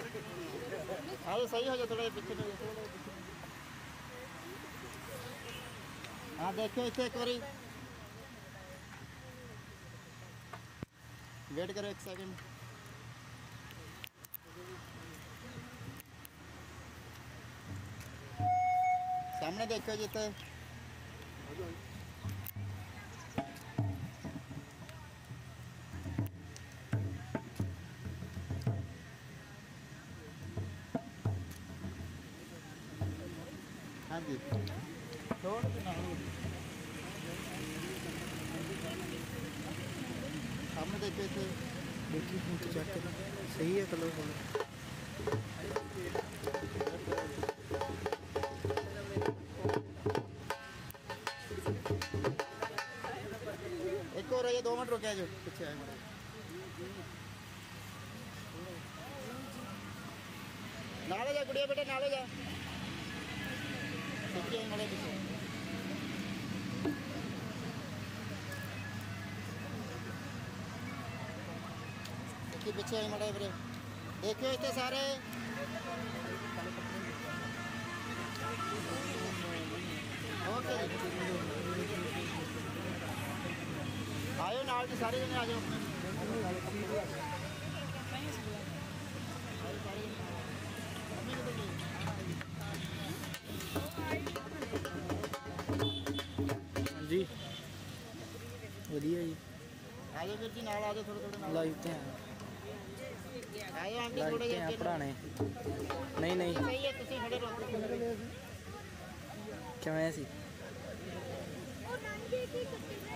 हाँ सही हो जाए थोड़ा पीछे थोड़ा पीछे में। हाँ देखो इसे एक बारी वेट करो एक second não deixou de ter टमाटर क्या जो पीछे है? नाले जा, गुड़िया बेटा, नाले जा। मेरे पीछे। पीछे मेरे देखियो इतने सारे। सारे जने आ जाओ जी। वधिया जी। आ जाओ जी नाल आ जाओ थोड़ा थोड़ा लाइव ते हैं। आए आंटी थोड़े ये पढ़ाने नहीं नहीं। सही है तुसी खड़े रहो। ਕਿਵੇਂ ਸੀ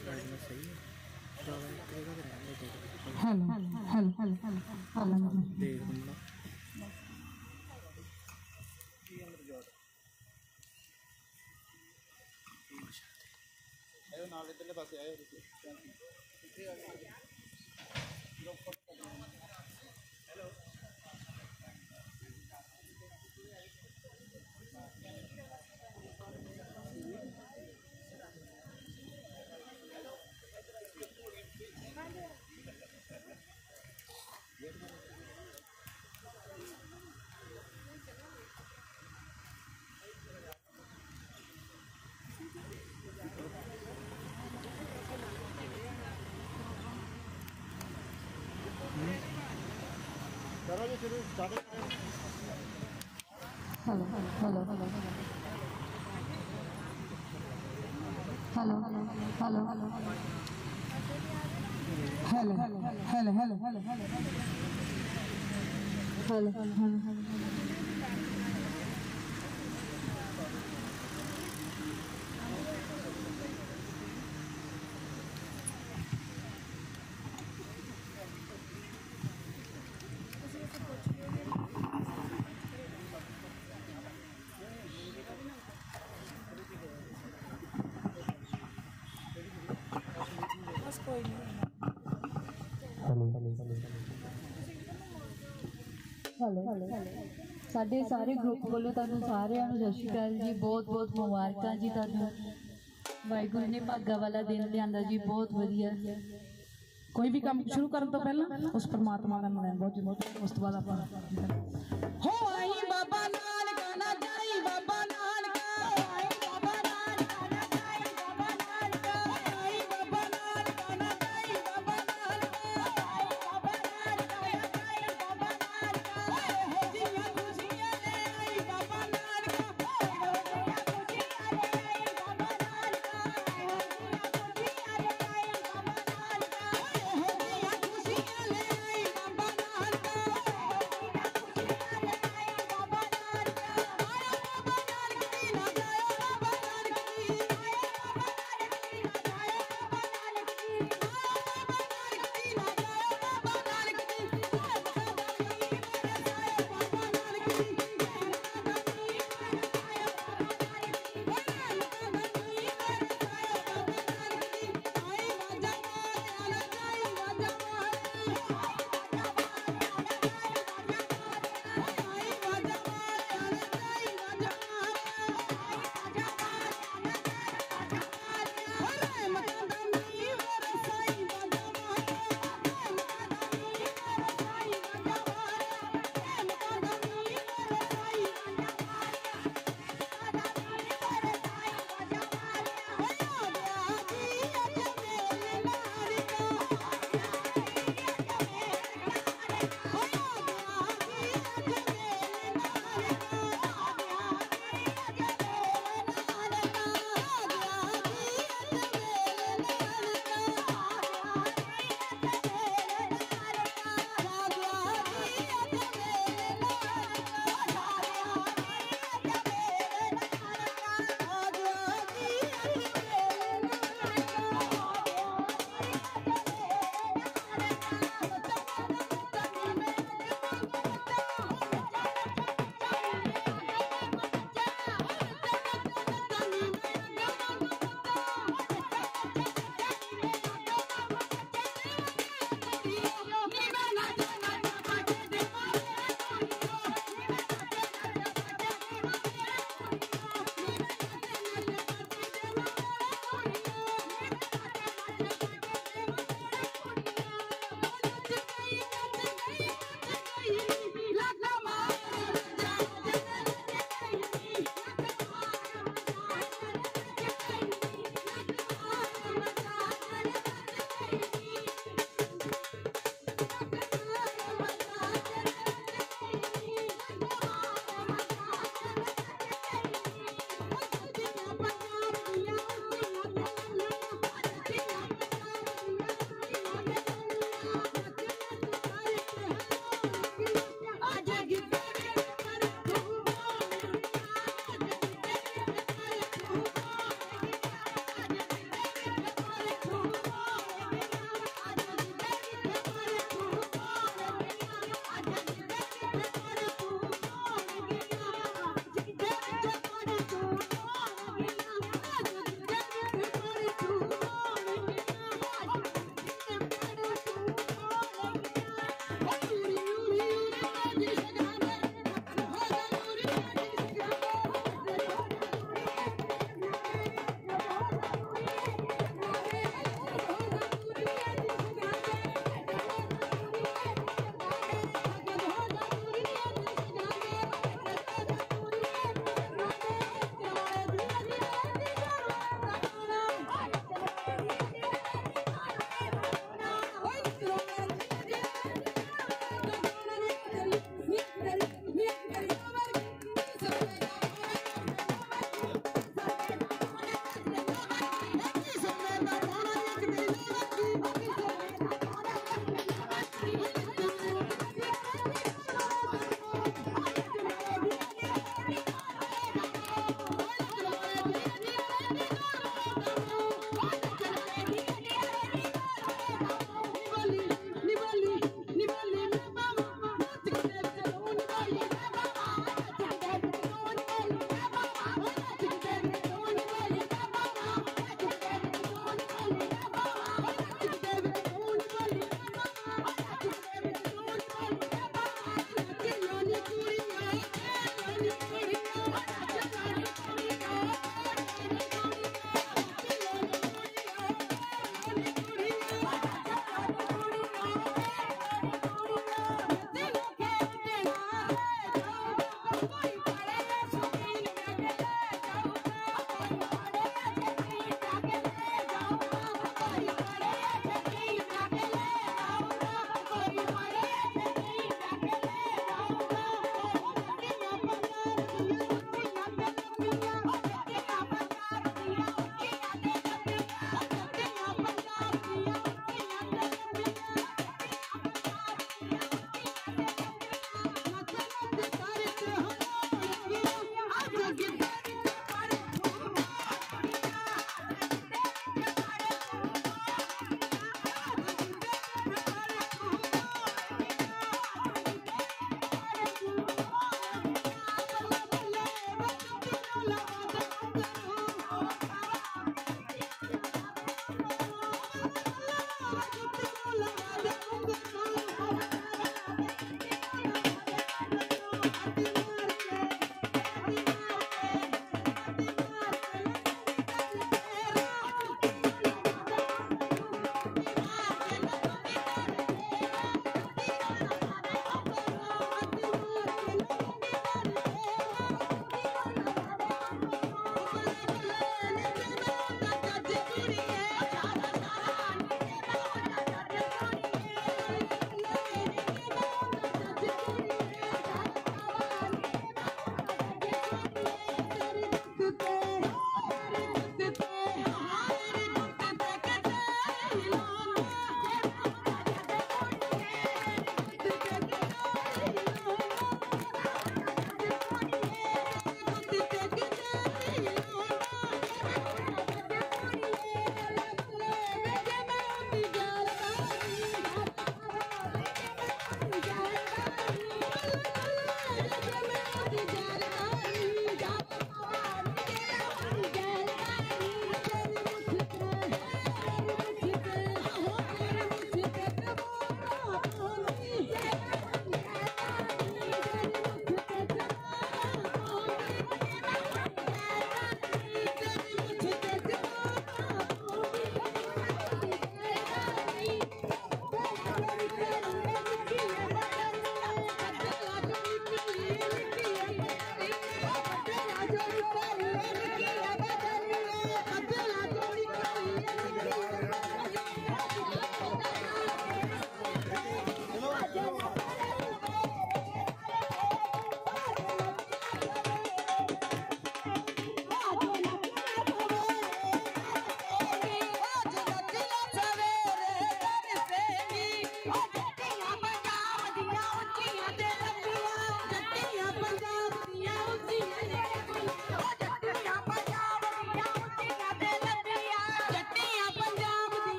हेलो हेलो हेलो हेलो देख बंदा आयो नाल इधरले पासे आयो hello hello hello hello hello hello hello hello hello hello hello hello hello hello hello hello ਸਾਡੇ ਸਾਰੇ ਗਰੁੱਪ ਵੱਲੋਂ ਤੁਹਾਨੂੰ ਸਾਰਿਆਂ ਨੂੰ ਸਤਿ ਸ਼੍ਰੀ ਅਕਾਲ ਜੀ, ਬਹੁਤ ਬਹੁਤ ਮੁਬਾਰਕਾਂ ਜੀ ਤੁਹਾਨੂੰ। ਵਾਹਿਗੁਰੂ ਨੇ ਭਾਗਾ ਵਾਲਾ ਦਿਨ ਲਿਆਂਦਾ ਜੀ, ਬਹੁਤ ਵਧੀਆ। ਕੋਈ ਵੀ ਕੰਮ ਸ਼ੁਰੂ ਕਰਨ ਤੋਂ ਪਹਿਲਾਂ ਉਸ ਪਰਮਾਤਮਾ ਦਾ ਨਾਮ ਬਹੁਤ ਜ਼ਰੂਰੀ ਉਸ ਤੋਂ ਬਾਅਦ ਆਪਾਂ ਹੋ ਆਈ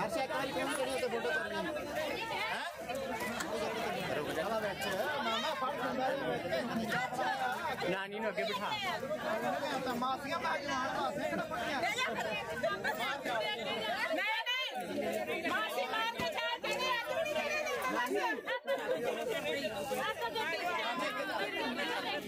हर्षा काल फेम करियो तो फ़ोटो कर ली नानी ने अगे बिठा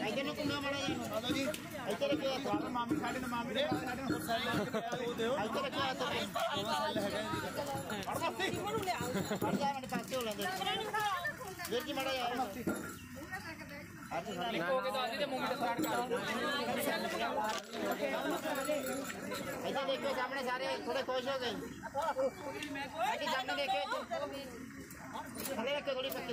ਇੱਧਰ ਨੂੰ ਕੁੰਡਾ ਮਾੜਾ ਜਿਹਾ ਆਜੋ ਜੀ ਇੱਧਰ ਰੱਖਿਆ ਸਾਰਾ ਮਾਮੀ ਸਾਡੇ ਨਾਲ ਮਾਮੀ ਦੇ ਸਾਡੇ ਨਾਲ ਹੁਸੈਨ ਨਾਲ ਦਿਓ ਇੱਧਰ ਰੱਖਿਆ ਸਰ ਹੈਗਾ ਜੀ ਪੜਦਾ ਸੀ ਮੈਨੂੰ ਲਿਆਓ ਪੜਦਾ ਮੈਨੂੰ ਪਾਸੇ ਹੋ ਲੈਂਦੇ ਵੀਰ ਜੀ ਮਾੜਾ ਜਿਹਾ ऐसे सामने सारे थोड़े खुश हो गए। तो थोड़ी पक्की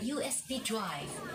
USB drive.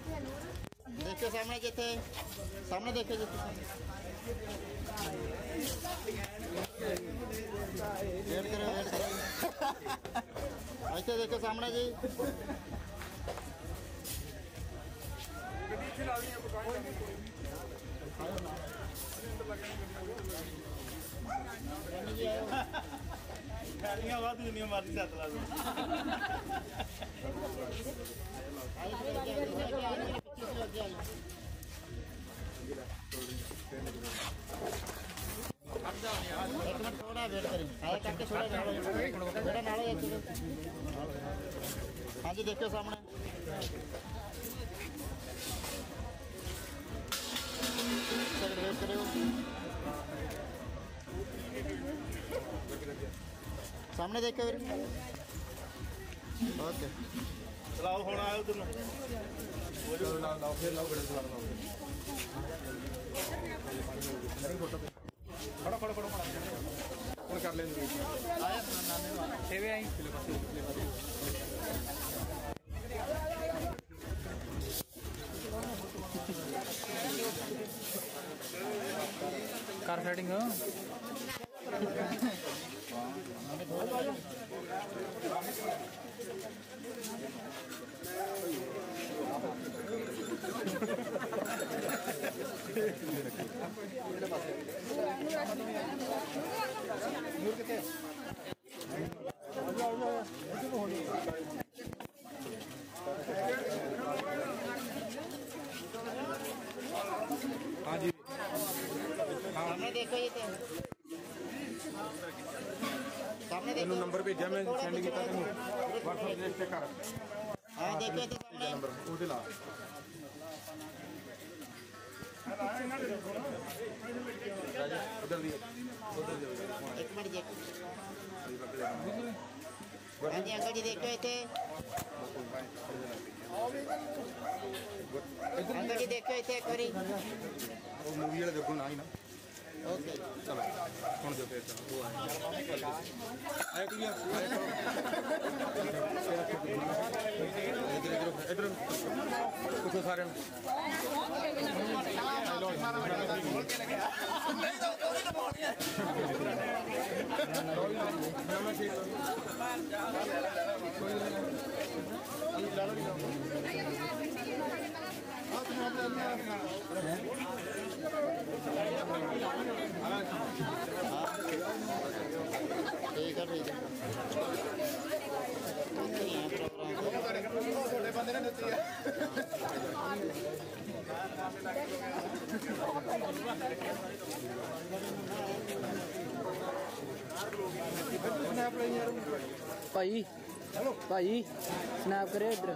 देखे सामने जेते सामने देखे जेते वेट करो वेट करो। ऐसे देखे सामने जी। ਜਿੱਥੇ ਵੇਟ ਕਰੋ ਵੇਟ ਕਰੋ ਇੱਥੇ ਦੇਖੋ ਸਾਹਮਣੇ ਜੀ ਗਾਲੀਆਂ ਵਾਧੂ ਜਿੰਨੀਆਂ ਮਰਜ਼ੀ ਸੱਤ ਲਾ ਦੋ ਇੱਕ सेकंड वेव करेगा सामने देख के ओके। चलाओ होना आयो तुम लाओ लाओ फिर लाओ बड़े चला लाओ फड़ो फड़ो फड़ो। फड़ो कर लेंगे। आया। नाम है छेवे आई। कार राइडिंग हो। नंबर भेजा मैं सेंड किया तेन। व्हाट्सएप पे चेक कर। हाँ देखिए तो सामने नंबर ओदे ला अंकल जी देखो इतना ओके चलो कौन जो पेट वो आए भैया इधर इधर इधर ਠੀਕ ਹੈ ਇੱਥੇ ਹੀ ਹੈ ਪ੍ਰੋਗਰਾਮ ਤੁਹਾਡੇ ਬੰਦੇ ਨੇ ਦਿੱਤੀ ਹੈ ਭਾਈ ਭਾਈ ਸਨੈਪ ਕਰਿਓ ਇੱਧਰ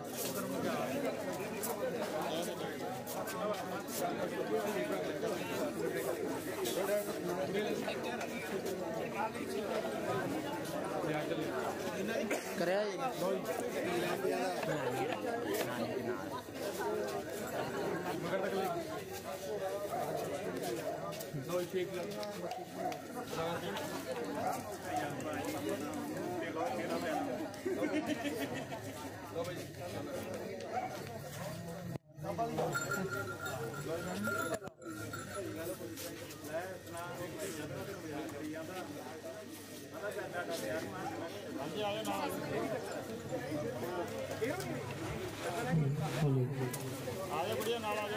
ਕਰਿਆ ਜੀ ਦੋ ਠੀਕ ਆਜਾ ਬੜੀਆ ਨਾਲ ਆ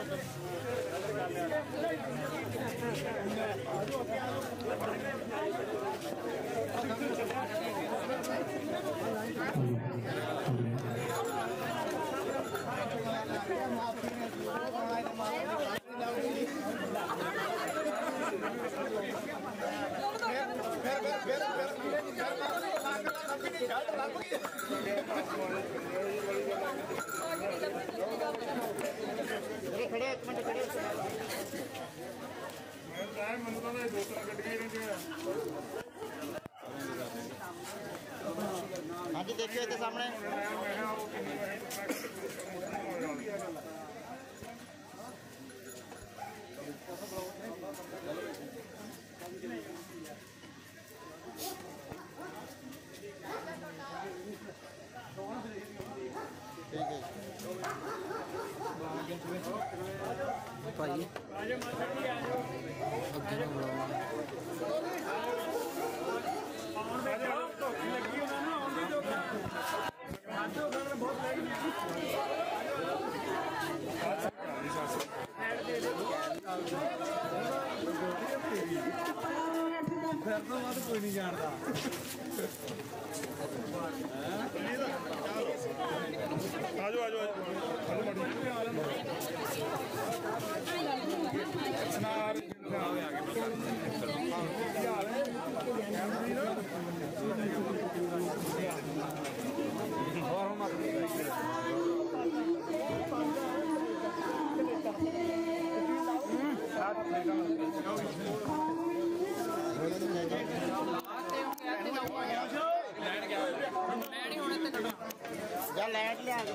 ਜਾ ਖੜੇ ਖੜੇ ਇੱਕ ਮਿੰਟ ਖੜੇ ਮੈਨੂੰ ਤਾਂ ਇਹ ਦੋ ਤਿੰਨ ਗੱਡੀਆਂ ਹੀ ਰਹਿੰਦੀਆਂ ਹਾਂਜੀ ਦੇਖਿਓ ਇੱਥੇ ਸਾਹਮਣੇ ਯਾਰ ਤੋਂ ਵੱਧ ਕੋਈ ਨਹੀਂ ਜਾਣਦਾ। ਆਜੋ ਆਜੋ ਸਨਾਰ ਜਿੰਦਾ ਆ ਗਿਆ ਕੀ ਹਾਲ ਹੈ ਜਾ ਲੈਟ ਲਿਆ ਕੇ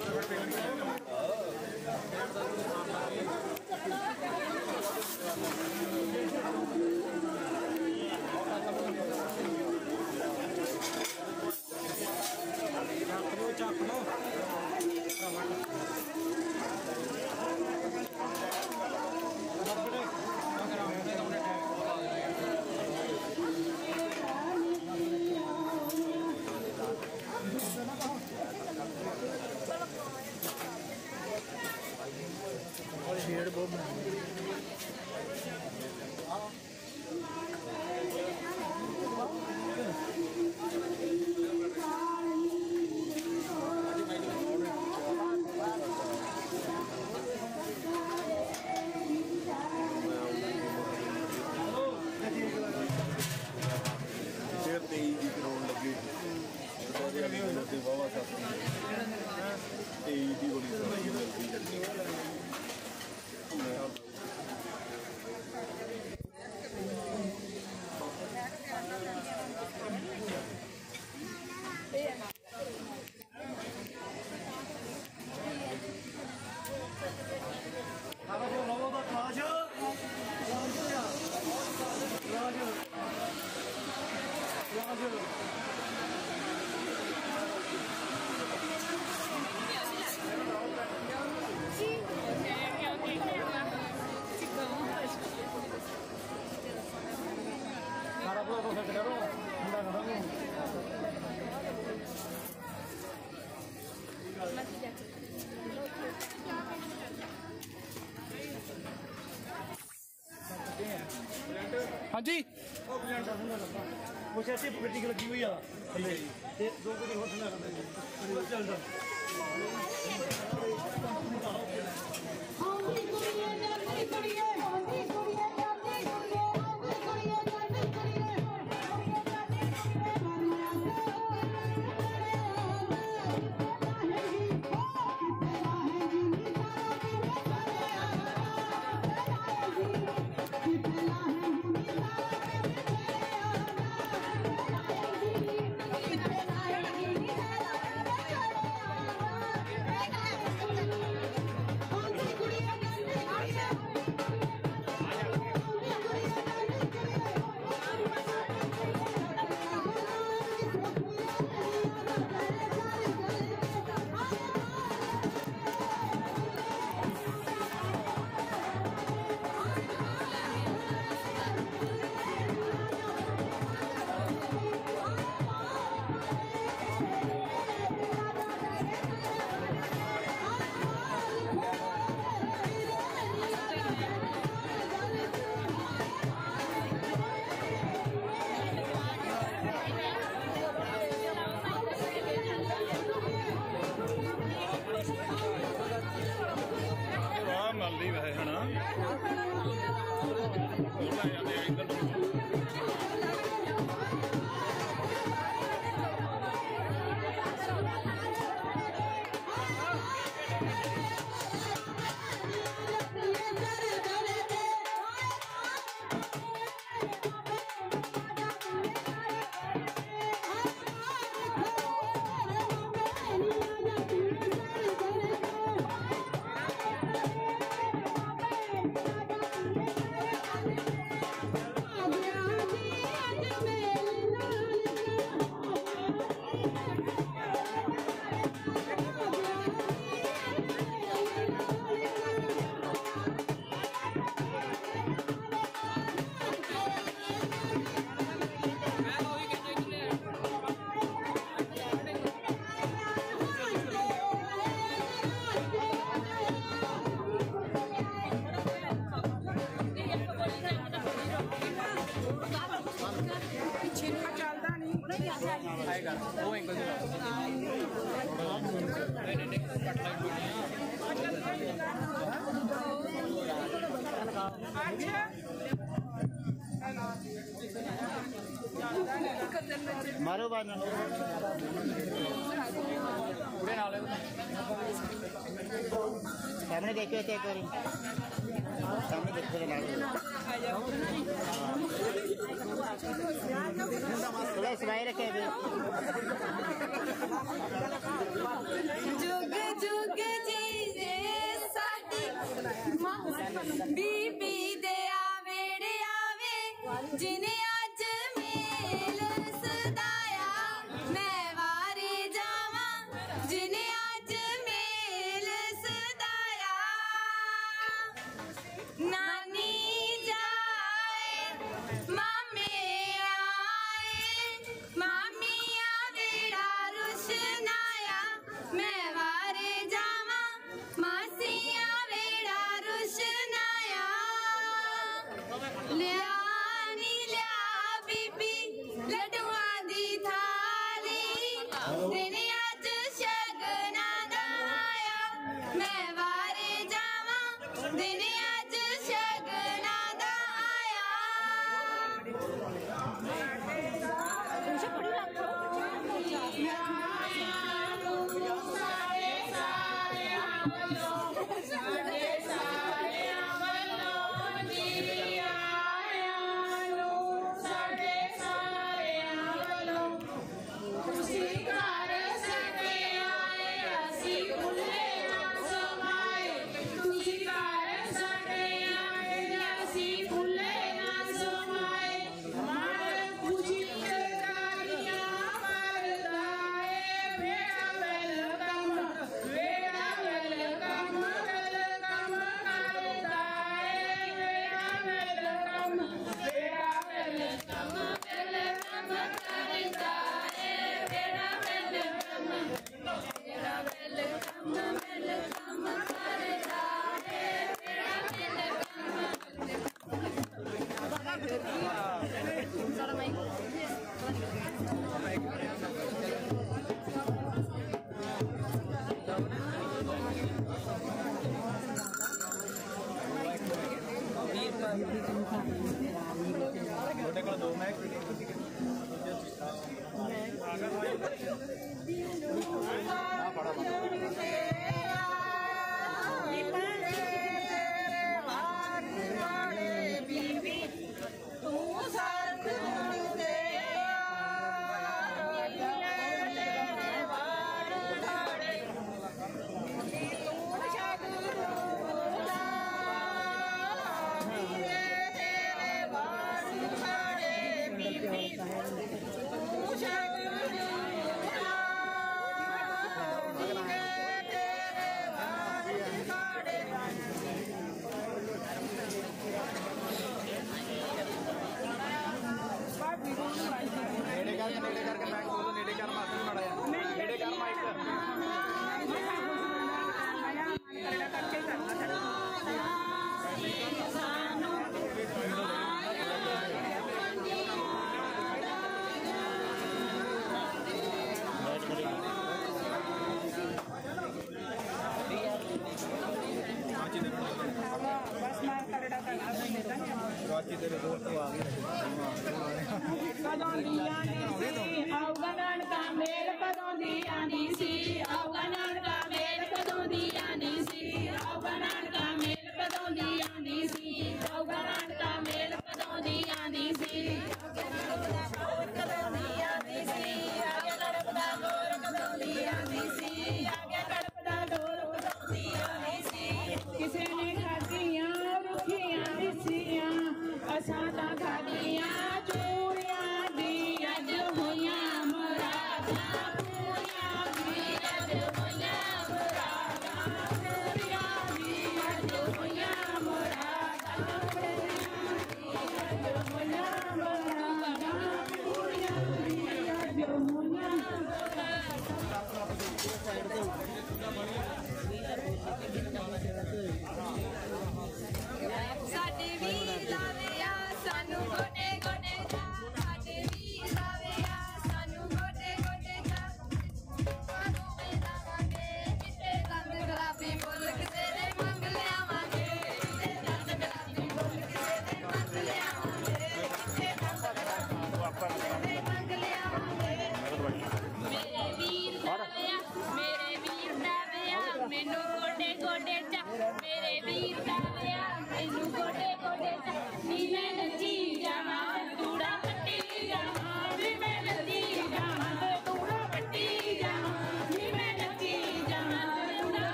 ਕੁਛ ਐਸੀ ਗੱਡੀ ਲੱਗੀ ਹੋਈ ਆ। ਤੇ ਦੋ ਕੁ ਹੋਰ ਥੱਲੇ ਕਰਦੇ ਚੱਲਦਾ आएगा वो एंगल मारो बाद में पूरे नाले सामने देखे एक बार। सामने देखते तो नाले भाई रखे जुग जुग जीजे बीबी दे आवे आवे जिने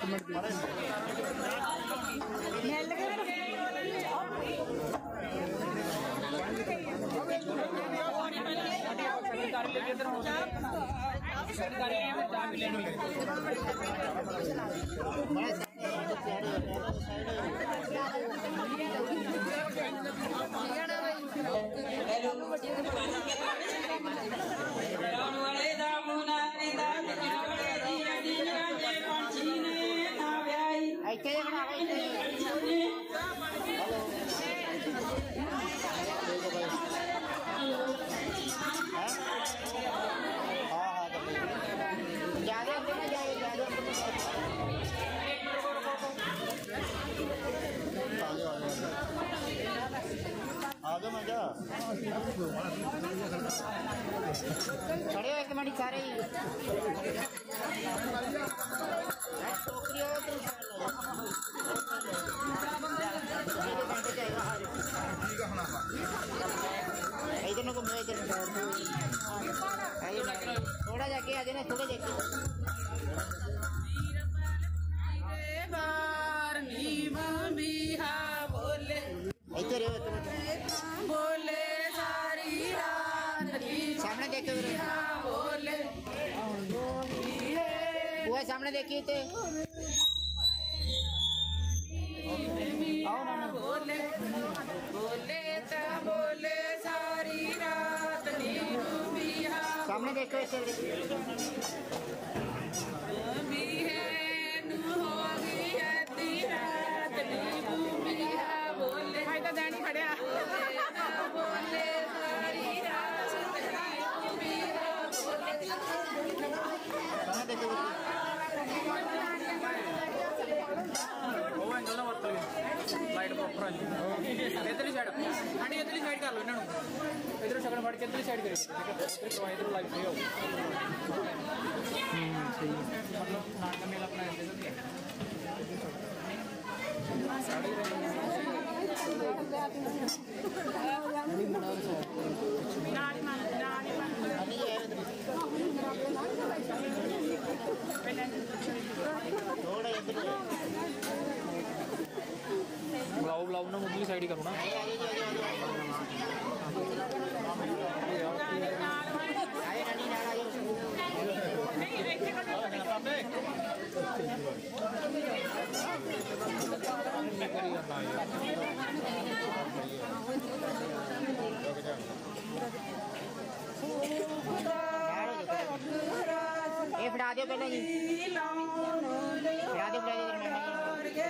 ਇੱਥੇ खड़े हो एक मिनट सारे थोड़ा जाके आज जाना थोड़ा जाके आपने देखी थे? बोले बोले बोले सारी रात सामने देखो ऐसे ಎದುರು ಸೈಡ್ ಅಣ್ಣ ಎದುರು ಸೈಡ್ ಕಾಲು ನಾನು ಎದುರು ಸಗಣ ಮಾಡಿ ಎದುರು ಸೈಡ್ ಕರಿ ಎದುರು ಲೈಫ್ ಸही होगा मतलब नाटक मेल अपना ऐसे तो क्या थोड़ा लावून लावून मुगली साईड करू ना ये फड़ा दो पहले जी। फड़ा दो फड़ा दो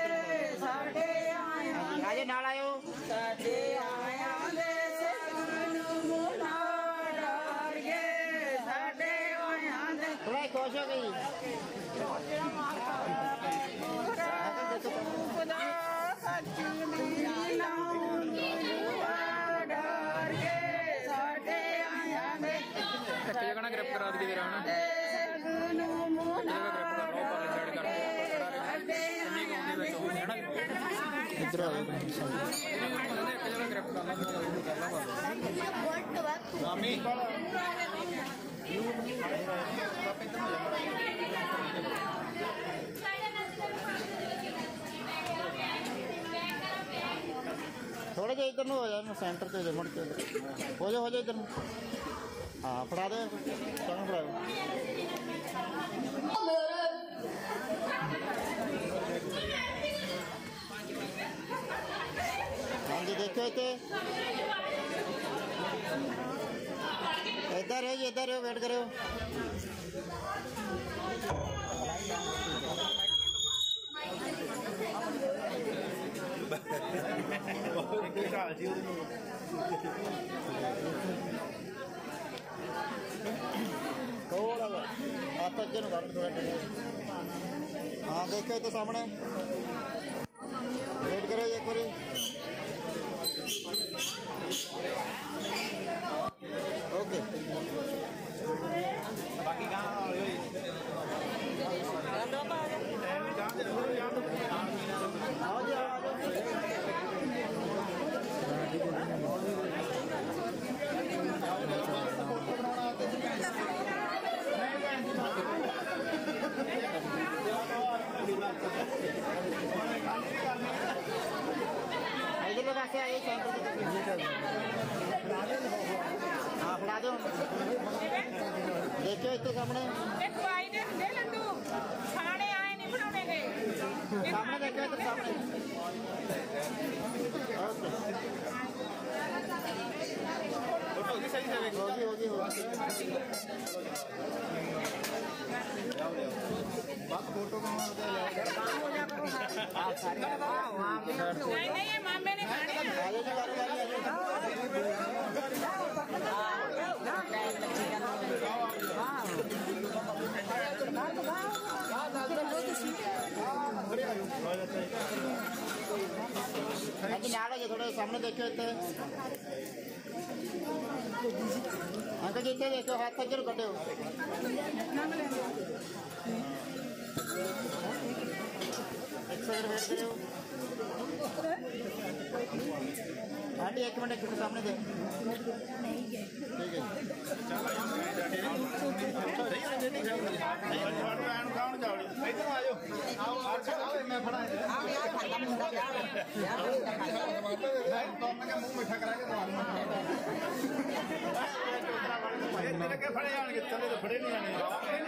ਕਾਜੇ ਨਾਲ ਆਇਓ। ਸਾਡੇ ਆਇਆਂ ਦੇ ਸਾਨੂੰ ਮੁਨਾੜਾ ਰੇ ਸਾਡੇ ਆਇਆਂ ਦੇ ਥੋੜਾ ਖੁਸ਼ ਹੋ ਗਈ थोड़ा जा इधर हो जाए सेंटर से मुड़ के हो जाए हो जाए इधर हाँ पढ़ा दे। फड़ा ਇੱਥੇ। ਇੱਧਰ ਹੈ ਜੀ, ਇੱਧਰ ਹੈ ਵੇਟ ਕਰਿਓ। ਬਹੁਤ ਕਾਲ ਜੀ ਉਹਦੇ ਕੋਲ ਆ। ਆਪ ਅੱਗੇ ਨੂੰ ਕਰਨ ਥੋੜਾ ਹਾਂ ਦੇਖੋ ਇੱਥੇ ਸਾਹਮਣੇ। ਵੇਟ ਕਰੋ ਇੱਕ ਵਾਰੀ। 教えてよ。ਦੇਖਿਓ ਇੱਥੇ ਸਾਹਮਣੇ ਇਹ ਖਵਾਈ ਦੇ ਹੁੰਦੇ ਲੱਡੂ ਖਾਣੇ ਆਏ ਨਹੀਂ ਬਣਾਉਣੇ ਗਏ ਸਾਹਮਣੇ ਦੇਖਿਓ ਇੱਧਰ ਸਾਹਮਣੇ ਓਕੇ ਹੋ ਗਈ ਸਹੀ ਸਹੀ ਹੋ ਗਈ ਹੋ ਗਈ ਹੋ ਗਈ लेकिन आ गए थोड़ा सामने देखे थे अंकल जी इतने देखो हाथ पैर कटे हो। अच्छा, एक साइड बैठ हो। आंटी एक मिनट एक सामने दे। ठीक है। मुँह मीठा करा के ਸੈਕਿੰਡ ਵੇਟ ਕਰਿਓ ਆਂਟੀ ਇੱਕ ਮਿੰਟ ਇੱਕ ਮਿੰਟ ਸਾਹਮਣੇ ਦੇ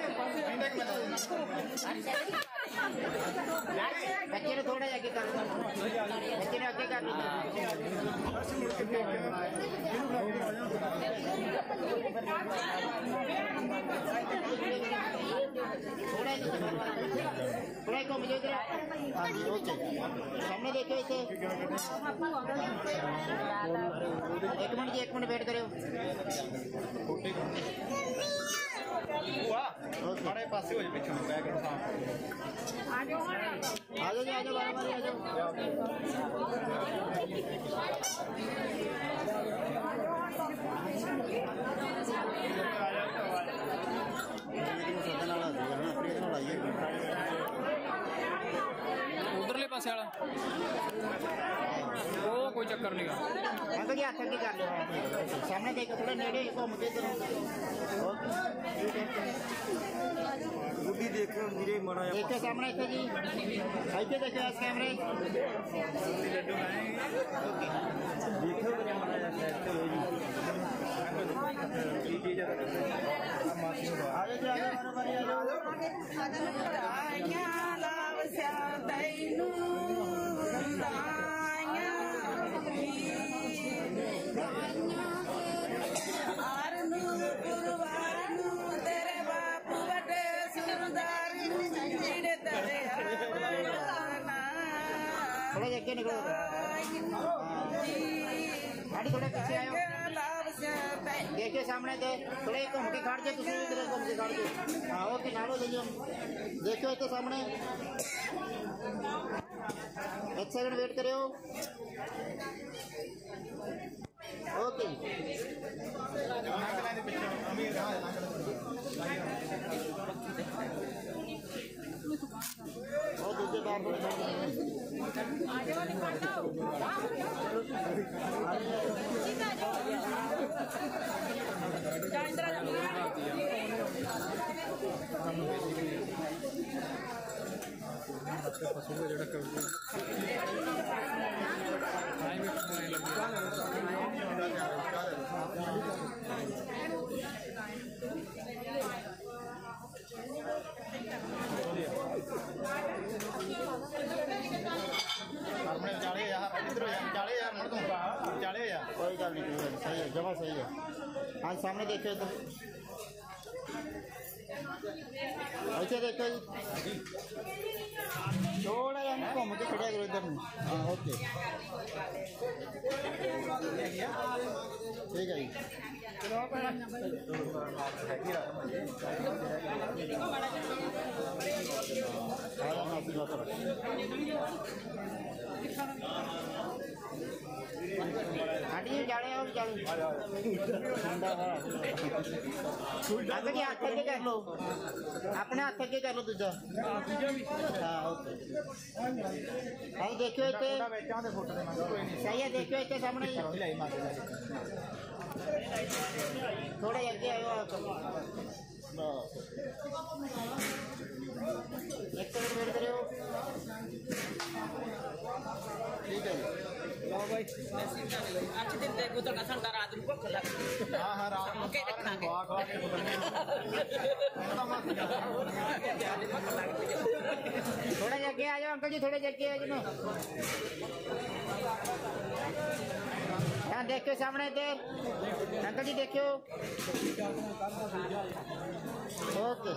ਠੀਕ ਹੈ ਬੱਚੇ ਨੂੰ ਥੋੜਾ ਜਿਹਾ ਅੱਗੇ ਕਰ ਲਓ ਬੱਚੇ ਨੂੰ ਅੱਗੇ ਕਰ ਲਓ ਥੋੜਾ ਜਿਹਾ ਥੋੜਾ ਹੀ ਘੁੰਮ ਜਾਓ ਇੱਧਰ ਹਾਂਜੀ ਓਕੇ ਸਾਹਮਣੇ ਦੇਖੋ ਇੱਥੇ ਇੱਕ खड़े पास हो जाए पिछले बैग आ जाओ आ जाओ आ जाओ आ जाओ उधरले पास वाला। ਬਾਰਾਂ ਬਾਰੀ ਆ ਜਾਓ ਚੱਕਰ ਨਹੀਂਗਾ ਅੰਕਲ ਜੀ ਹੱਥ ਅੱਗੇ ਕਰ ਲਿਓ ਸਾਹਮਣੇ ਦੇਖੋ ਥੋੜਾ ਨੇੜੇ ਘੁੰਮ ਕੇ ਇਧਰ ਗੁੱਡੀ ਦੇਖੋ ਵੀਰੇ ਮੜਾ ਦੇਖੋ ਸਾਹਮਣੇ ਇੱਥੇ ਜੀ ਇੱਥੇ ਦੇਖੋ ਇਸ ਕੈਮਰੇ ਦੇਖੋ ਵੀਰੇ ਮੜਾ ਜਾ ਸਾਈਡ ਤੇ ਹੋਈ ਜੀ ਕੀ ਚੀਜ਼ ਆ ਆਜੋ ਜੀ ਆਜੋ ਮਾਰੋ ਮਾਰੀ ਆਜੋ थोड़ा जा के निकलो थोड़े पीछे आयो सामने दे थोड़े घूम के खड़ जाओ तुम इधर घूम के हाँ ओके, नालो देखियो इतने सामने। एक सेकंड वेट करियो ओके और दूसरे बार कोई गल नहीं सही है जमा सही है। हाँ सामने देखे तो। ਅੱਛਾ ਦੇਖੋ ਜੀ। ਥੋੜਾ ਜਿਹਾ ਘੁੰਮ ਕੇ ਖੜਿਆ ਕਰੋ ਇਧਰ ਨੂੰ। ਹਾਂ, ਓਕੇ। ਠੀਕ ਹੈ ਜੀ। ਚਲੋ ਪਹਿਲਾਂ ਹੈਗੀ ਰਕਮ ਹੈ ਜੀ ਹਾਂ। ਆਪਣੀ ਗੱਲ ਕਰ हटिए जाने और जाने हाथ कर लो। अपने हाथ थके कर लो तुझा हाँ ओके। भाई, देखियो इतने सही है, देखियो इतने सामने थोड़ा जल्दी आयो एक सेकंड वेट करो ठीक है लो भाई अच्छे दिन दे गुजर का संडा थोड़ा जगह आ जाओ, अंकल जी, थोड़ा जगह आ जाओ। यहाँ देखियो सामने इधर अंकल जी देखियो। ओके।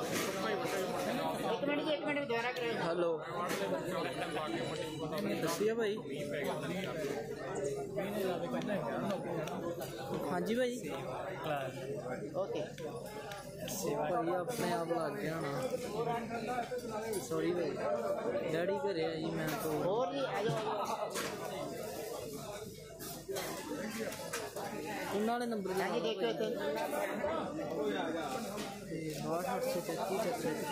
एक मिनट जी एक मिनट दोबारा हेलो। दसिए भाई? हाँ जी भाई। ओके। भाई अपने आप लग गया ना। सॉरी भाई। डैडी घर है जी मैं तो और उन्नाड़े नंबर आगे देखो तो। हॉट हॉट से चलती चलती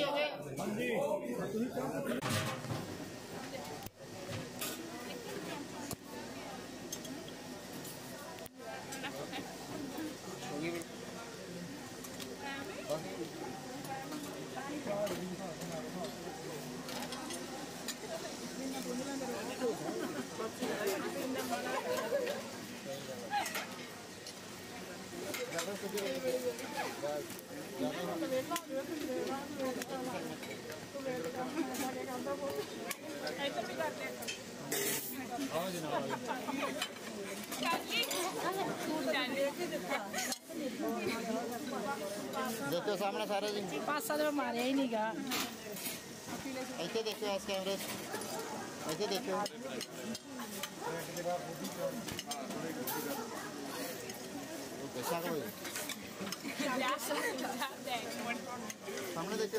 हो। गए तो मारे ही नहीं का ऐसे देखो आज कैमरे ऐसे देखो सामने देखते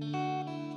Música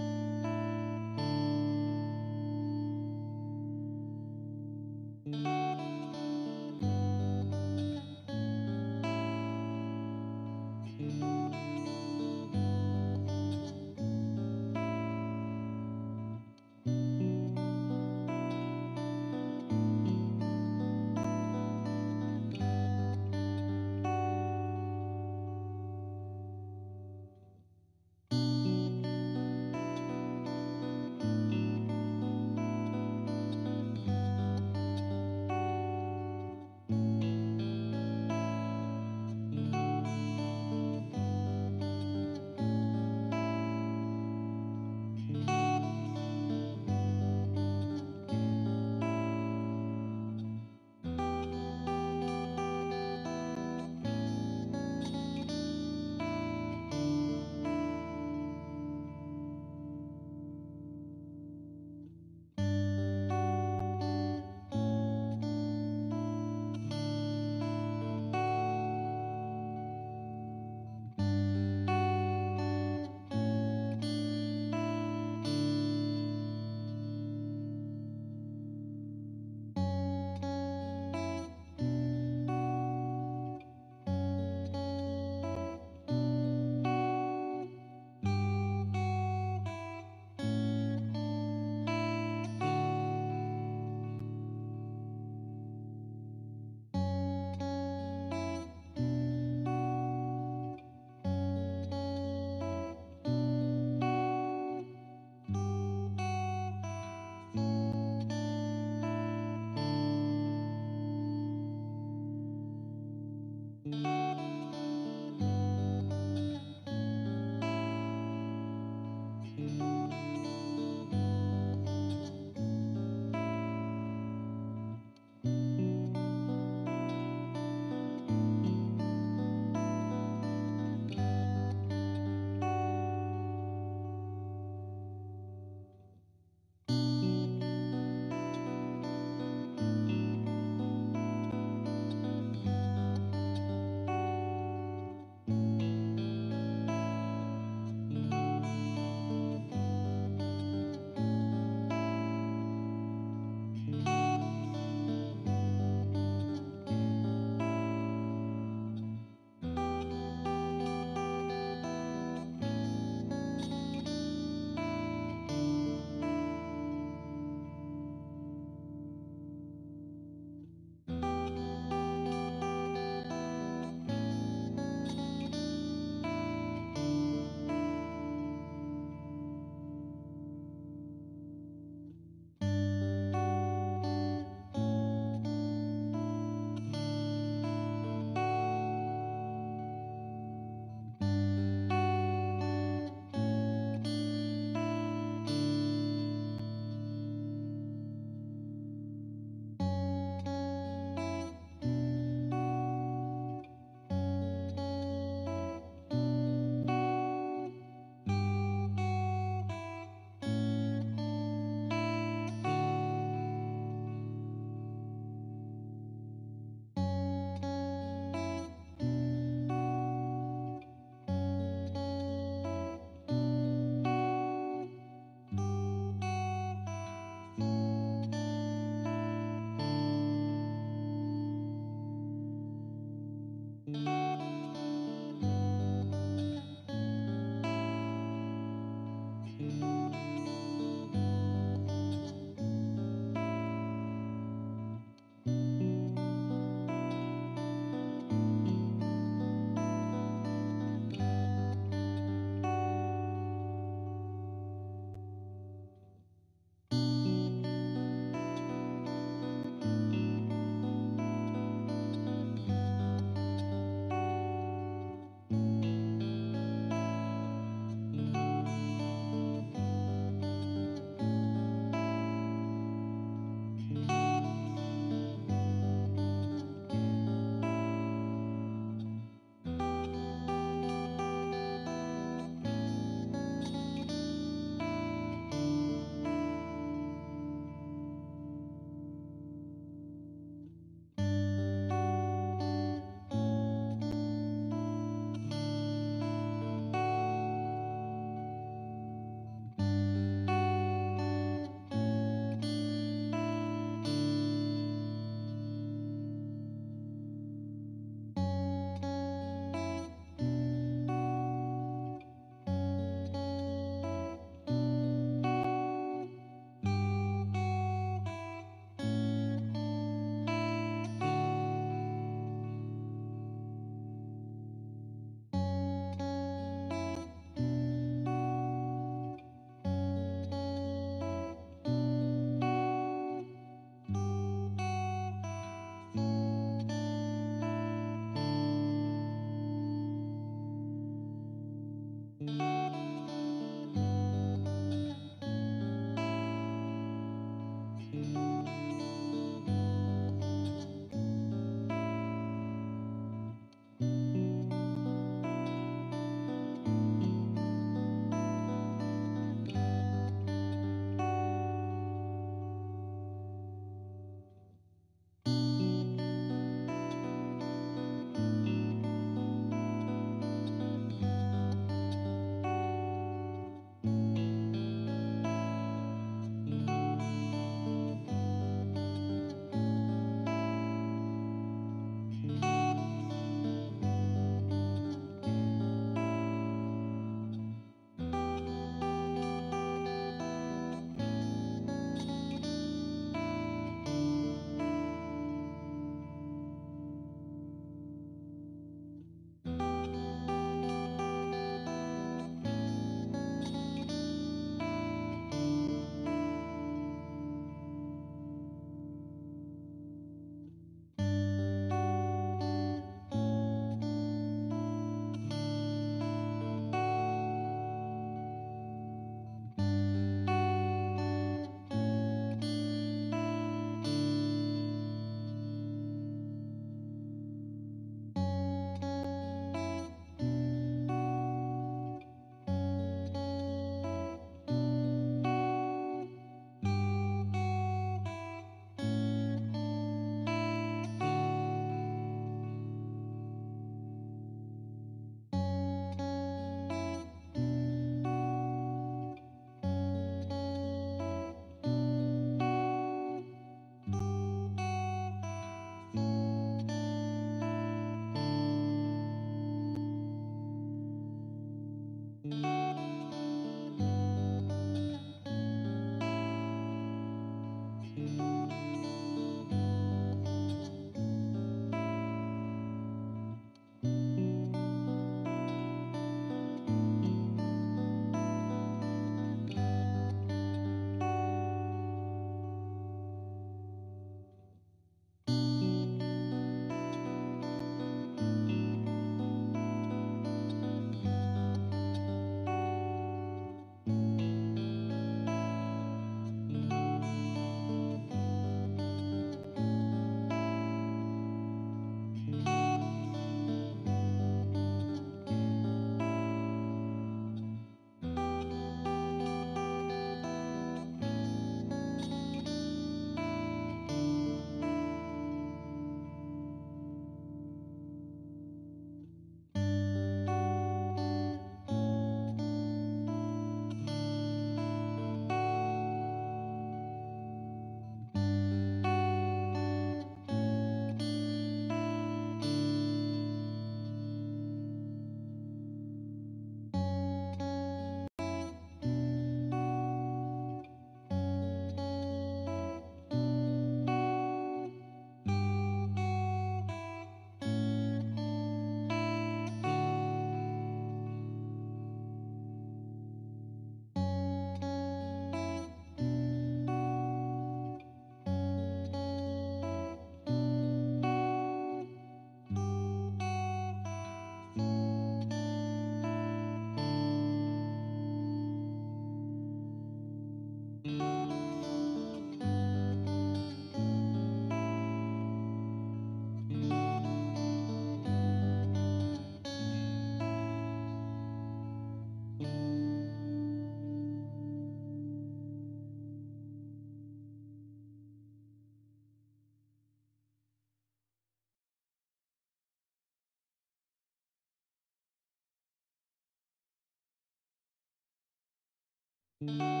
हाँ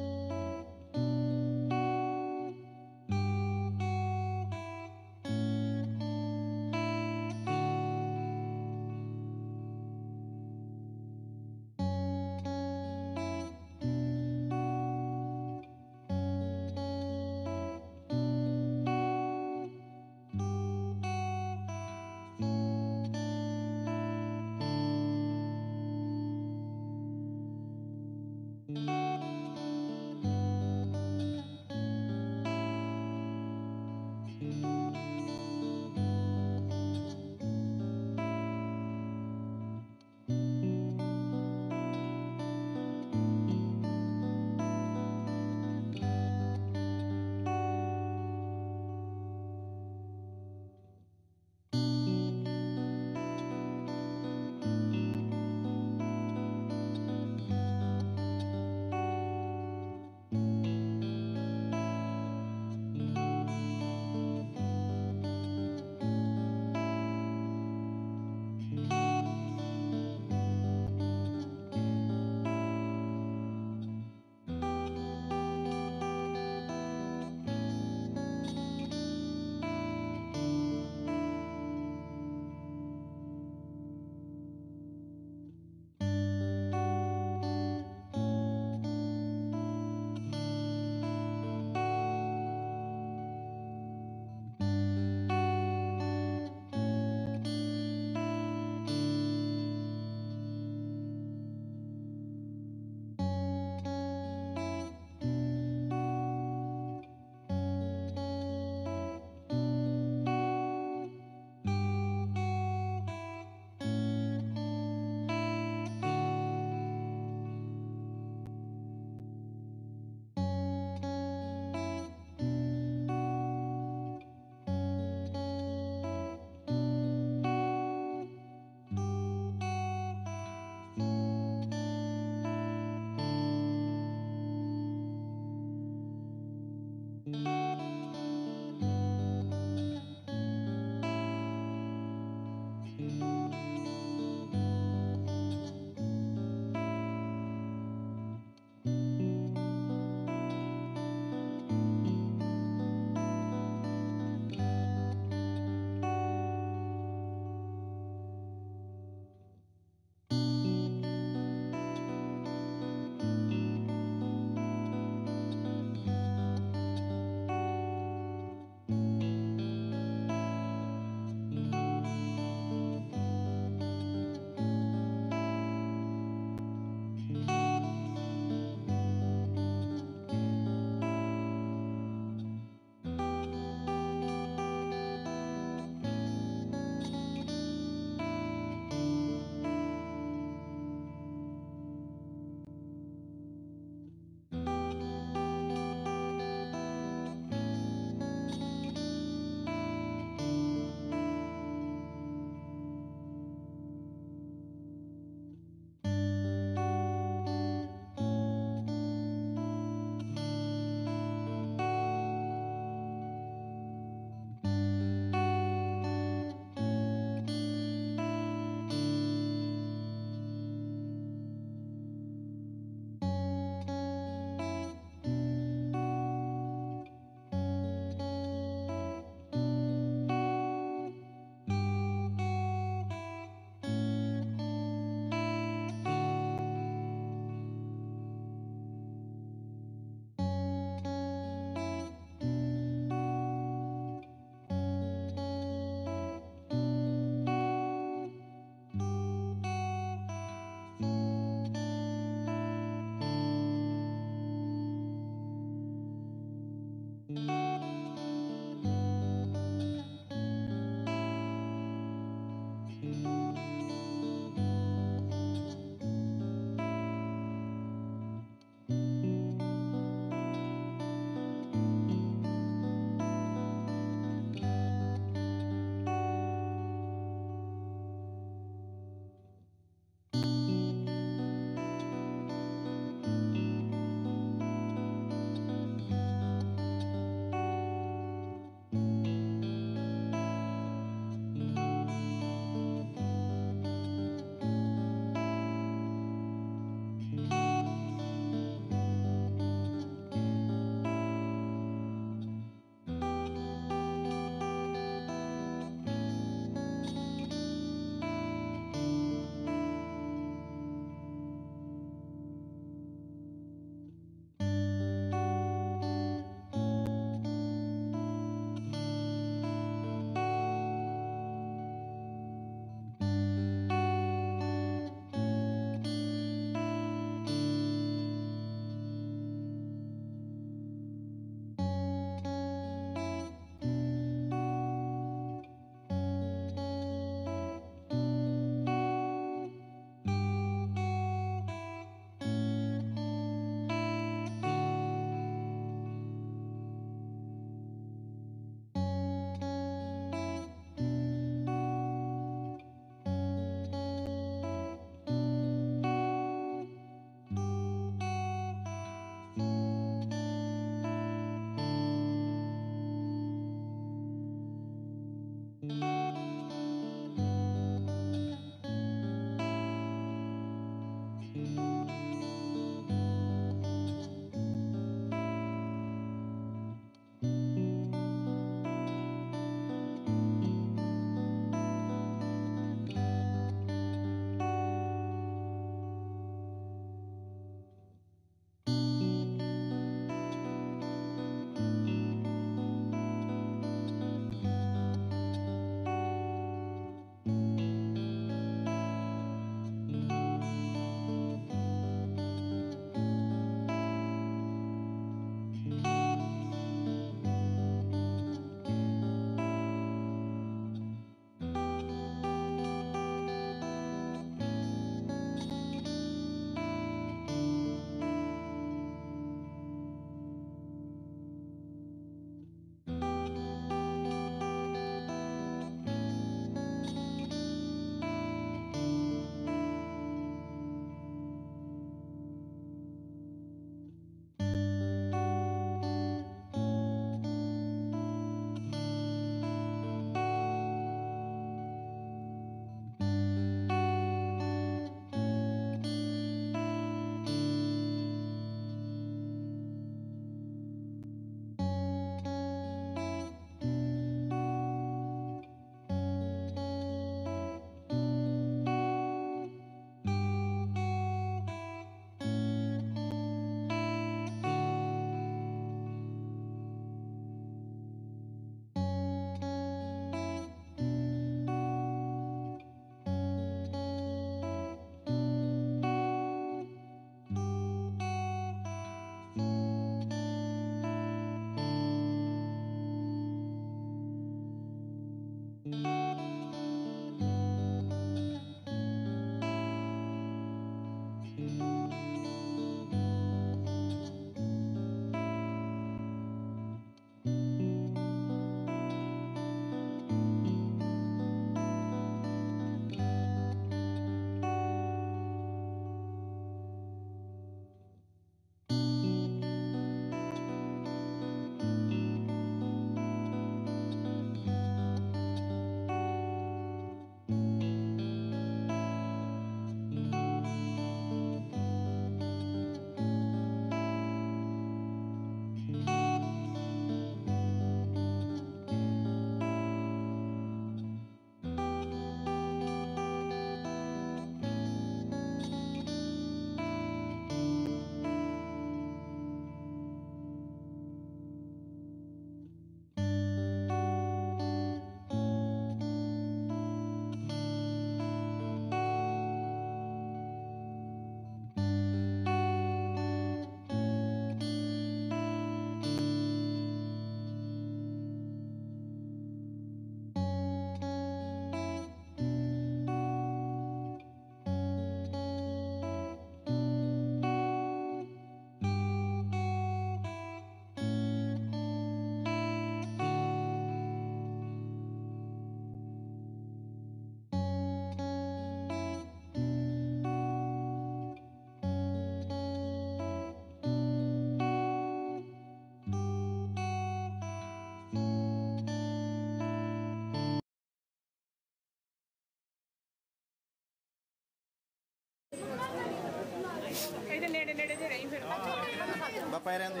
ਬਾ ਪੈ ਰਹਿੰਦੇ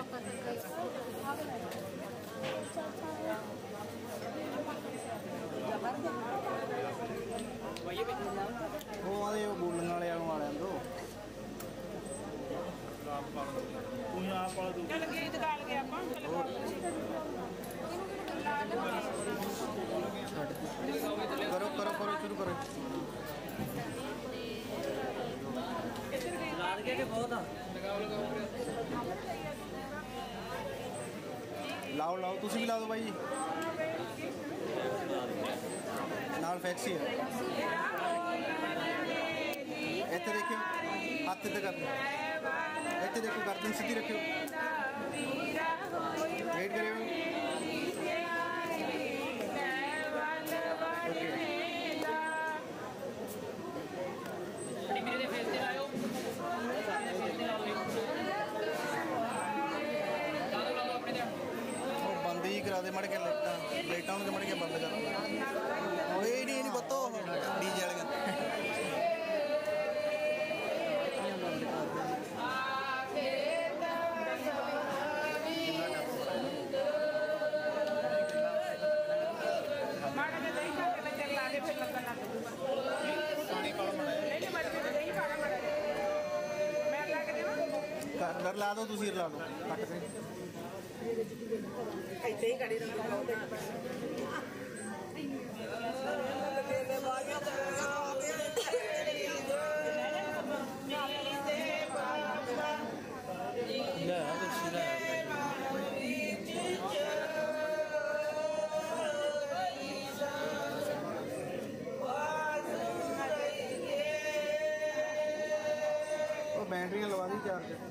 ਉਹ ਆਦੇ ਉਹ ਬੋਲਣ ਵਾਲੇ ਆਉਣ ਵਾਲਿਆਂ ਤੋਂ ਤੂੰ ਆਪ ਵਾਲਾ ਤੂੰ ਚੱਲ ਗੀਤ ਗਾ ਲਗੇ ਆਪਾਂ ਕਰੋ ਕਰੋ ਕਰੋ ਸ਼ੁਰੂ ਕਰੋ ਲਾਦ ਕੇ ਬਹੁਤ ਆ ਲਾਓ ਲਾਓ ਤੁਸੀਂ ਵੀ ਲਾ ਦਿਓ ਬਾਈ ਜੀ ਨਾਲ ਫੈਕਸੀ ਹੈ ਇੱਥੇ ਦੇਖਿਓ ਹੱਥ ਤੇ ਕਰ ਇੱਥੇ ਦੇਖੋ ਗਰਦਨ ਸਿੱਧੀ ਰੱਖਿਓ ਵੇਟ ਕਰਿਓ ਨਹੀਂ ਬੱਚੇ ਨੂੰ ਦਹੀਂ ਪਾਣਾ ਮਾੜਾ ਜਿਹਾ ਮੈਂ ਲਾ ਕੇ ਦੇਵਾਂ ਕਰ ਕਰ ਲਾ ਦਿਓ ਤੁਸੀਂ ਲਾ ਦਿਓ ਕੱਟ ਕੇ ಕೈ ಕಡೆ Yeah, I can see that. बैटरियाँ लगा दी चार्जर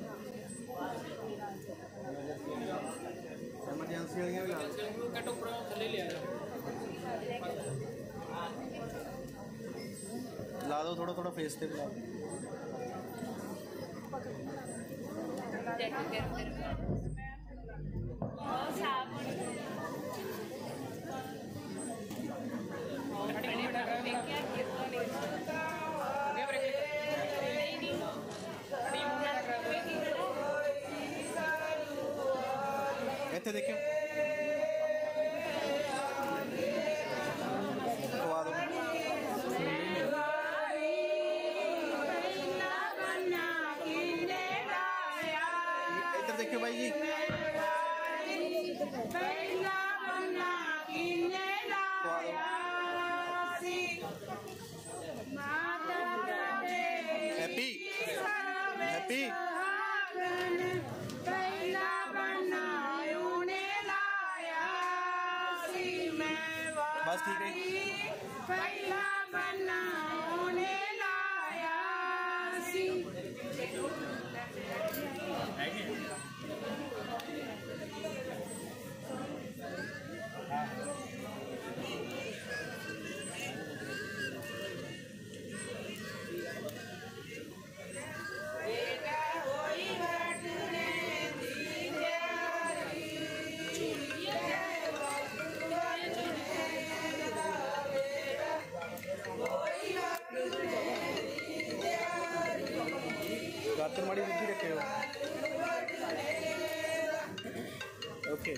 ਥੋੜਾ ਥੋੜਾ ਫੇਸ ਤੇ ਵੀ ਲਾ ਦਿਓ ਇੱਥੇ ਦੇਖਿਓ दातरमाड़ी भी रखे हो। Okay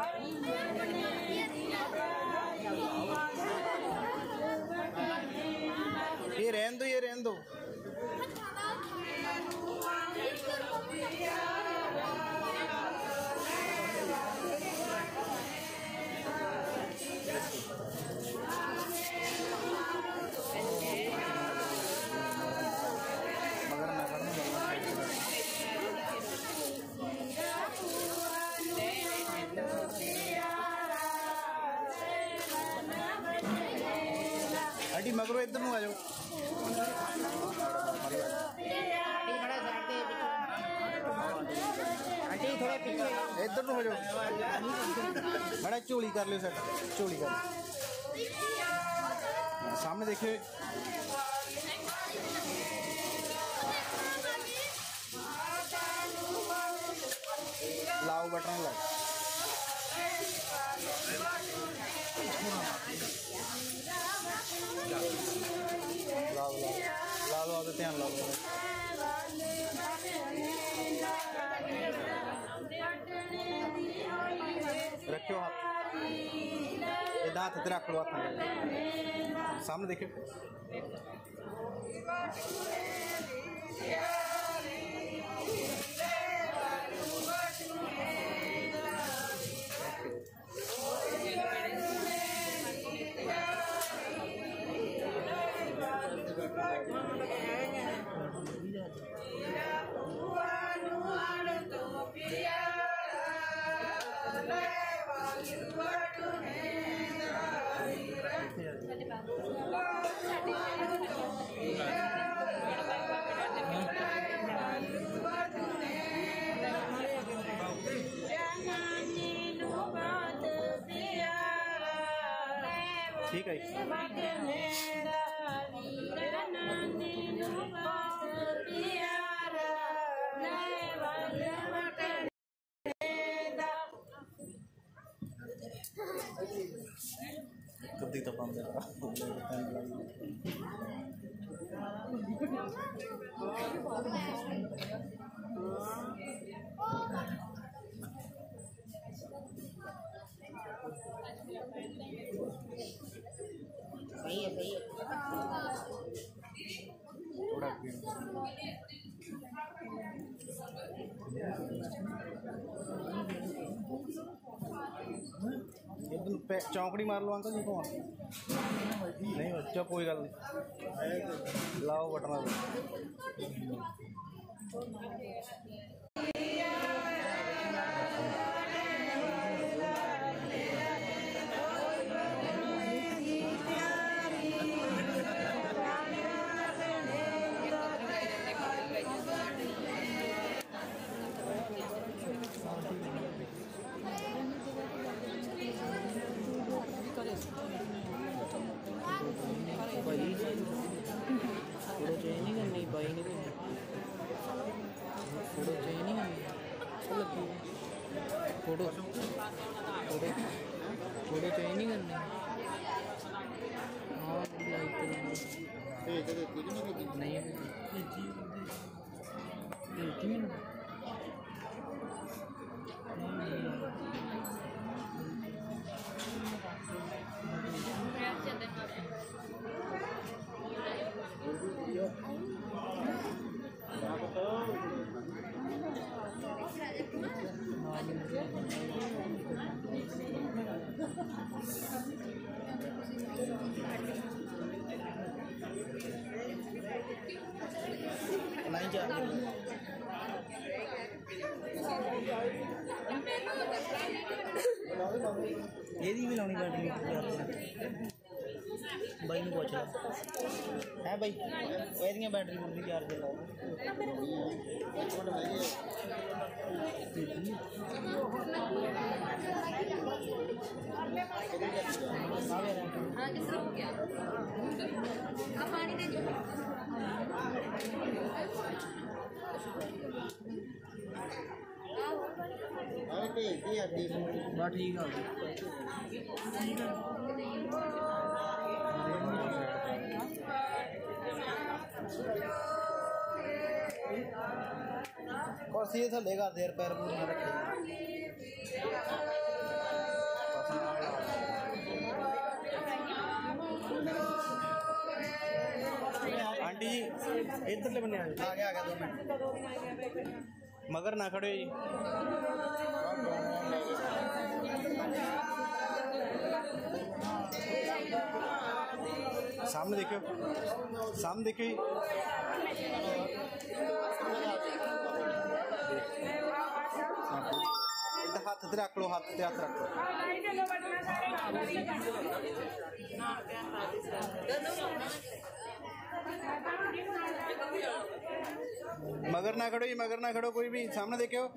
Amen. चोली कर लो सर चोली कर। हाँ, सामने देखिए। लाओ बटन लग लाओ लाओ। लाओ तो ध्यान लाओ। रखियो हाथ। दांत इतना खुलवा था सामने देखिए Yeah. Kapdito pa ang dalawa. Thank you. चौंकड़ी मार लो अंकल जी को नहीं बच्चा कोई गल नहीं। लाओ बटना फ़ोटो फ़ोटो फ़ोटो चाहिए नहीं करने। नहीं जा। ये भी मिलानी बैटरी भाई ने पूछा है भाई एरिया बैटरी पूरी चार दे क्या अब दो ठीक है और देर पैर मुँह में रखेगा दो ਆਹ ਭੇਜਦੀ ਆ ਦੀ ਬਸ ਠੀਕ ਆ ਕੁਰਸੀ ਦੇ ਥੱਲੇ ਕਰ ਦੇ ਯਾਰ ਪੈਰ ਪੂਰ ਨਾ ਰੱਖੇ ਆਂਟੀ ਜੀ ਇੱਧਰਲੇ ਬੰਨੇ ਆ ਜਾਓ। ਆ ਗਿਆ ਆ ਗਿਆ ਦੋ ਮਿੰਟ ਮਗਰ ਨਾ ਖੜਿਓ मगर ना खड़ो, ये मगर ना खड़ो, कोई भी सामने देखे हो।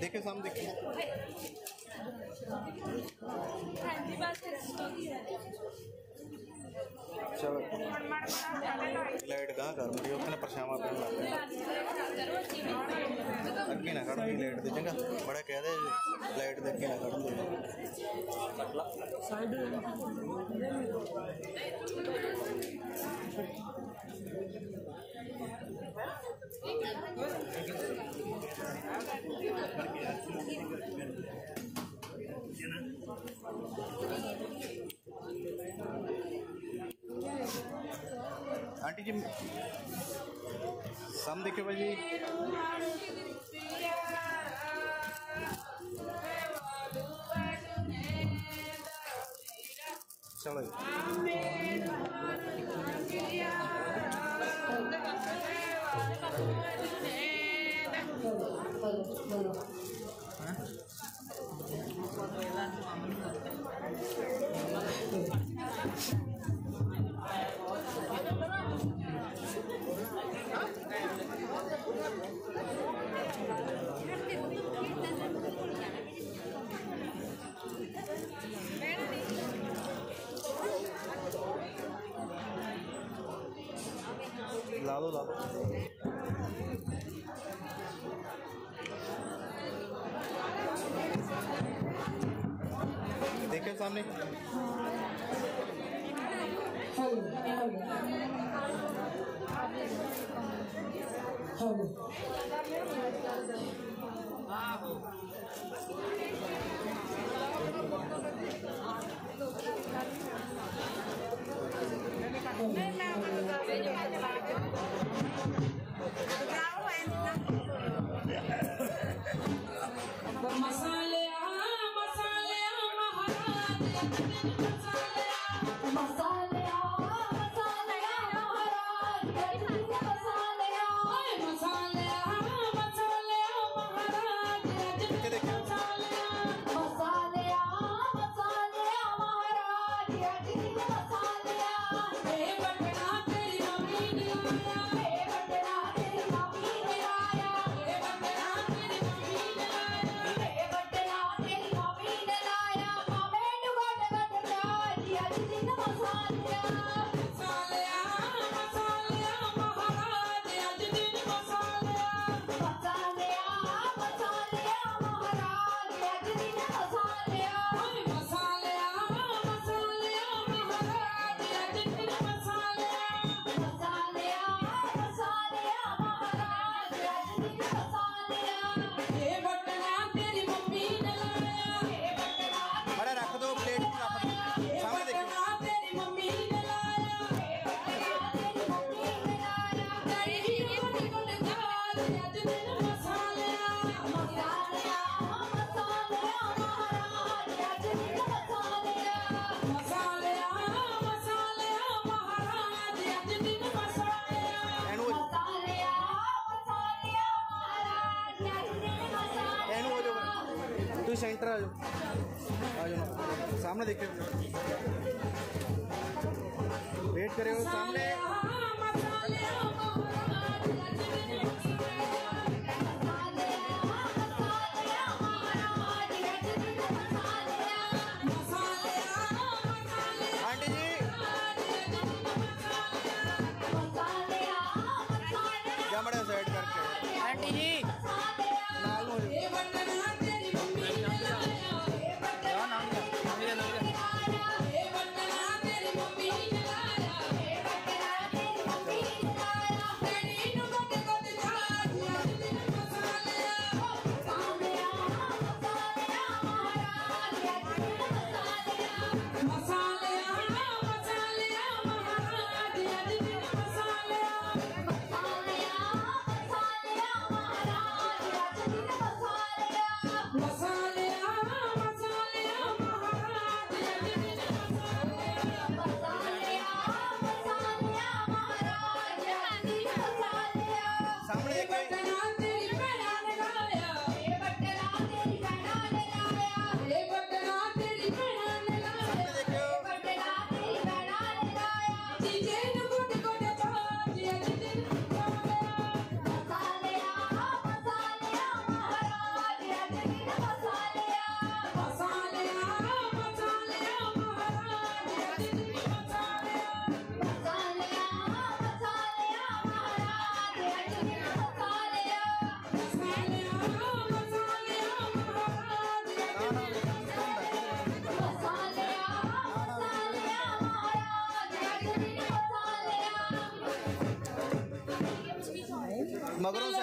देखे, सामने देखे। लाइट कहाँ कर मुझे उतने परछावा पे अगे ना खड़ लाइट दी चंगा बड़ा कह दे लाइट दे ना खड़ दे आंटी जी सम देखो भाई चलो हाँ? ला दो ला दो। देखे सामने। Hello hello Okay. मगरों से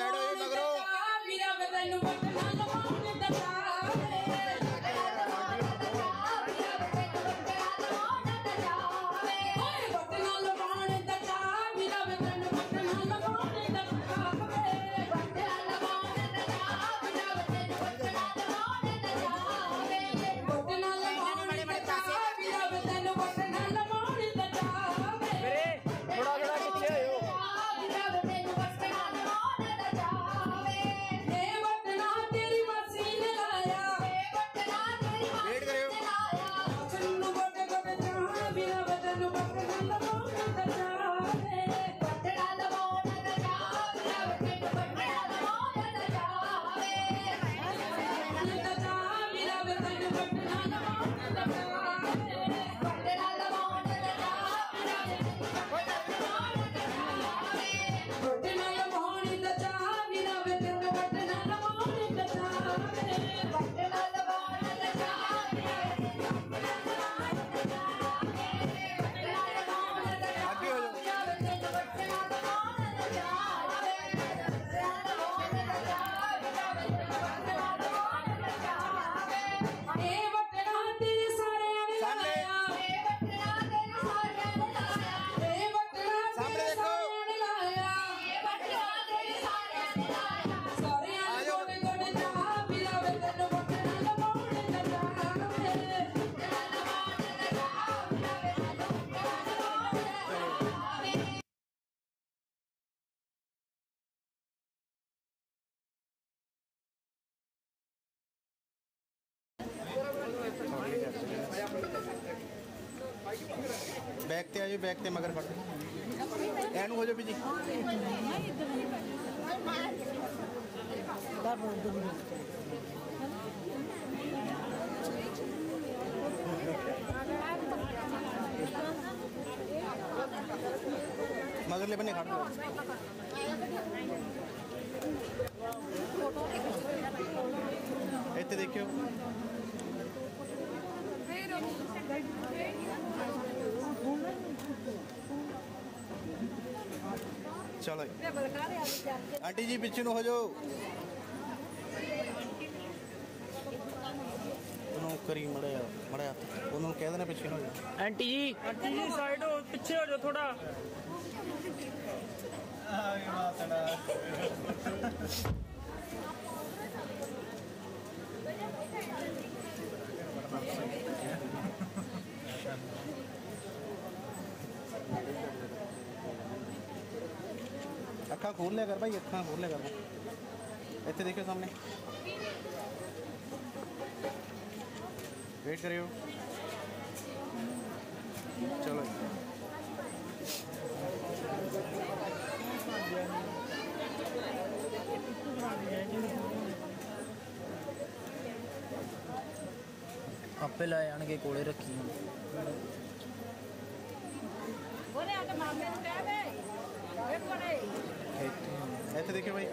ਤੇ ਆ ਜਾਓ ਬੈਕ ਤੇ ਮਗਰ ਫੜ ਐਨੂੰ ਹੋ ਜਾਓ ਵੀ ਜੀ ਮਗਰਲੇ ਬੰਨੇ ਖੜ ਜਾਓ ਇੱਥੇ ਚਲੋ ਜੀ। ਆਂਟੀ ਜੀ ਪਿੱਛੇ ਨੂੰ ਹੋ ਜਾਓ। ਉਹਨੂੰ ਕਰੀ ਮੜਿਆ ਮੜਿਆ ਉਹਨੂੰ ਕਹਿ ਦੇਣਾ ਪਿੱਛੇ ਨੂੰ ਹੋ ਜਾ ਆਂਟੀ ਜੀ। ਆਂਟੀ ਜੀ ਸਾਈਡ ਹੋ ਪਿੱਛੇ ਹੋ ਜਾਓ ਥੋੜਾ ਅੱਖਾਂ ਖੋਲ ਲਿਆ ਕਰ ਭਾਈ ਅੱਖਾਂ ਖੋਲ ਲਿਆ ਕਰ ਇੱਥੇ ਦੇਖਿਓ ਸਾਹਮਣੇ ਵੇਟ ਕਰਿਓ ਚਲੋ ਜੀ। ਆਪੇ ਲੈ ਜਾਣਗੇ ਕੋਲੇ ਰੱਖੀ ਹੁਣ ਇੱਥੇ ਦੇਖਿਓ है तो देखिए भाई।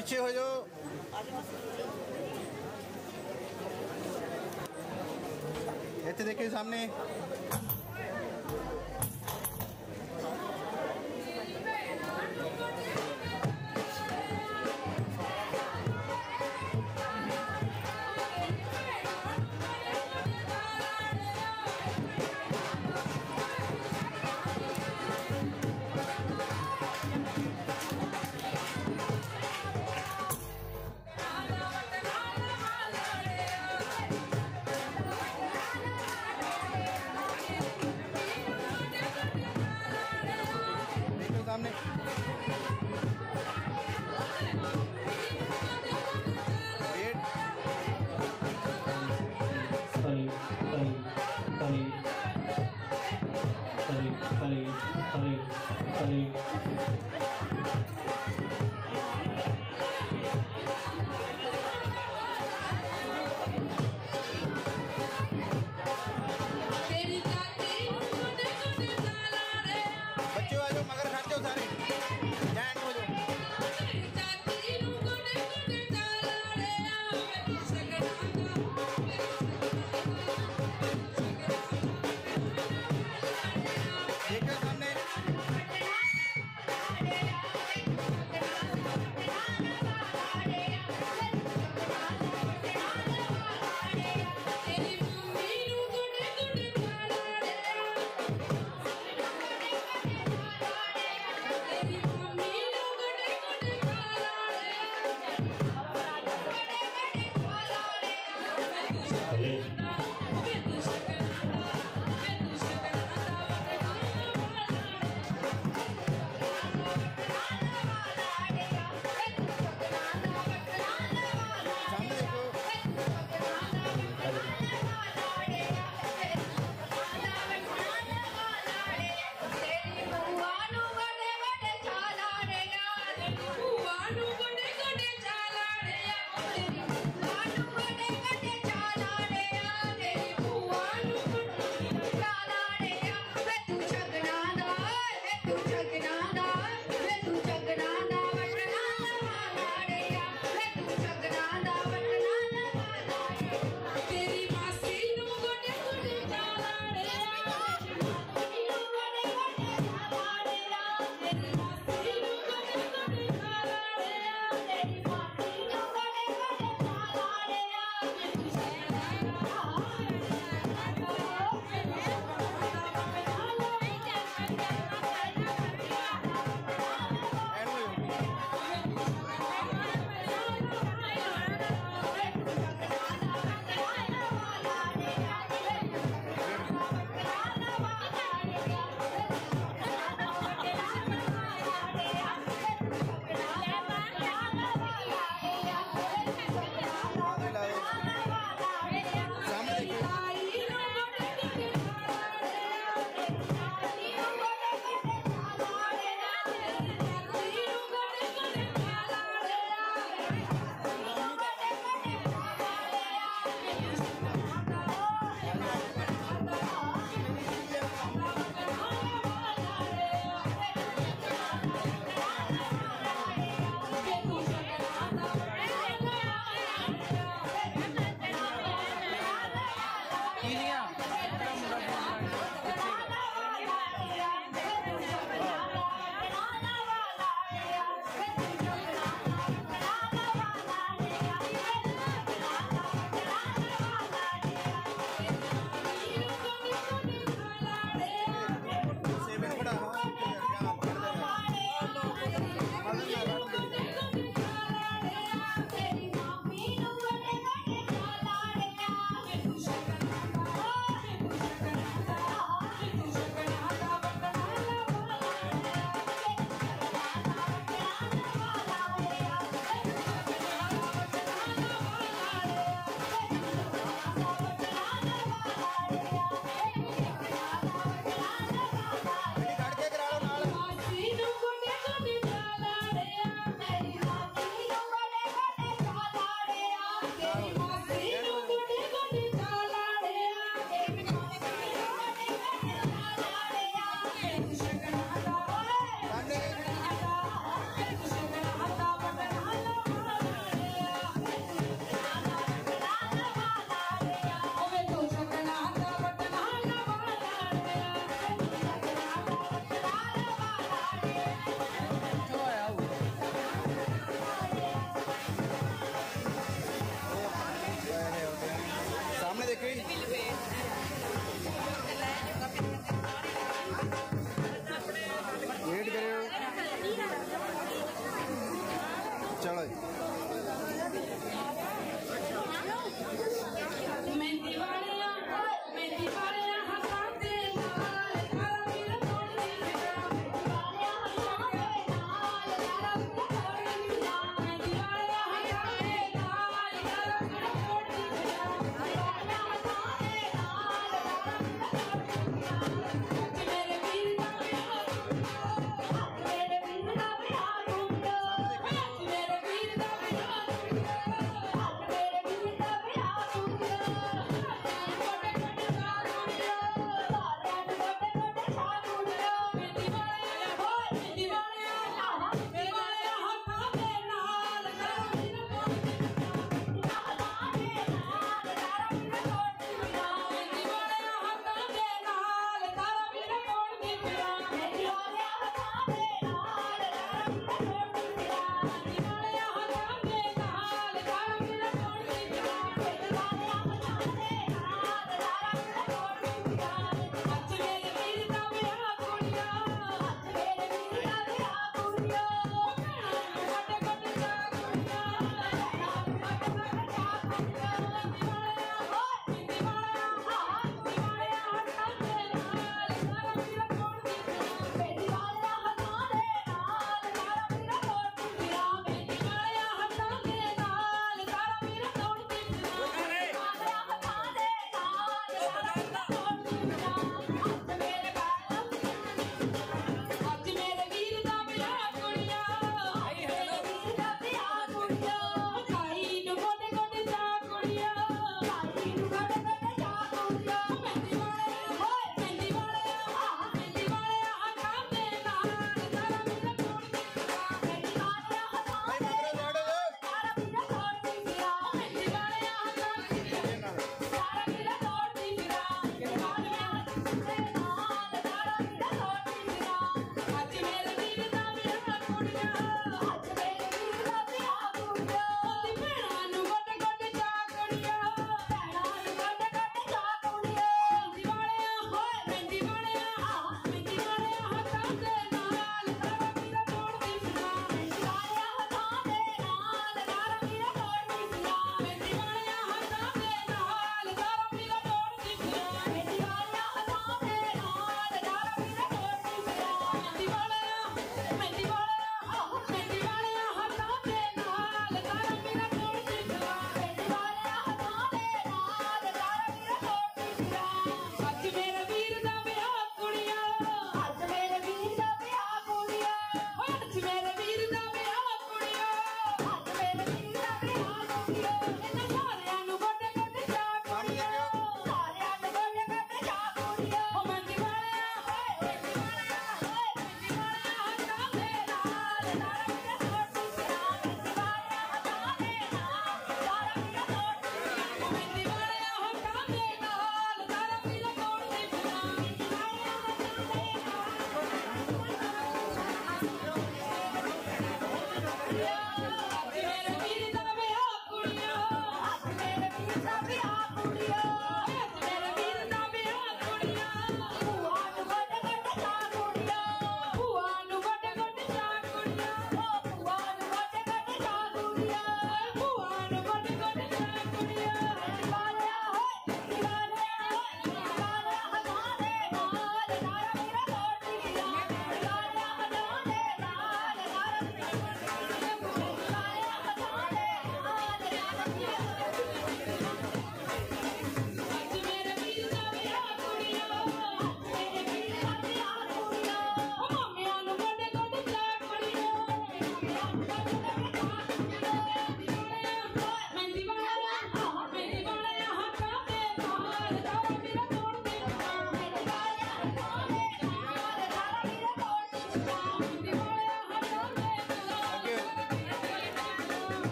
पीछे हो जाओ। ऐसे तो देखिए सामने।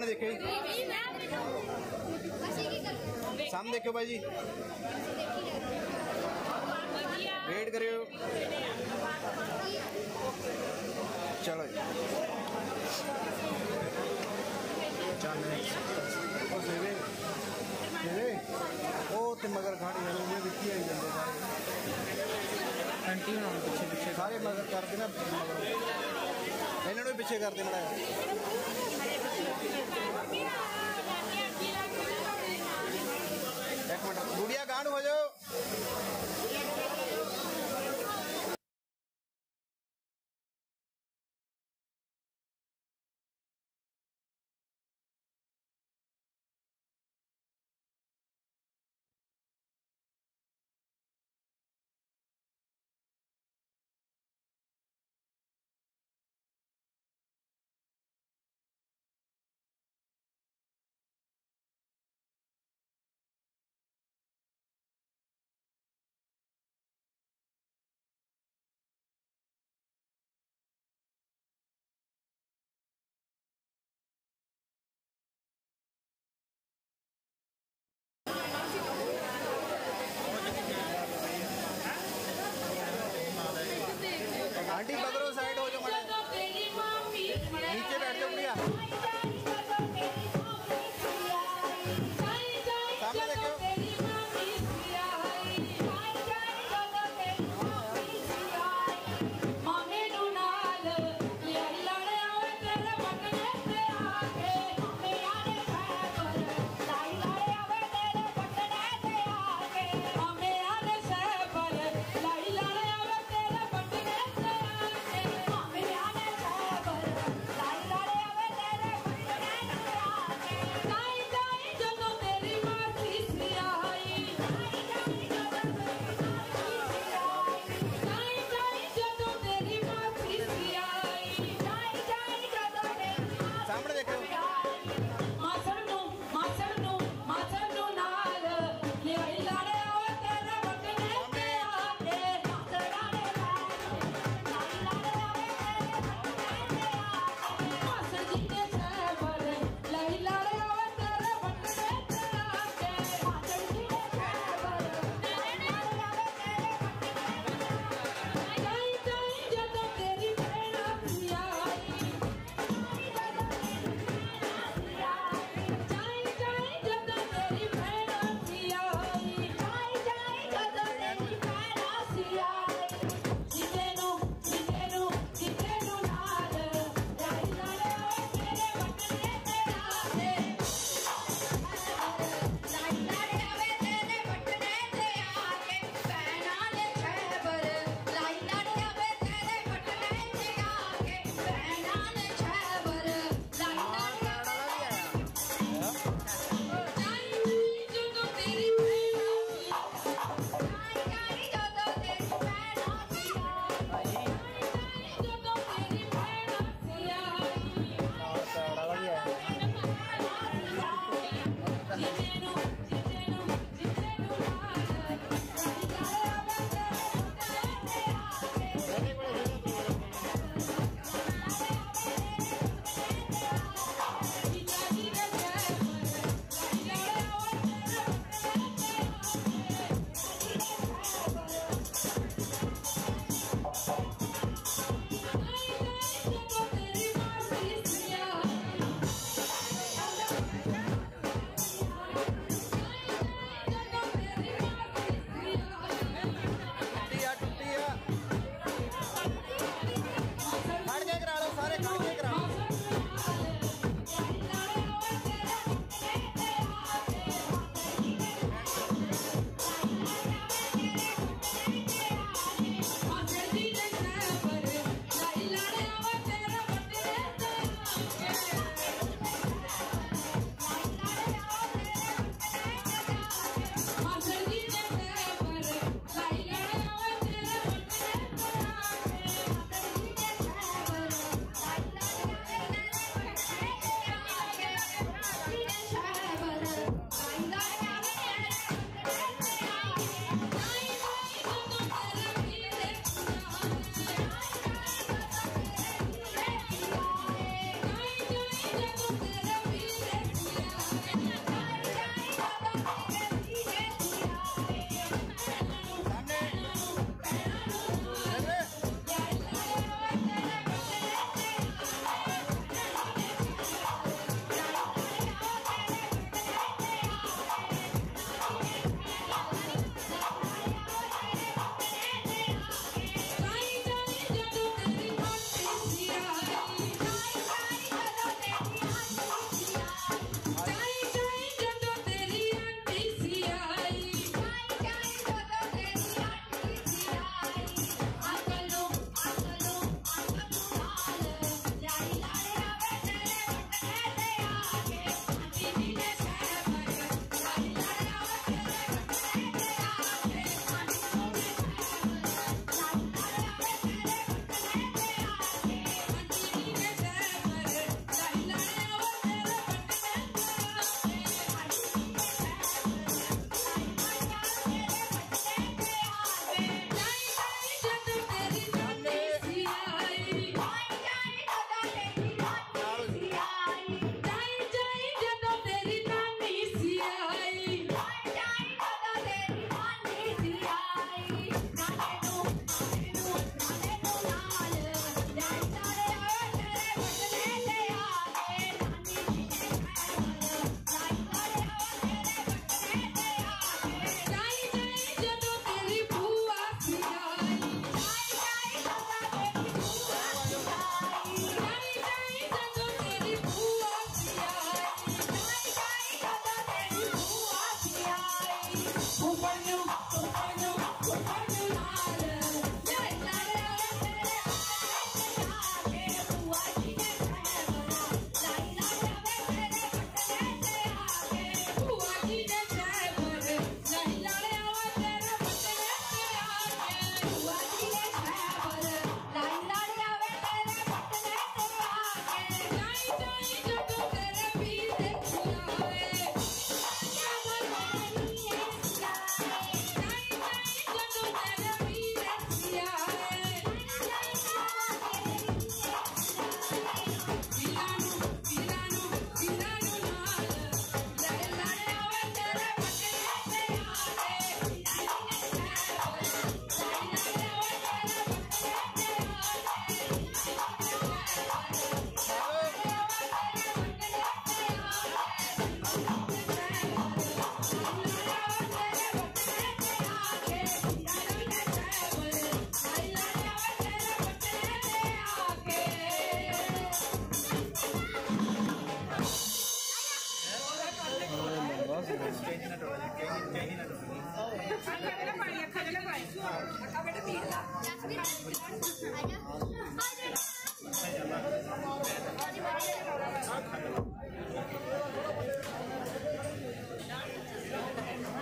आपने देखे शाम देखो भाई जी। वेट करियो। चलो ओ ते मगर खाड़ी है लोग बिकी आई जंदे आंटी हुन पीछे पीछे। सारे मगर कर देना। मगर इन्हां नु पीछे कर देना। Mira.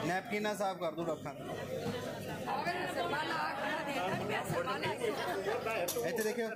नैपकिन साफ़ कर दो रखा इत देखियो।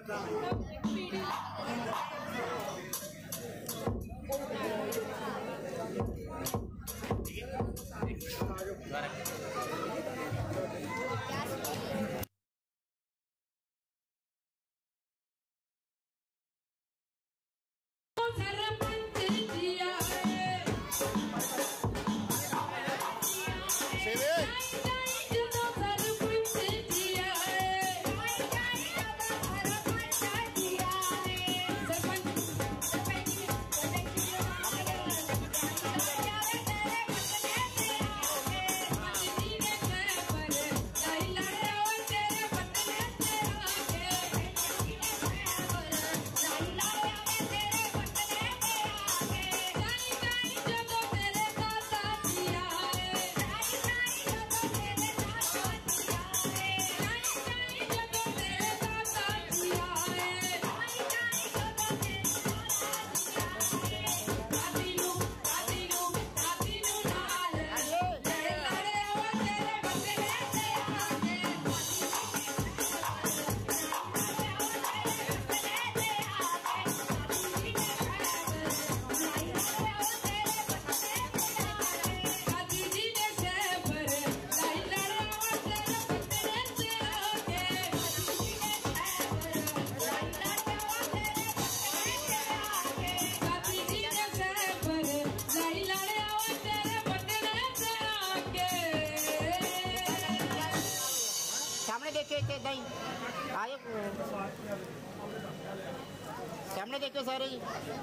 सामने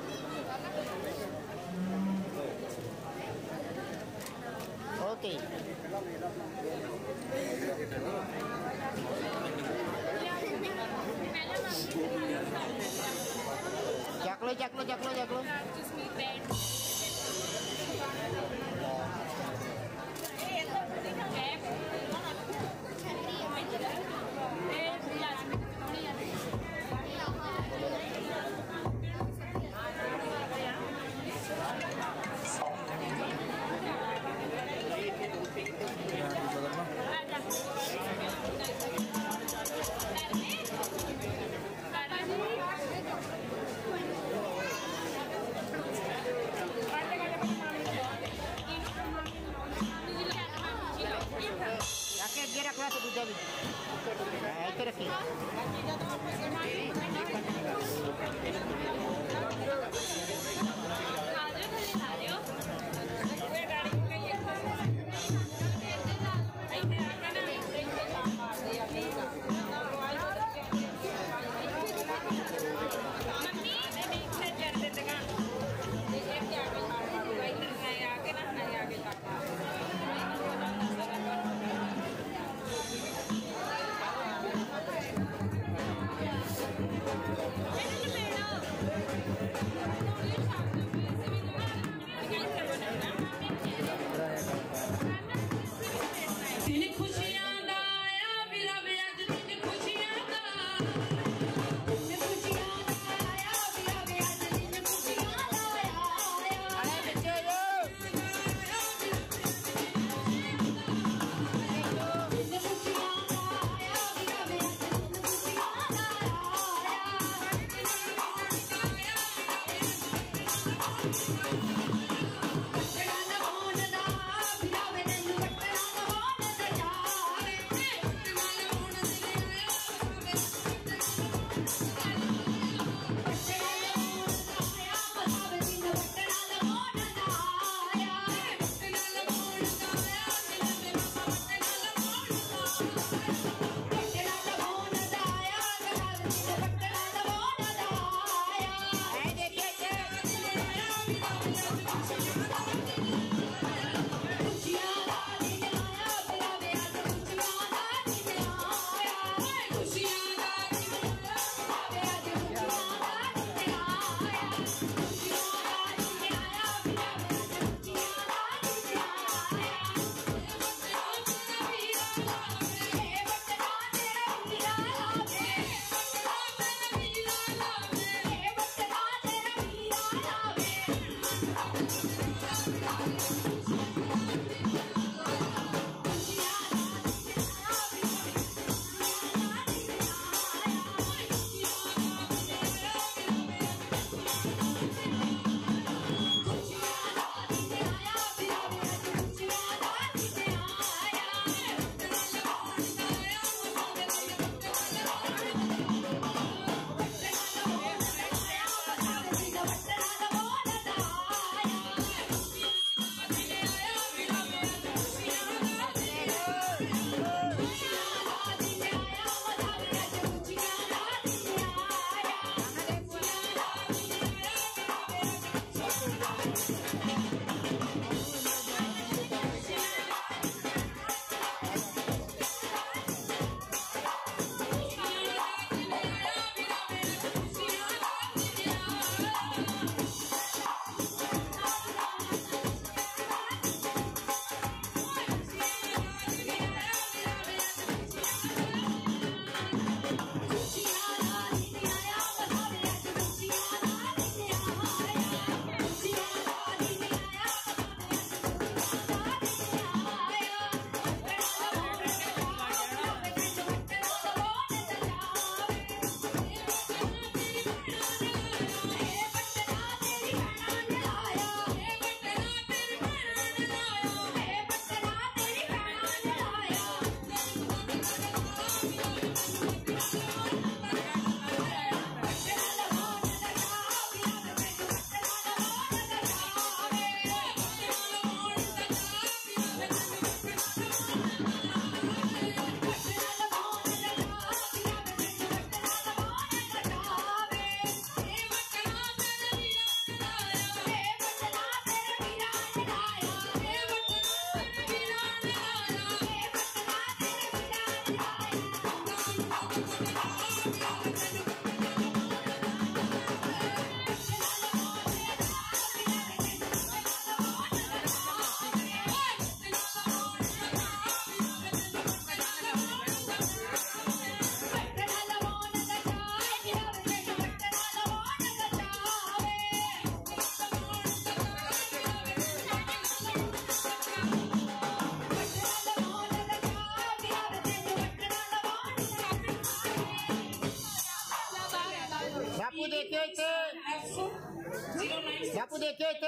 ਬਾਪੂ ਦੇਖਿਓ ਇੱਥੇ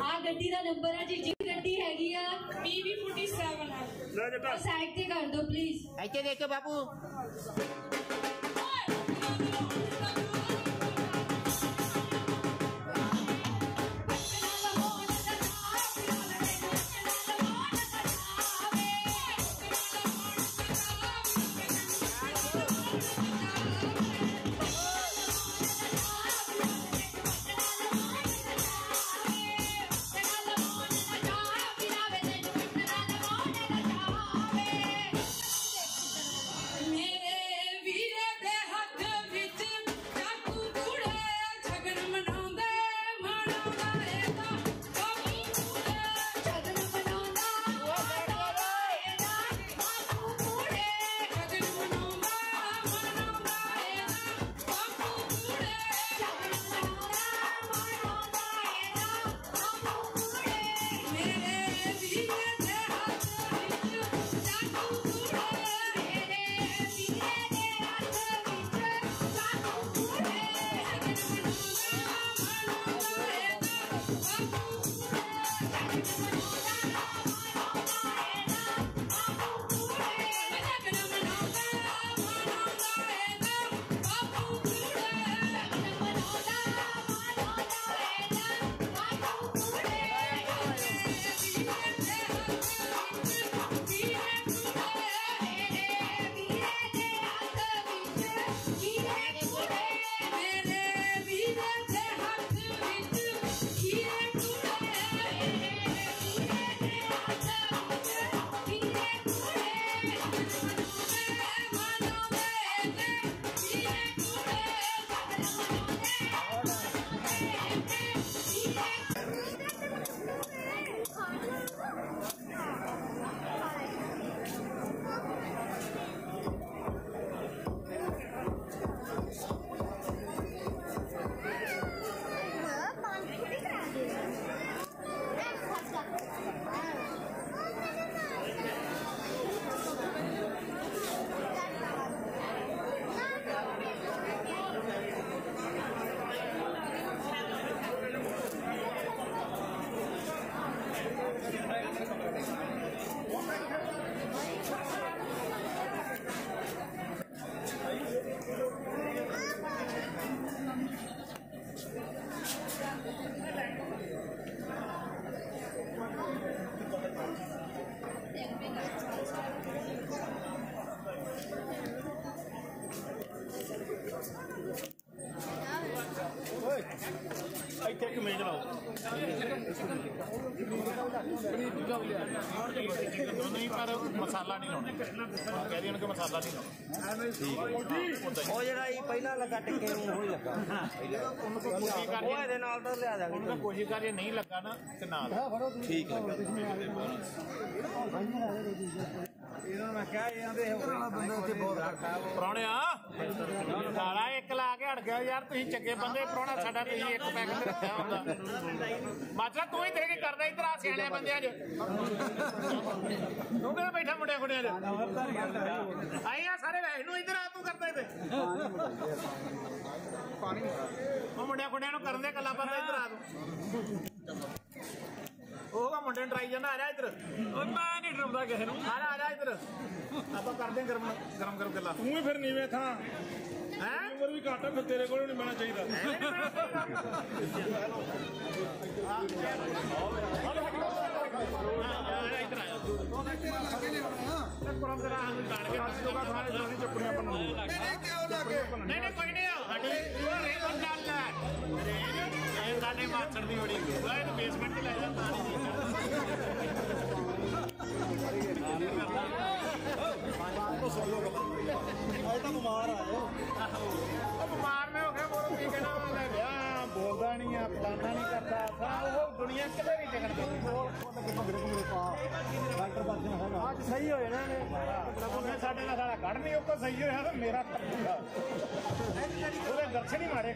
ਆ ਗੱਡੀ ਦਾ ਨੰਬਰ ਹੈ ਜੀ ਜੀ ਗੱਡੀ ਹੈਗੀ ਆ PV47 ਹੈ ਸਾਈਡ ਤੇ ਕਰ ਦਿਓ ਪਲੀਜ਼ ਇੱਥੇ ਦੇਖਿਓ ਬਾਪੂ ਇੱਕ ਮੇਜ ਲਾਓ ਨਹੀਂ ਪਰ ਮਸਾਲਾ ਨਹੀਂ ਲਾਉਣਾ ਕਹਿ ਰਹੀ ਕਿ ਮਸਾਲਾ ਨਹੀਂ ਲਾਉਣਾ ਉਹ ਜਿਹੜਾ ਇਹ ਪਹਿਲਾਂ ਲੱਗਾ ਟਿੱਕੇ ਨੂੰ ਉਹੀ ਲੱਗਾ ਉਹਨੂੰ ਕੋਈ ਕੋਸ਼ਿਸ਼ ਕਰ ਉਹ ਇਹਦੇ ਨਾਲ ਤਾਂ ਲਿਆ ਉਹਨੂੰ ਕੋਈ ਕੋਸ਼ਿਸ਼ ਕਰ ਜੇ ਨਹੀਂ ਲੱਗਾ ਨਾ ਤੇ ਨਾ ਲਾ। ਠੀਕ ਲੱਗਾ ਇਹਨਾਂ ਨੂੰ ਮੈਂ ਕਿਹਾ ਇਹਨਾਂ ਦੇ ਬੰਦੇ ਇੱਥੇ ਬਹੁਤ ਪ੍ਰਾਹੁਣਿਆ ਸਾਲਾ ਇੱਕ ਲਾ ਕੇ ਹਟ ਗਿਆ ਯਾਰ ਤੁਸੀਂ ਚੰਗੇ ਬੰਦੇ ਪ੍ਰਾਹੁਣਾ ਸਾਡਾ ਤੁਸੀਂ ਇੱਕ ਪੈਕ ਤੇ ਰੱਖਿਆ ਹੁੰਦਾ। ਮਾਤਰਾ ਤੂੰ ਹੀ ਦੇ ਕੇ ਕਰਦਾ ਇਧਰ ਆ ਸਿਆਣਿਆਂ ਬੰਦਿਆਂ 'ਚ। ਤੂੰ ਕਿਹੜਾ ਬੈਠਾ ਮੁੰਡਿਆਂ ਕੁੜੀਆਂ 'ਚ? ਆਈ ਆ ਸਾਰੇ ਵੈਸ਼ ਨੂੰ ਇਧਰ ਆ ਤੂੰ ਕਰਦਾ ਇੱਥੇ। ਪਾਣੀ ਉਹ ਮੁੰਡਿਆਂ ਕੁੜੀਆਂ ਨੂੰ ਕਰਨ ਦੇ ਗੱਲਾਂ ਬੰਦਾ ਇਧਰ ਆ ਤੂੰ। ਉਹ ਕਾ ਮੁੰਡੇ ਨੂੰ ਡਰਾਈ ਜਾਂਦਾ ਆ ਜਾ ਇੱਧਰ ਓਏ ਮੈਂ ਨਹੀਂ ਡਰਾਉਂਦਾ ਕਿਸੇ ਨੂੰ ਆ ਜਾ ਆ ਜਾ ਇੱਧਰ ਆਪਾਂ ਕਰਦੇ ਹਾਂ ਗਰਮ ਗਰਮ ਗਰਮ ਗੱਲਾਂ ਤੂੰ ਹੀ ਫਿਰ ਨੀਵੇਂ ਥਾਂ ਹੈ ਉਮਰ ਵੀ ਘੱਟ ਆ ਫਿਰ ਤੇਰੇ ਕੋਲ ਨਹੀਂ ਮਿਲਣਾ ਚਾਹੀਦਾ ਨਹੀਂ ਨਹੀਂ ਕੋਈ ਨਹੀਂ ਸਾਡੇ ਉਹ ਰੇ ਉਹ ਚੱਲ ਰੇ ਇਹ ਸਾਡੇ ਮਾਸਟਰ ਦੀ ਹੋੜੀ ਉਹ ਇਹਨੂੰ ਬੇਸਮੈਂਟ ਤੇ ਲੈ ਜਾ ਤਾਂ ਅੱਜ ਤਾਂ ਬਿਮਾਰ ਆਏ ਉਹ ਬਿਮਾਰ ਦੁਨੀਆ ਕਿਤੇ ਵੀ ਟਿਕਣ ਅੱਜ ਸਹੀ ਹੋਏ ਨਾ ਉਹਨੇ ਸਾਡੇ ਨਾਲ ਸਾਡਾ ਕੱਢ ਨਹੀਂ ਉਹ ਤਾਂ ਸਹੀ ਹੋਇਆ ਤਾਂ ਮੇਰਾ ਕੱਢੂਗਾ ਉਹਦੇ ਦਰਸ਼ਨ ਹੀ ਮਾਰੇ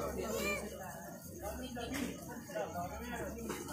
どうもみんなの。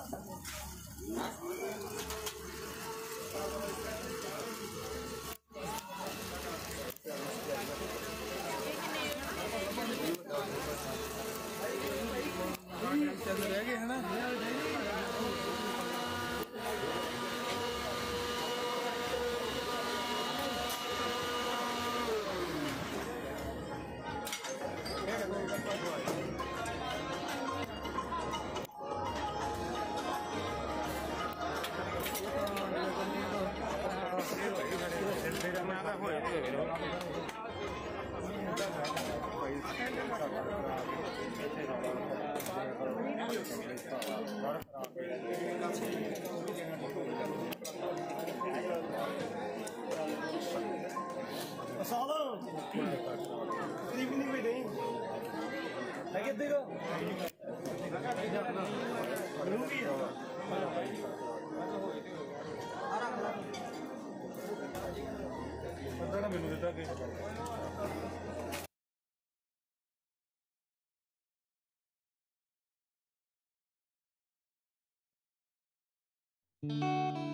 ਮੇਰਾ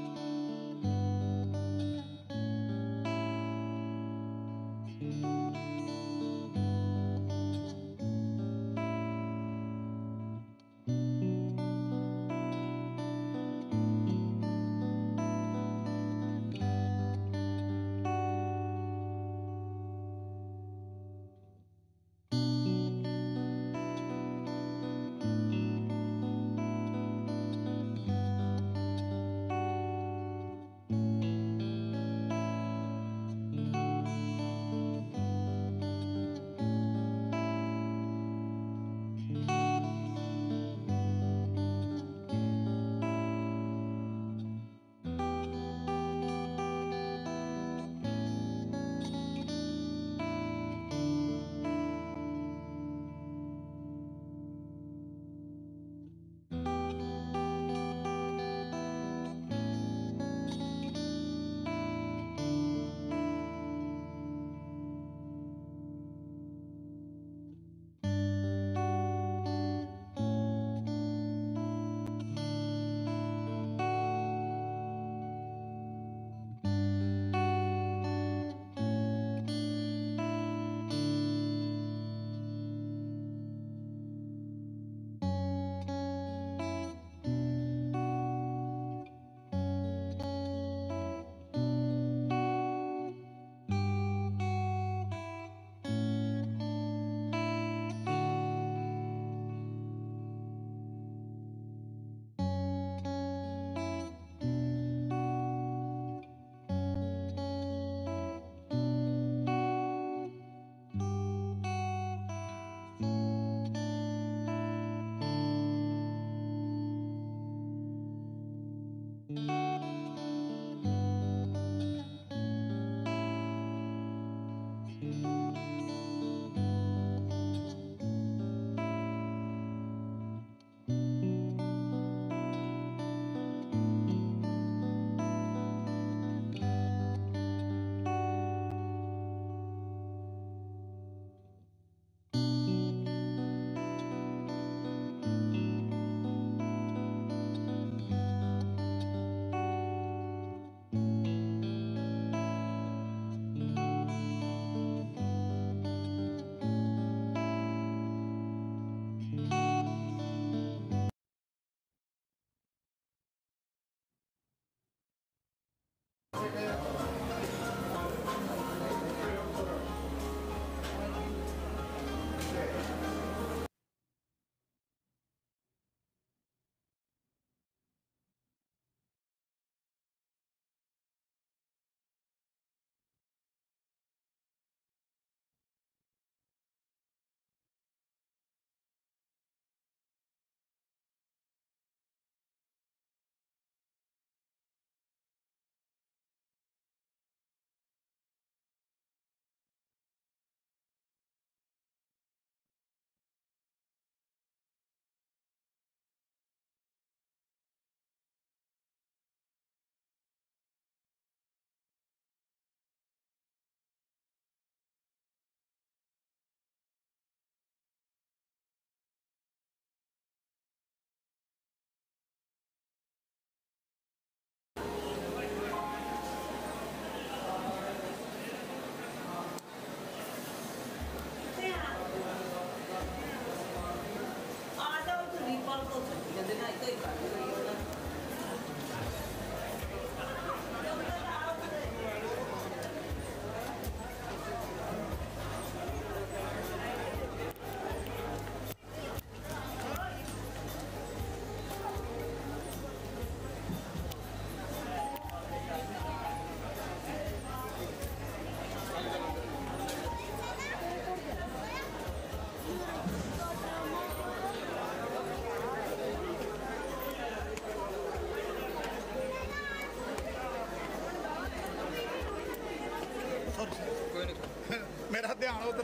otra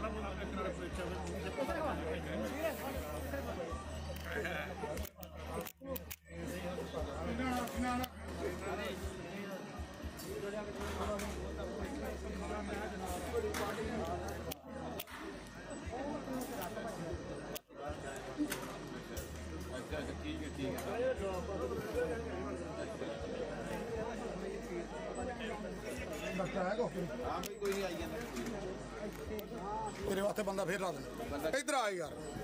मला पण आपल्याकडे परीक्षा ਫੇਰ ਲਾ ਦੇ। ਇਧਰ ਆ ਯਾਰ।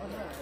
on her.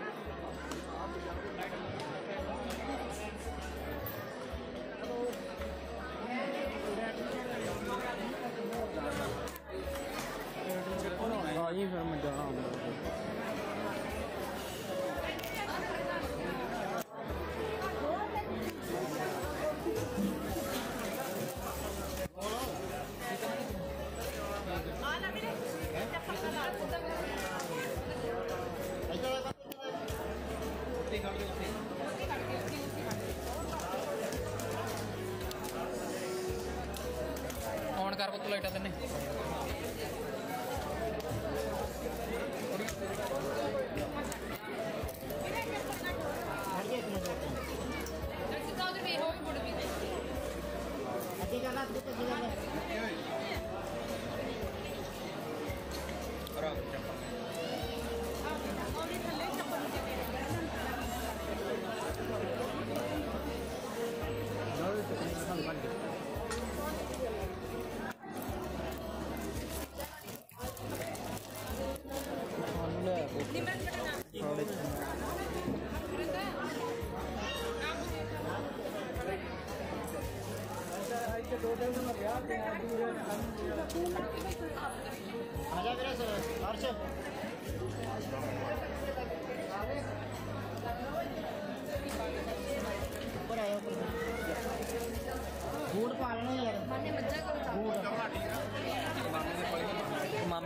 এটাতে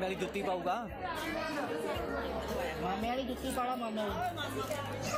ਵਾਲੀ ਜੁੱਤੀ ਪਾਊਗਾ। ਮਾਮੇ ਵਾਲੀ ਜੁੱਤੀ ਪਾਲਾ ਮਾਮੇ ਵਾਲੀ।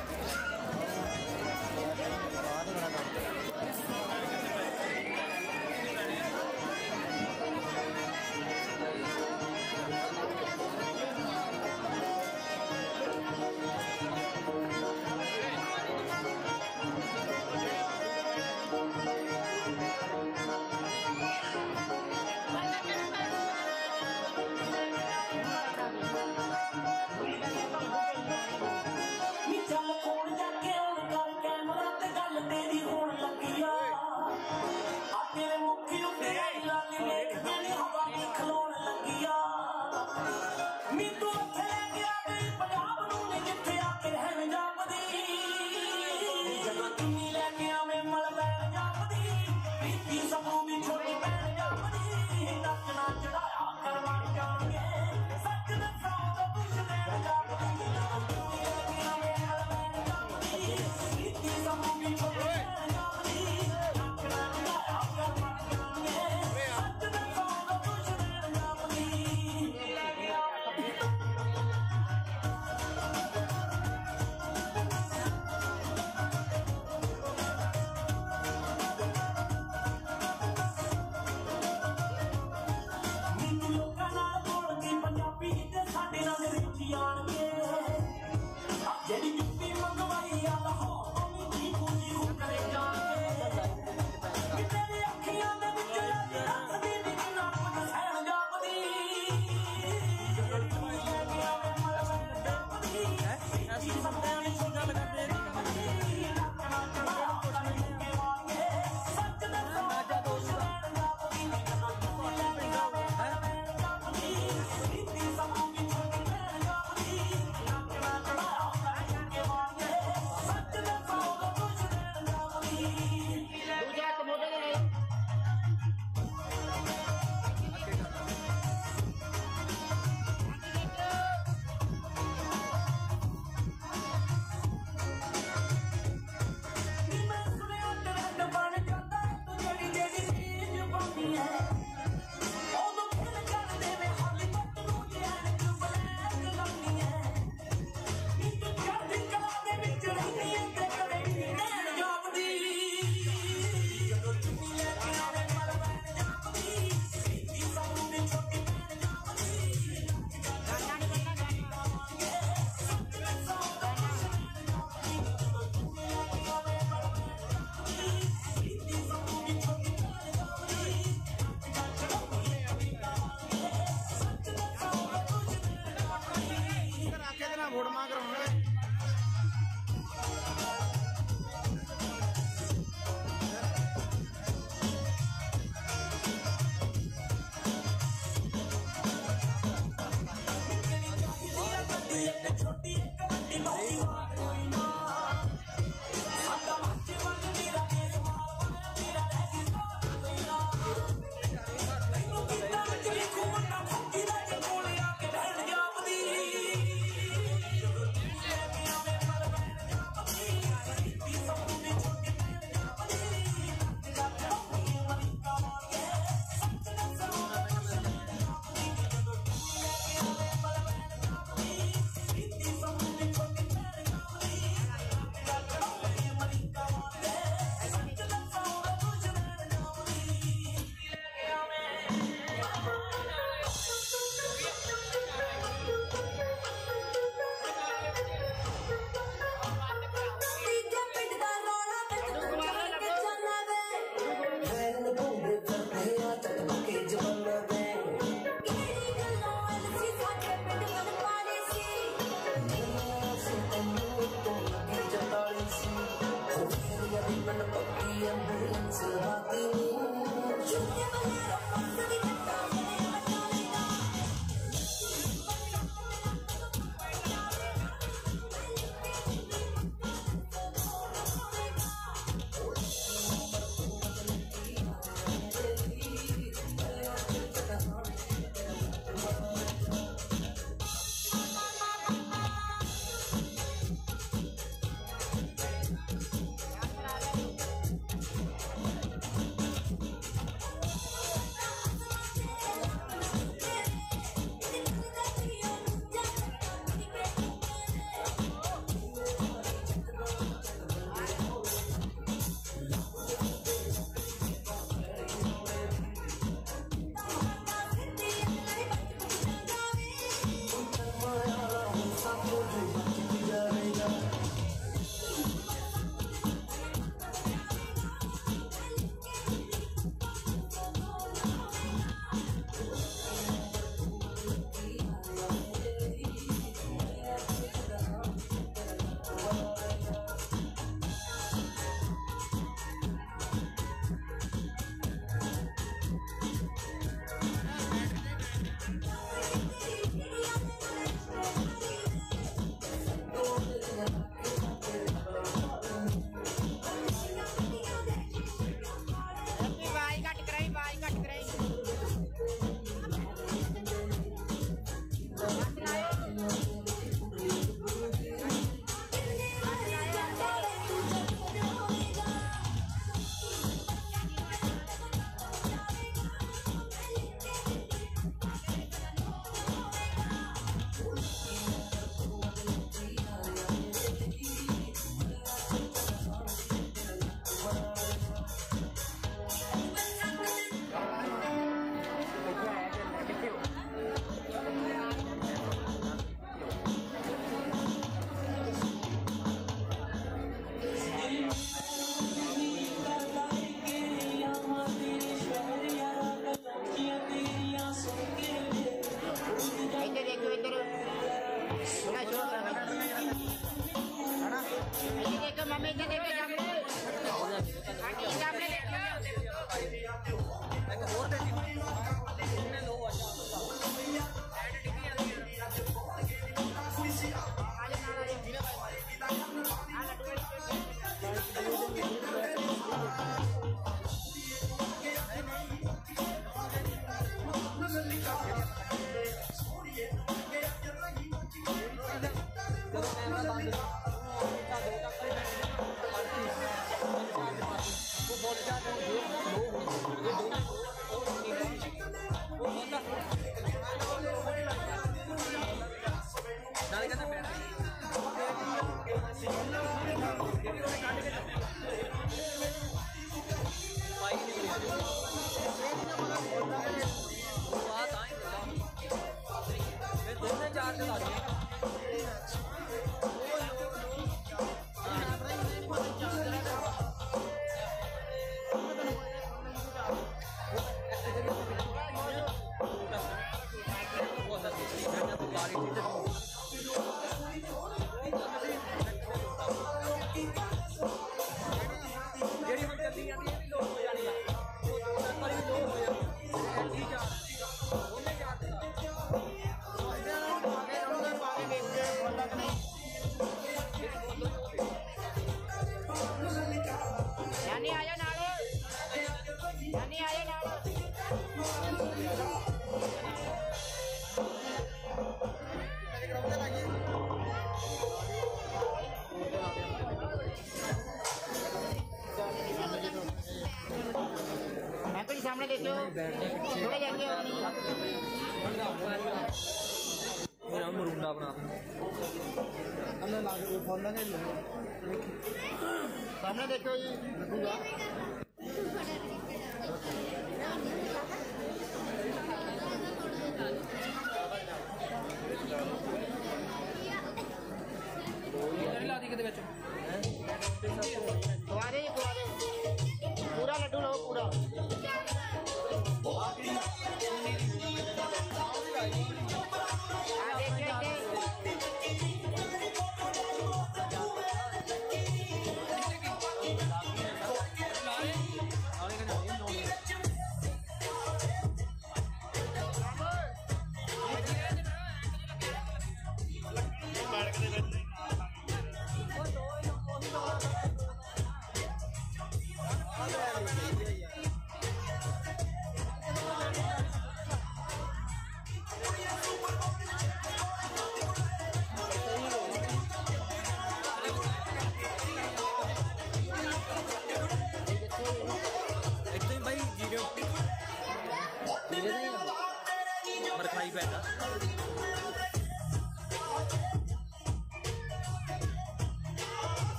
Sana ne.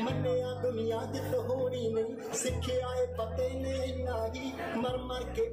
ਮੰਨਿਆ ਦੁਨੀਆ ਜਿੱਤ ਹੋਣੀ ਨਹੀਂ। ਸਿੱਖਿਆ ਏ ਪਤੇ ਨੇ ਇੰਨਾ ਹੀ। ਮਰ ਮਰ ਕੇ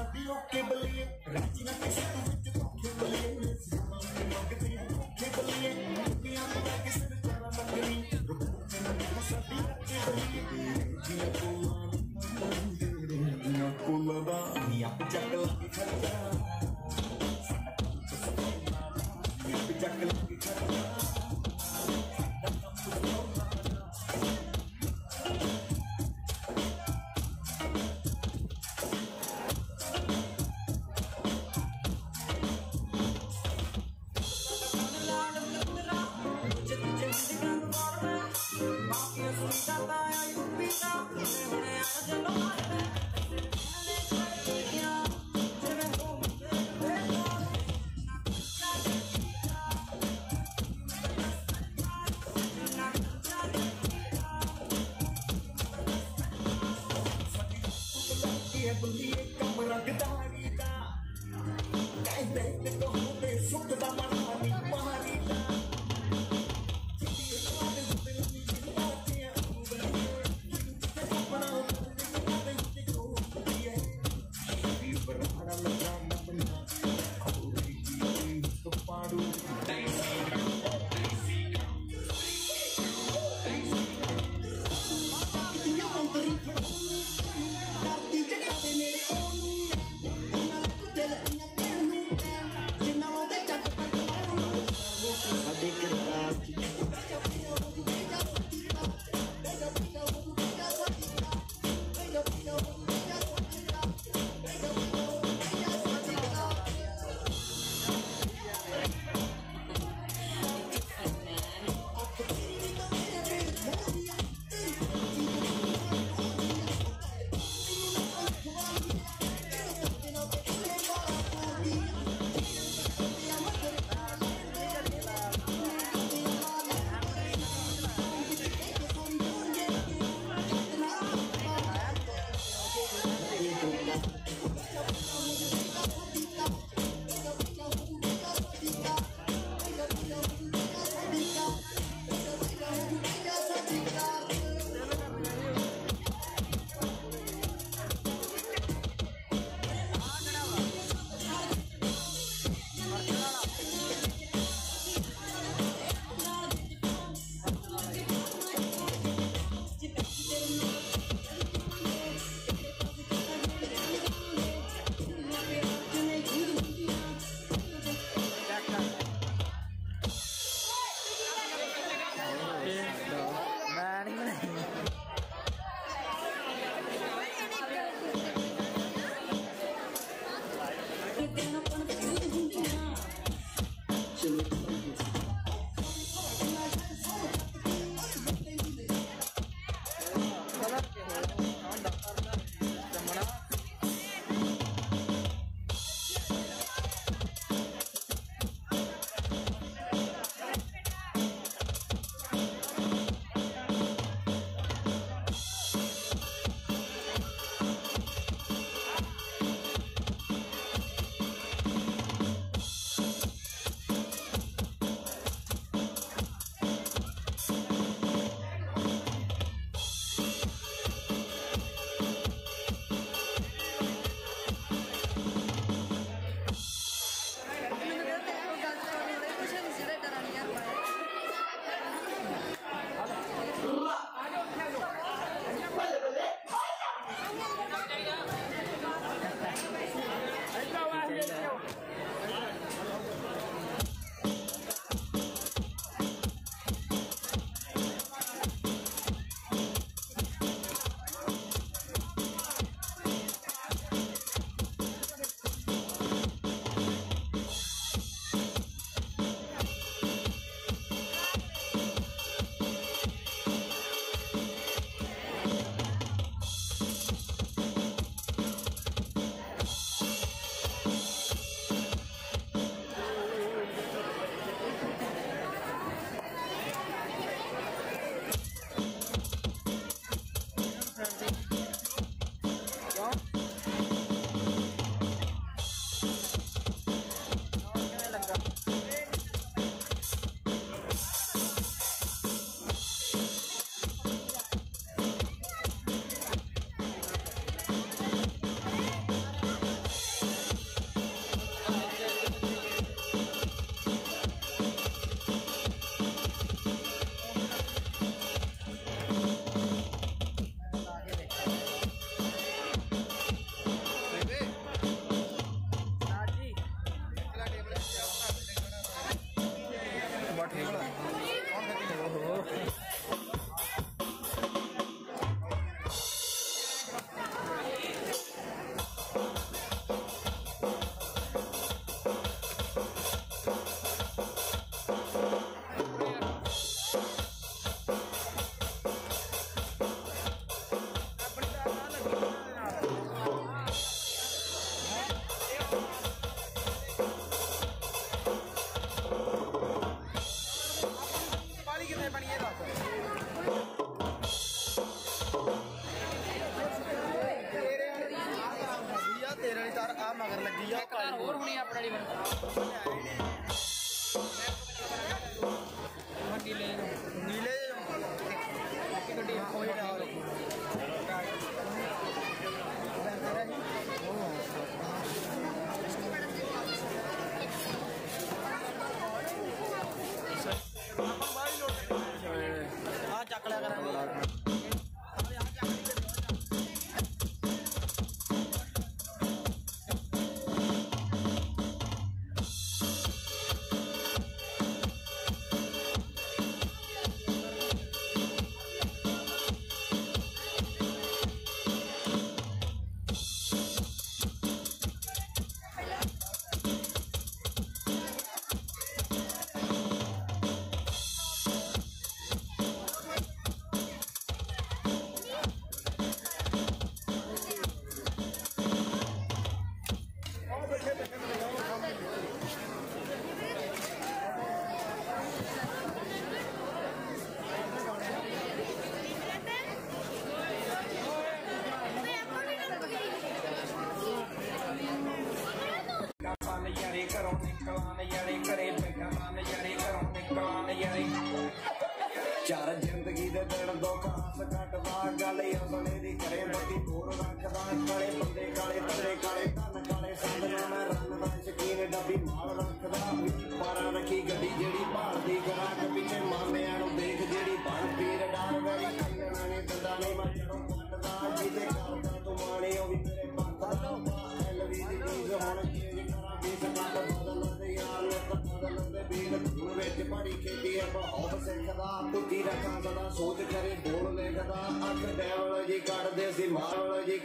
Sabio que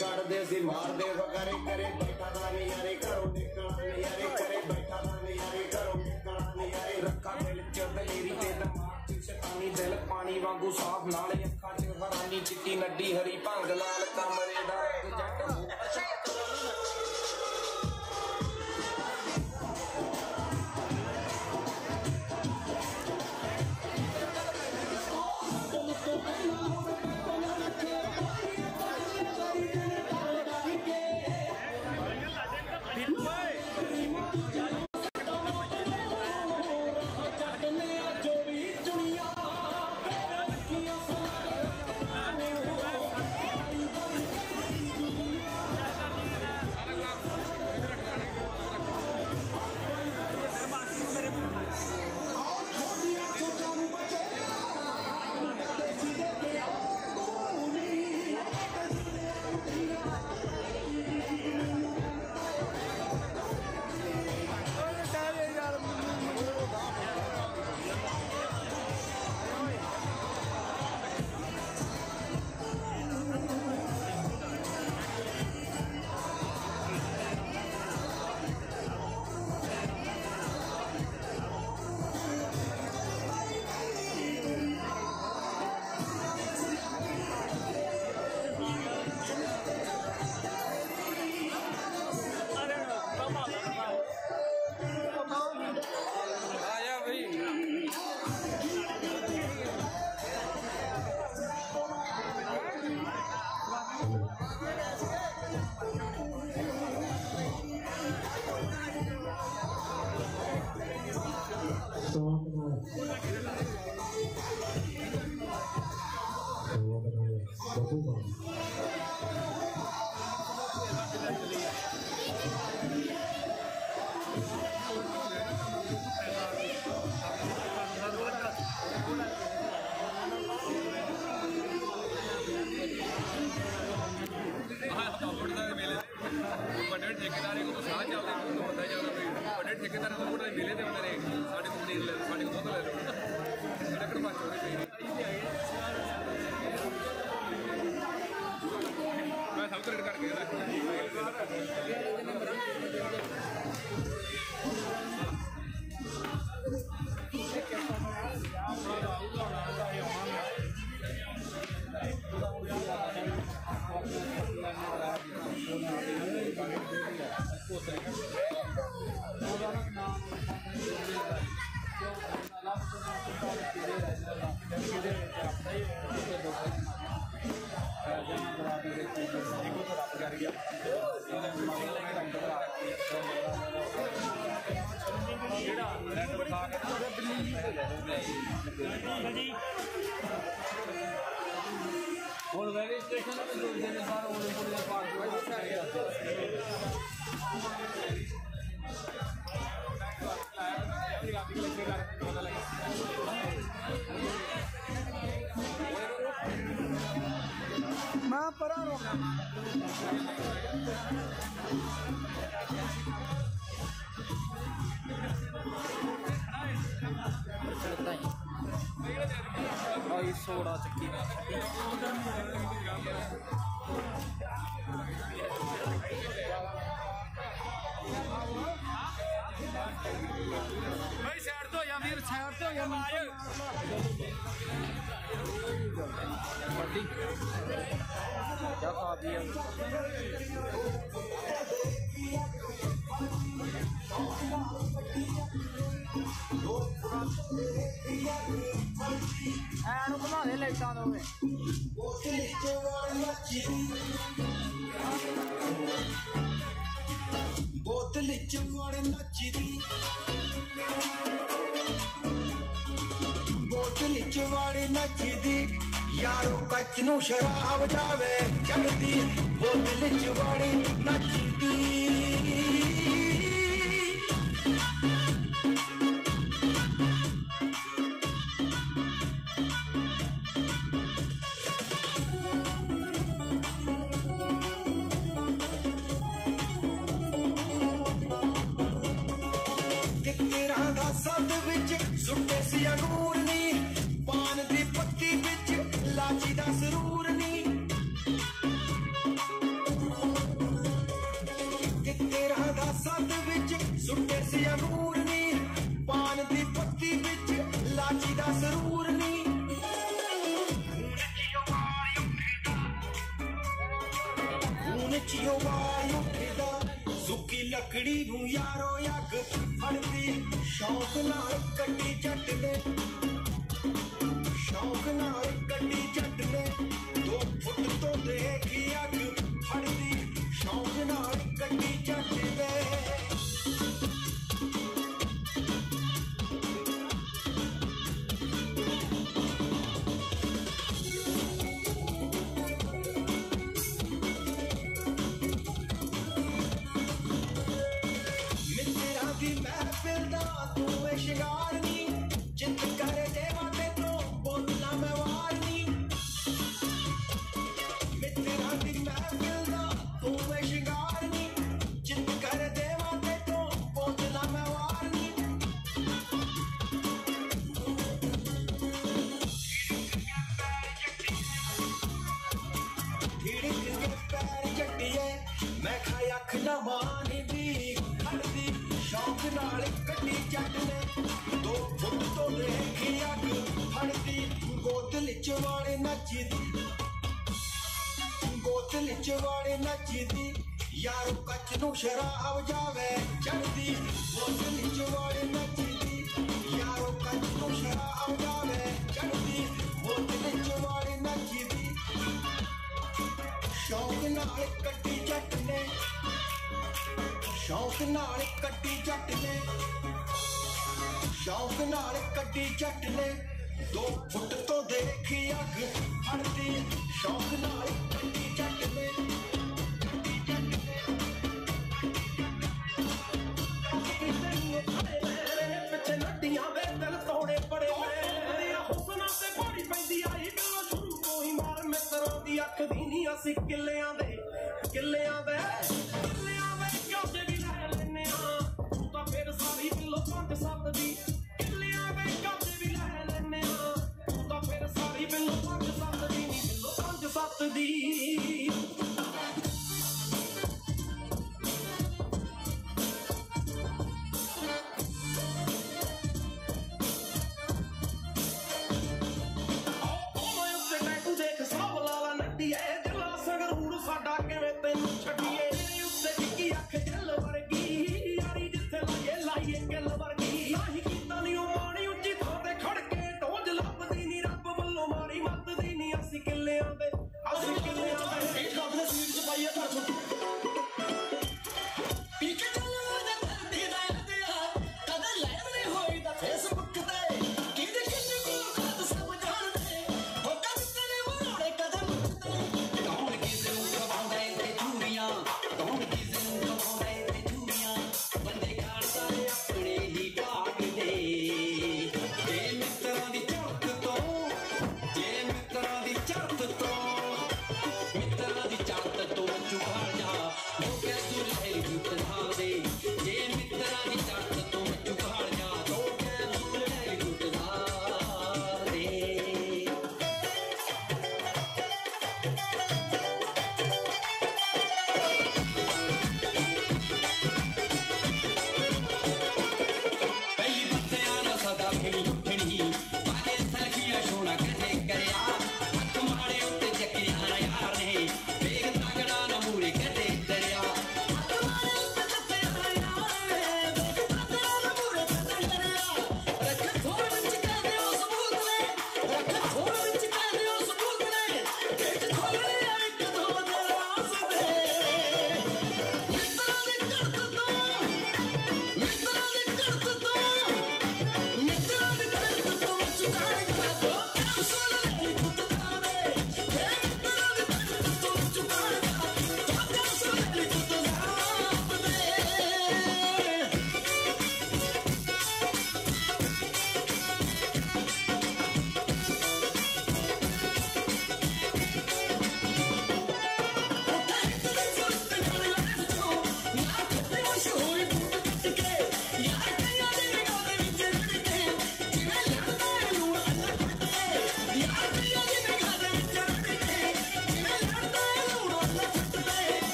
ਕੱਢਦੇ ਸੀ ਮਾਰਦੇ ਵਗਾਰੇ ਕਰੇ ਬੈਠਾ ਦਾ ਨਿਆਰੇ ਘਰੋਂ ਨਿਕਲਣ ਨਿਆਰੇ ਕਰੇ ਬੈਠਾ ਦਾ ਨਿਆਰੇ ਘਰੋਂ ਨਿਕਲਣ ਨਿਆਰੇ ਰੱਖਾ ਦਿਲ ਚ ਦਲੇਰੀ ਤੇ ਦਿਮਾਗ ਚ ਸ਼ੈਤਾਨੀ ਦਿਲ ਪਾਣੀ ਵਾਂਗੂ ਸਾਫ ਨਾਲੇ शराब जावे चलती वो दिल चुबाड़े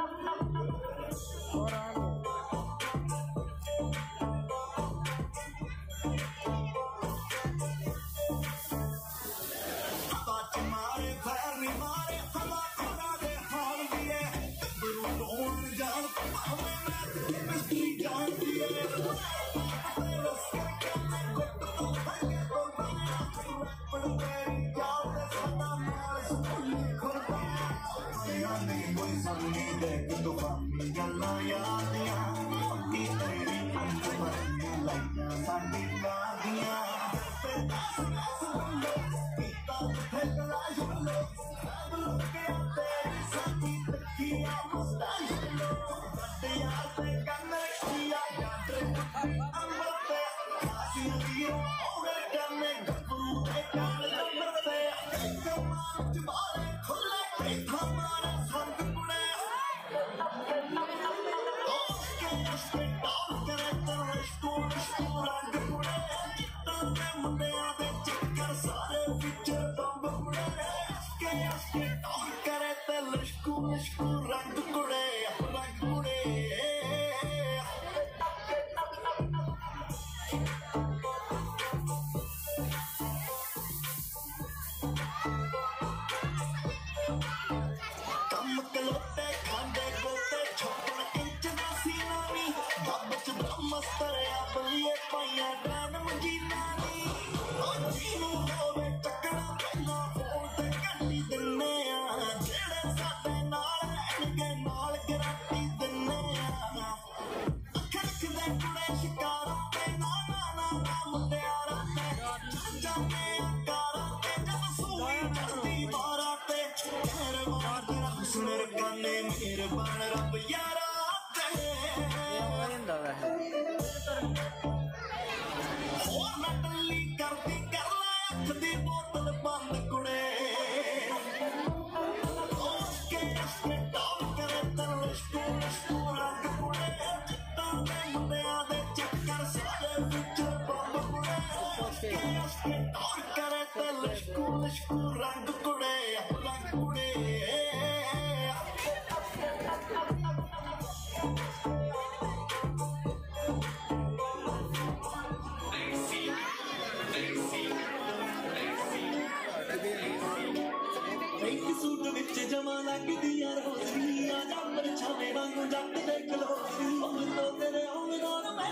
Ha ha ha!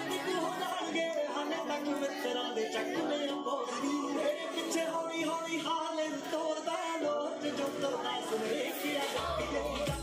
ਨਹੀਂ ਤੂੰ ਹੋਣਾਂਗੇ ਹਾਨੇ ਤੱਕ ਮਿੱਤਰਾਂ ਦੇ ਚੱਕਨੇ ਬੋਲਦੀ ਮੇਰੇ ਪਿੱਛੇ ਹੌਲੀ ਹੌਲੀ ਹਾਲੇ ਤੋੜਦਾ ਲੋਟ ਜੋ ਤੋੜਦਾ ਸੁਣੇ ਕਿ ਆ ਜਾਂਦੀ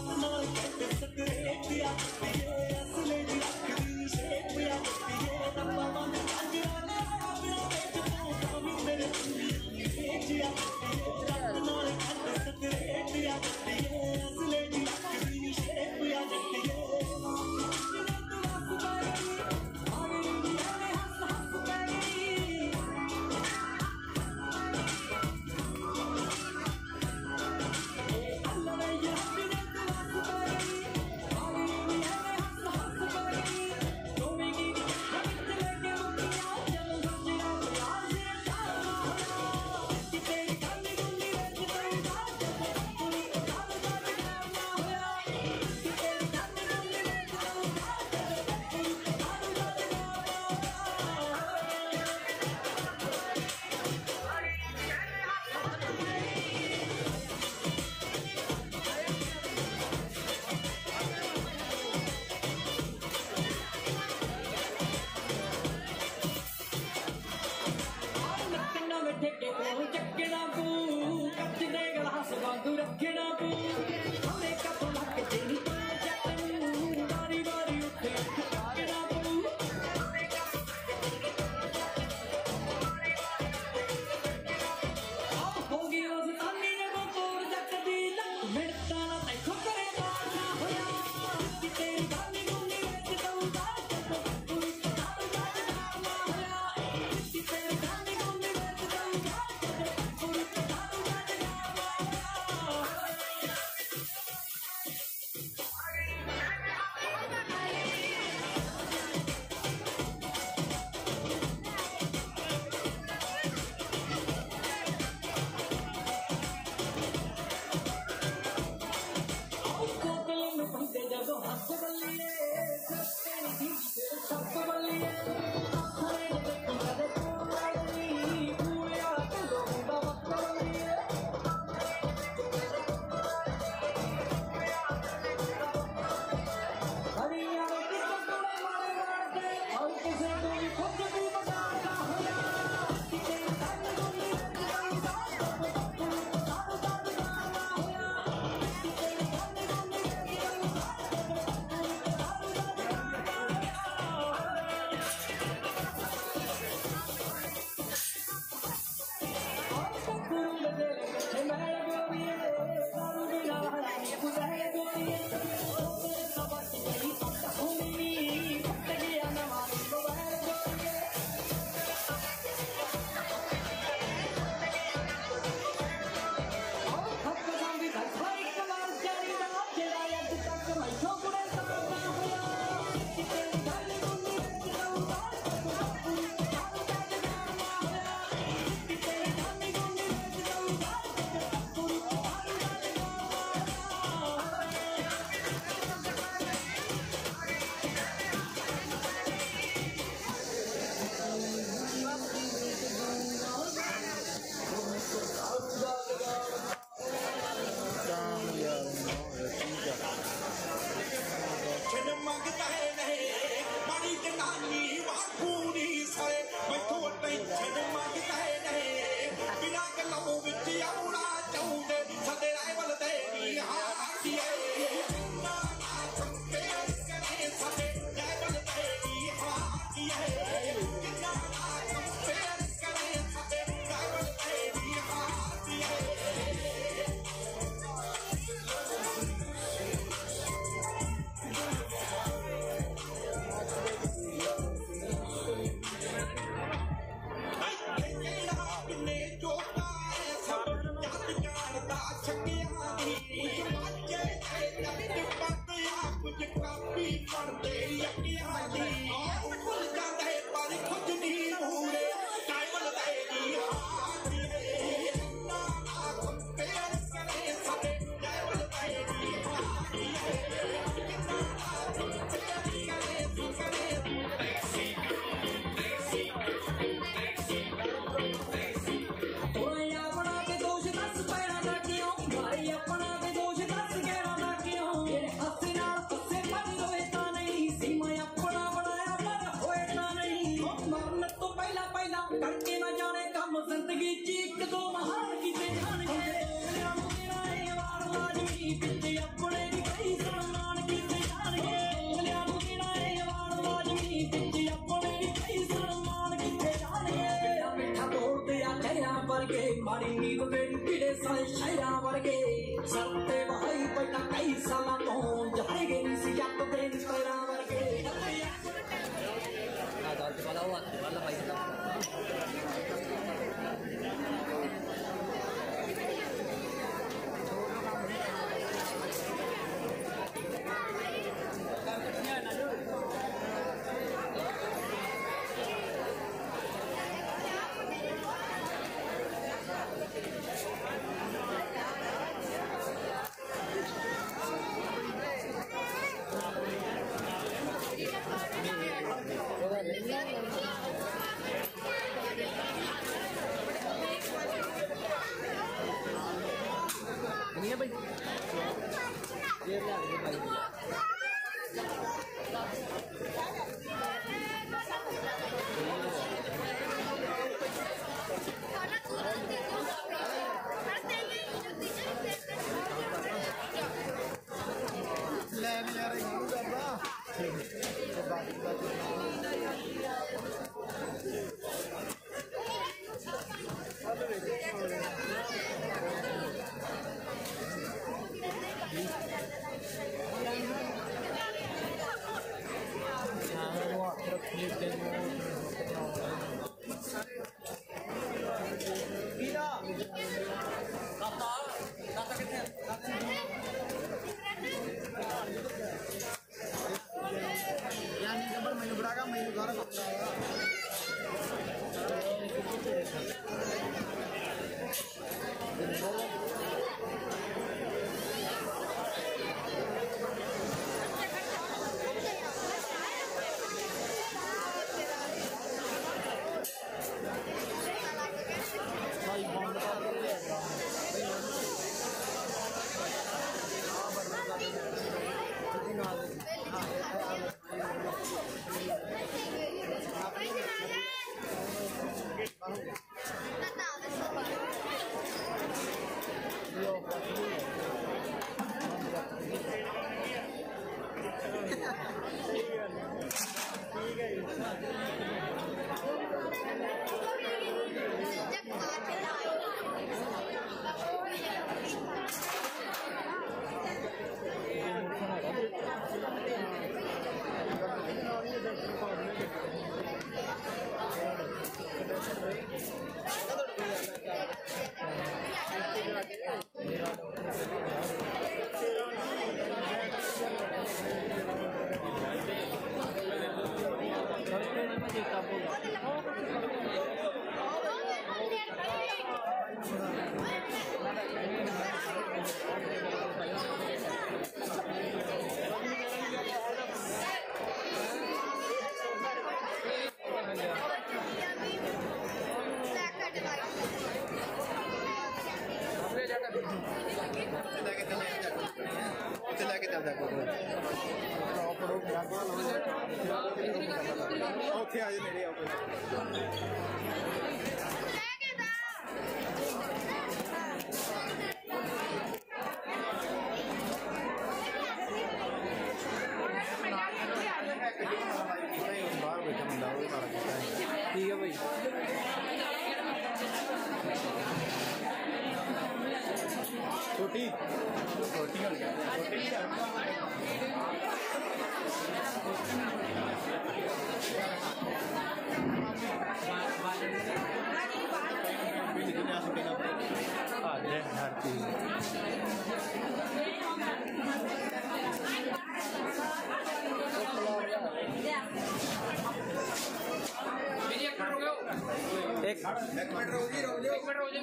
ਕਰਕੇ ਨਾ ਜਾਣੇ ਕੰਮ ਜ਼ਿੰਦਗੀ 'ਚ ਇੱਕ ਦੋ ਮਹਾਨ ਕੀਤੇ ਜਾਣਗੇ ਅਗਲਿਆਂ ਨੂੰ ਦੇਣਾ ਇਹ ਵਾਰ ਲਾਜ਼ਮੀ ਵਿੱਚ ਆਪਣੇ ਵੀ ਕਈ ਸਨਮਾਨ ਕੀਤੇ ਜਾਣਗੇ ਅਗਲਿਆਂ ਨੂੰ ਦੇਣਾ ਇਹ ਵਾਰ ਲਾਜ਼ਮੀ ਵਿੱਚ ਆਪਣੇ ਵੀ ਕਈ ਸਨਮਾਨ ਕੀਤੇ ਜਾਣਗੇ ਬਿਨਾ ਮਿੱਠਾ ਤੋੜਦੇ ਆ ਕਹਿਰਾਂ ਵਰਗੇ ਮਾਰੀ ਨੀਂਦ ਵੇੜੀ ਪੀੜੇ ਸਾਏ ਸ਼ਾਇਰਾਂ ਵਰਗੇ ਸਰ ਤੇ ਵਹਾਈ ਬੈਠਾ ਕਈ ਸਾਲਾਂ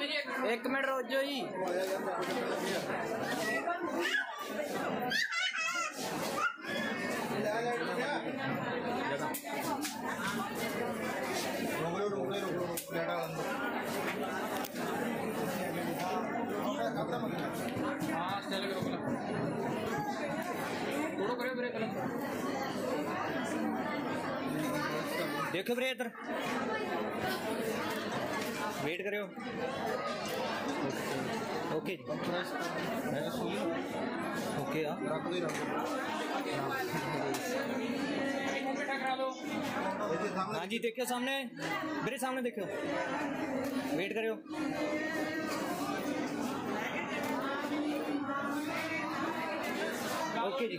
एक मिनट रोज जो ही। देखो ब्रेक इधर वेट करो ओके ओके हाँ। जी देखो सामने। मेरे सामने देखो वेट करो ओके जी।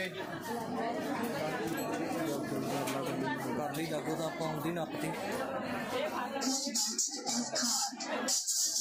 ਓਕੇ ਜੀ ਕਰ ਲਈ ਲੱਗੋ ਤਾਂ ਆਪਾਂ ਆਉਂਦੀ ਨੱਪਤੀ। ਚਲੋ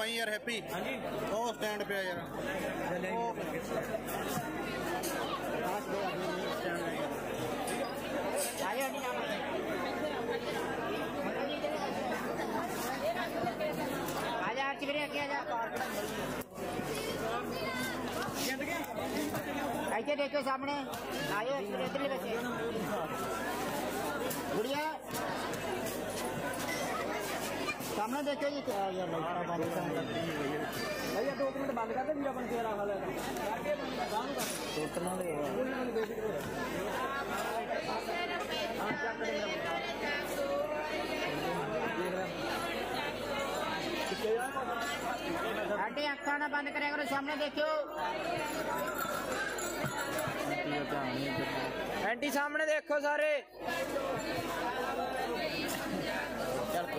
दवाई यार हैप्पी हाँ स्टैंड पे यार ऐसे देखो सामने आयो इधर बच्चे गुड़िया सामने देखे ये यार भैया दो मिनट बंद कर दे बन के रखा ले आंटी अखा बंद करें करो सामने देखो। आंटी, सामने देखो सारे।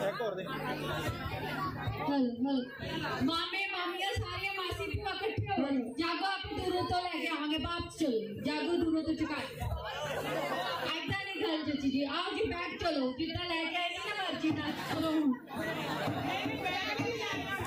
ਇੱਕ ਹੋਰ ਦੇ ਹਲ ਹਲ ਮਾਮੇ ਮਾਮੀਆਂ ਸਾਰੀਆਂ ਮਾਸੀ ਵੀ ਇਕੱਠੇ ਹੋ ਗਏ ਜਾਗੋ ਆਪਾਂ ਦੂਰੋਂ ਤੋਂ ਲੈ ਕੇ ਆਵਾਂਗੇ ਵਾਪਸ ਚਲੋ ਜਾਗੋ ਦੂਰੋਂ ਤੋਂ ਚੁਕਾ ਐਦਾਂ ਨਹੀਂ ਗੱਲ ਜੱਜੀ ਜੀ ਆਓ ਜੀ ਬੈਕ ਚਲੋ ਜਿੱਦਾਂ ਲੈ ਕੇ ਆਏ ਸੀ ਨਾ ਮਰਜ਼ੀ ਨਾਲ ਚਲੋ ਹੁਣ ਇੱਥੋਂ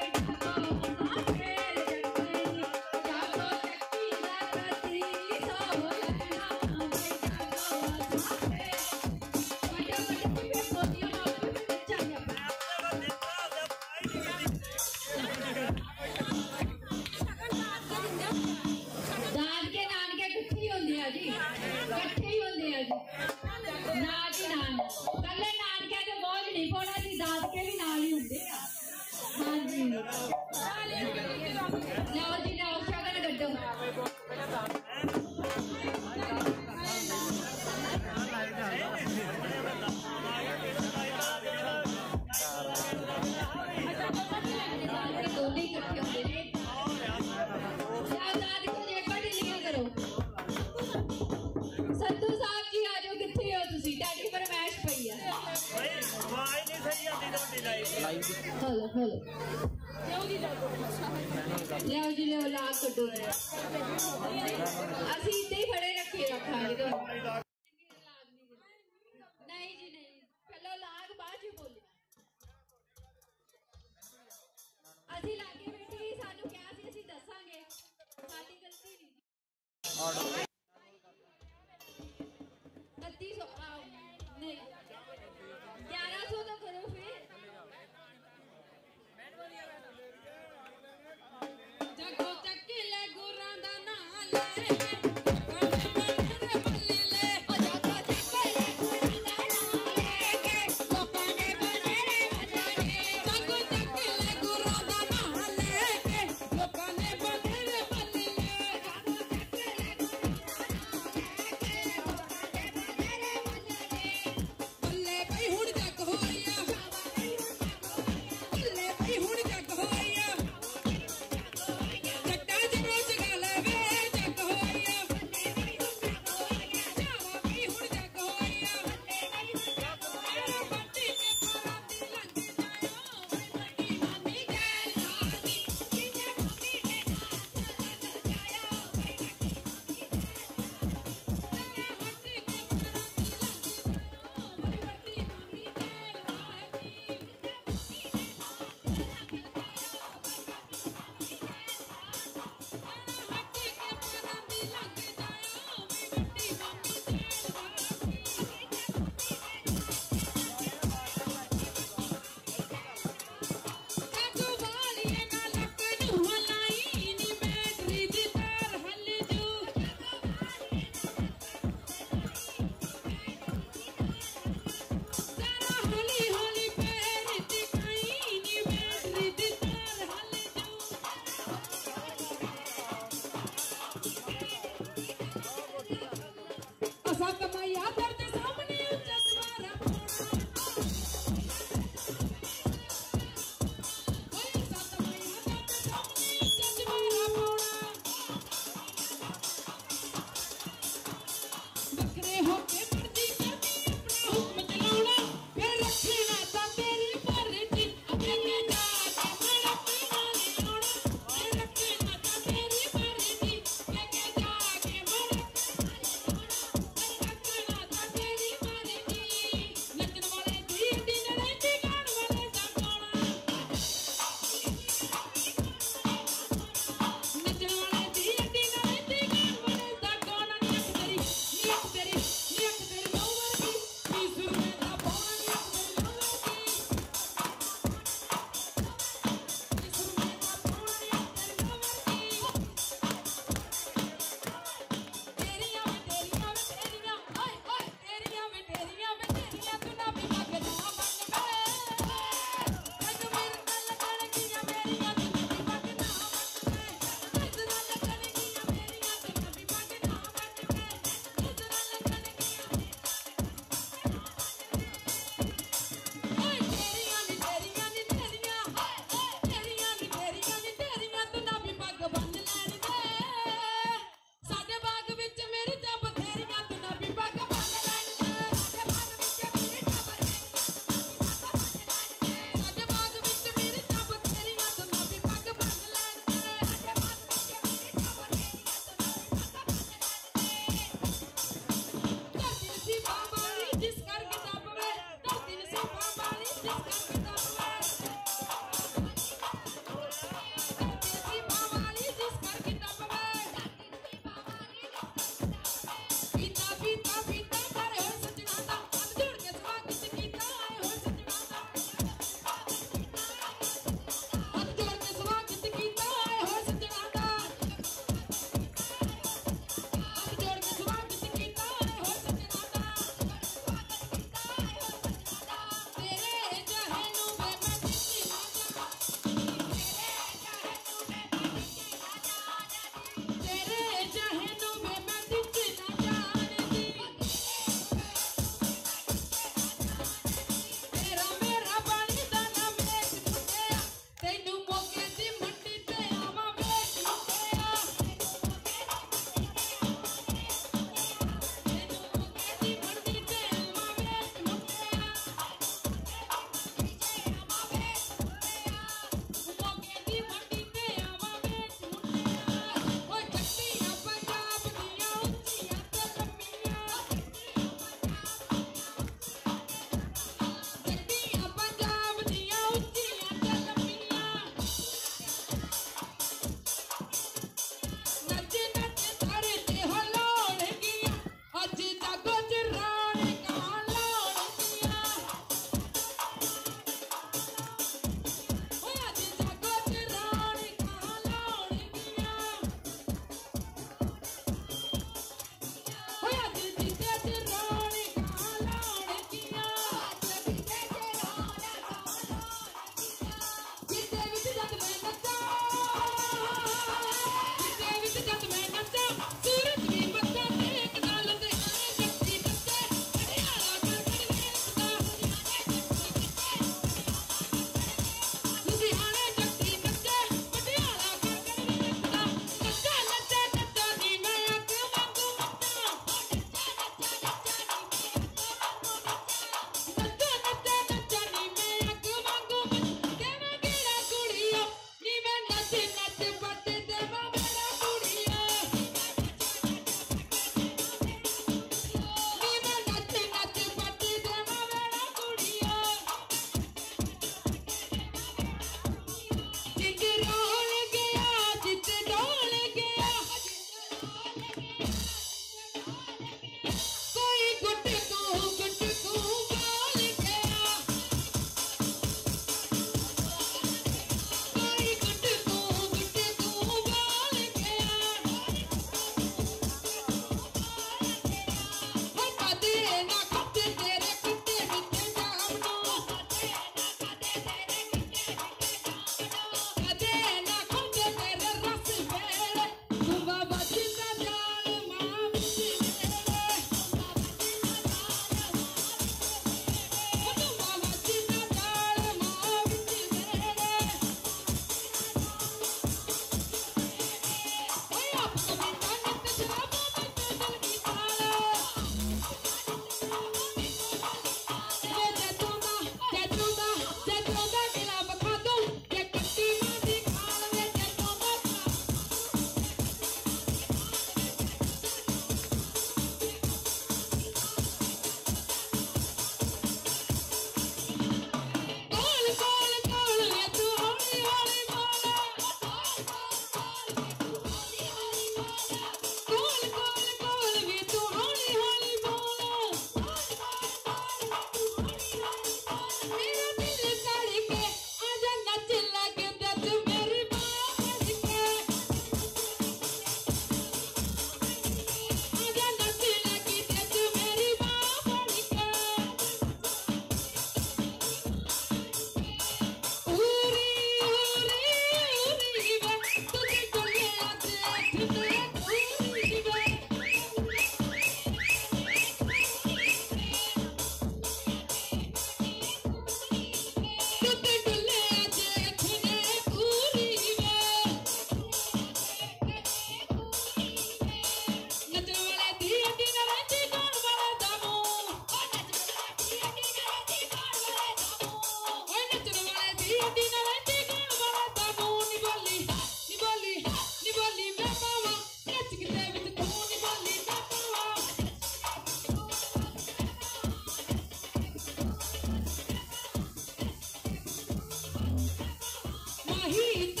you hear.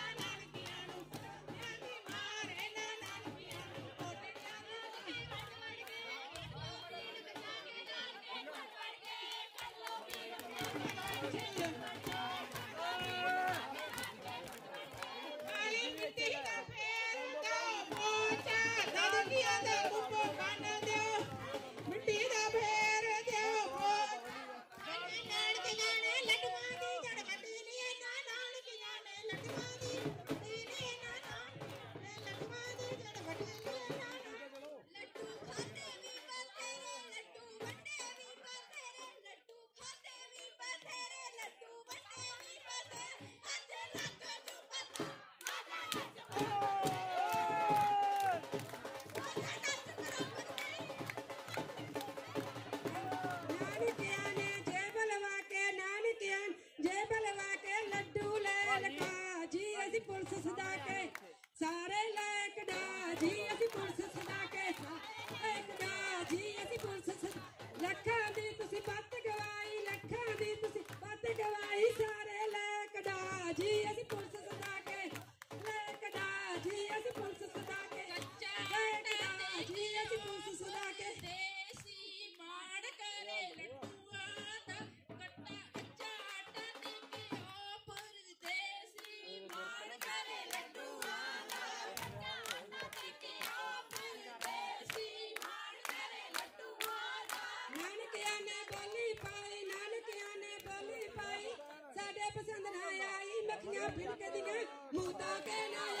Yeah. Bili ka dingin, muta ke na ya.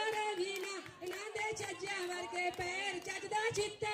Chiste.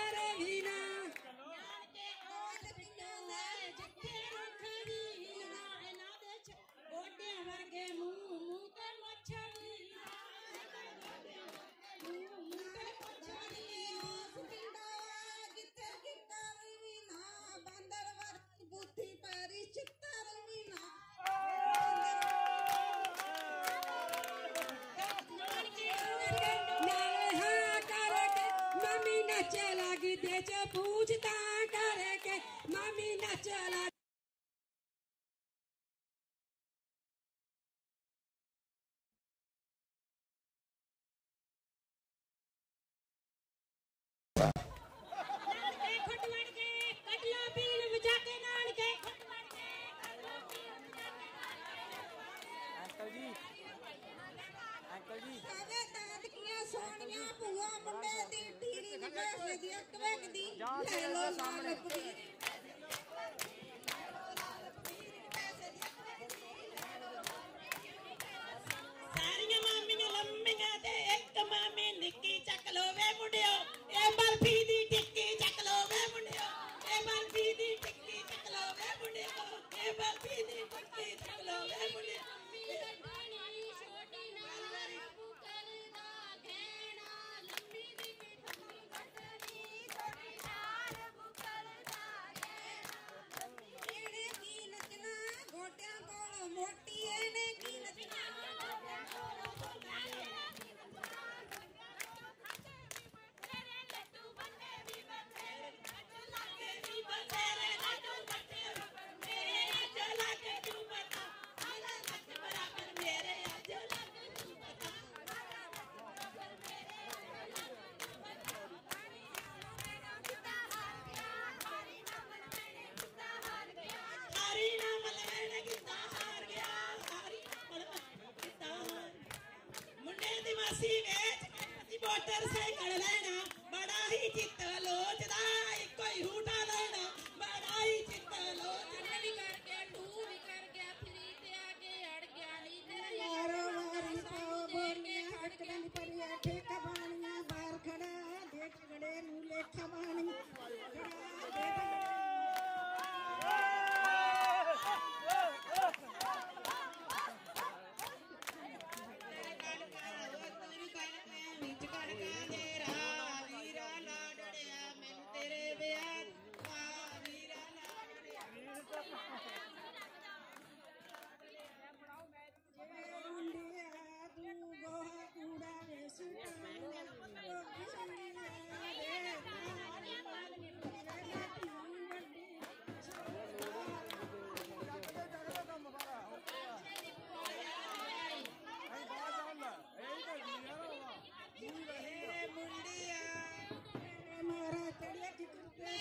Kashi में मोटरसाइकिल लेना बड़ा ही चित्त लोग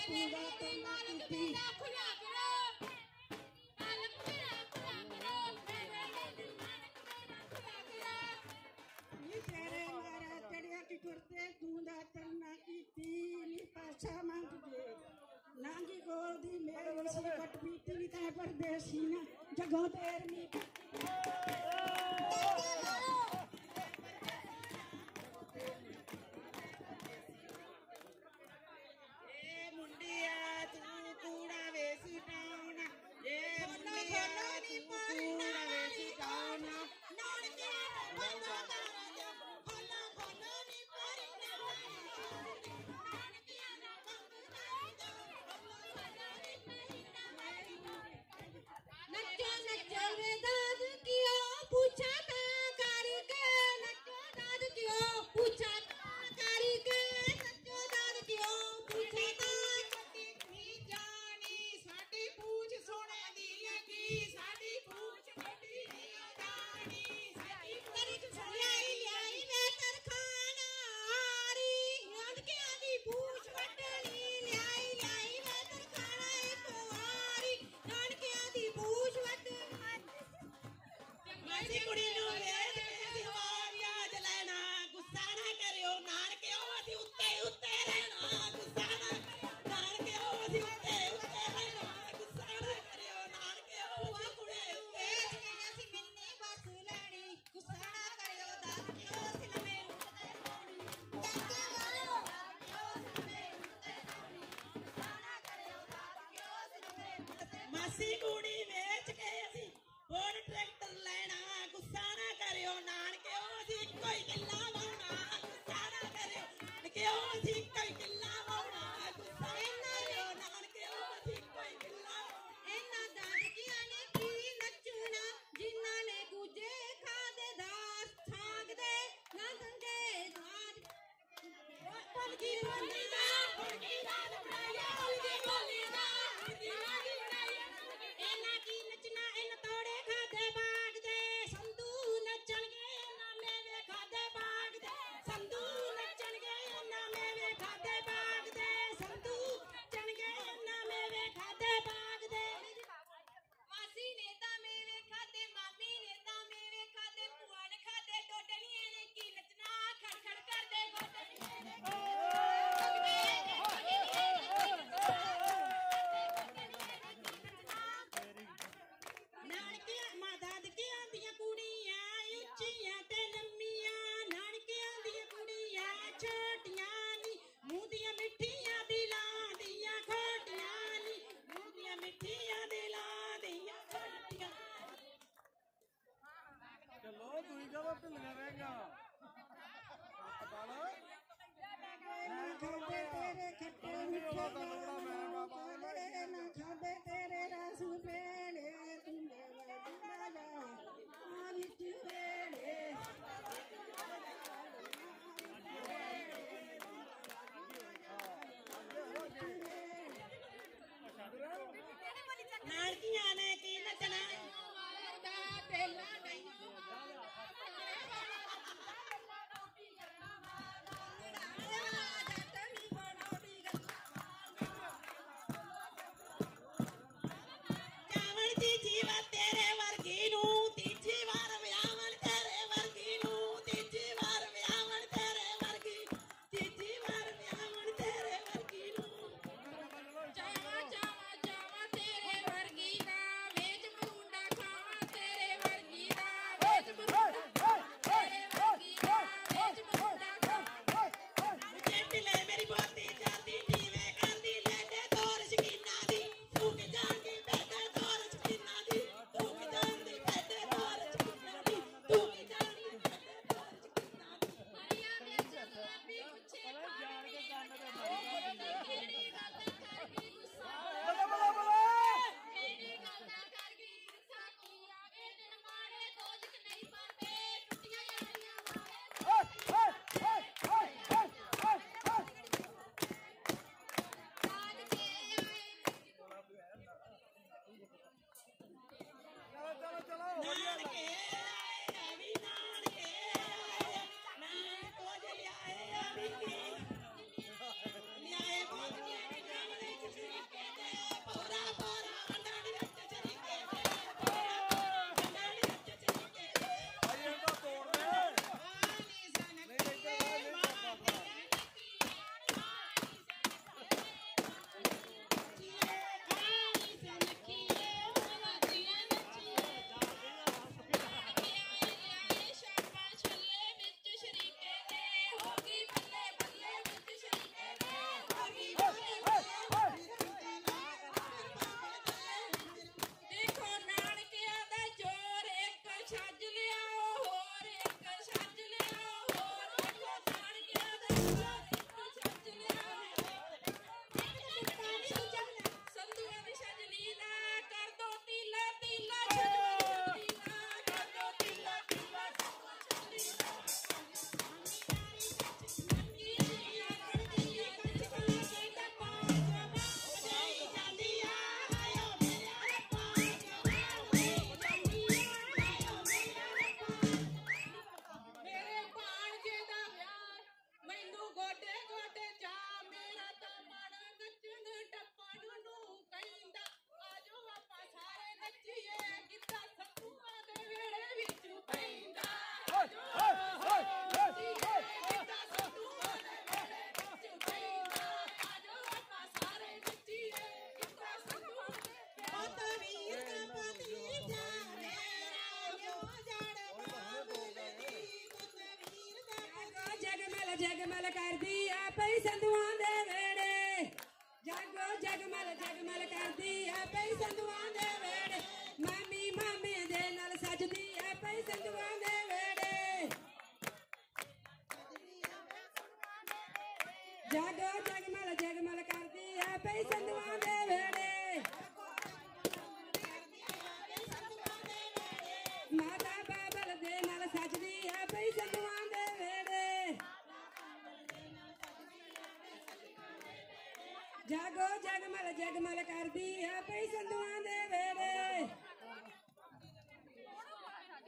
সুন্দর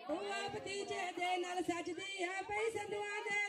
ਉਹ ਆਪ ਭਤੀਜੇ ਦੇ ਨਾਲ ਸਜਦੀ ਹੈ ਪਈ ਸੰਧੂਆਂ ਦੇ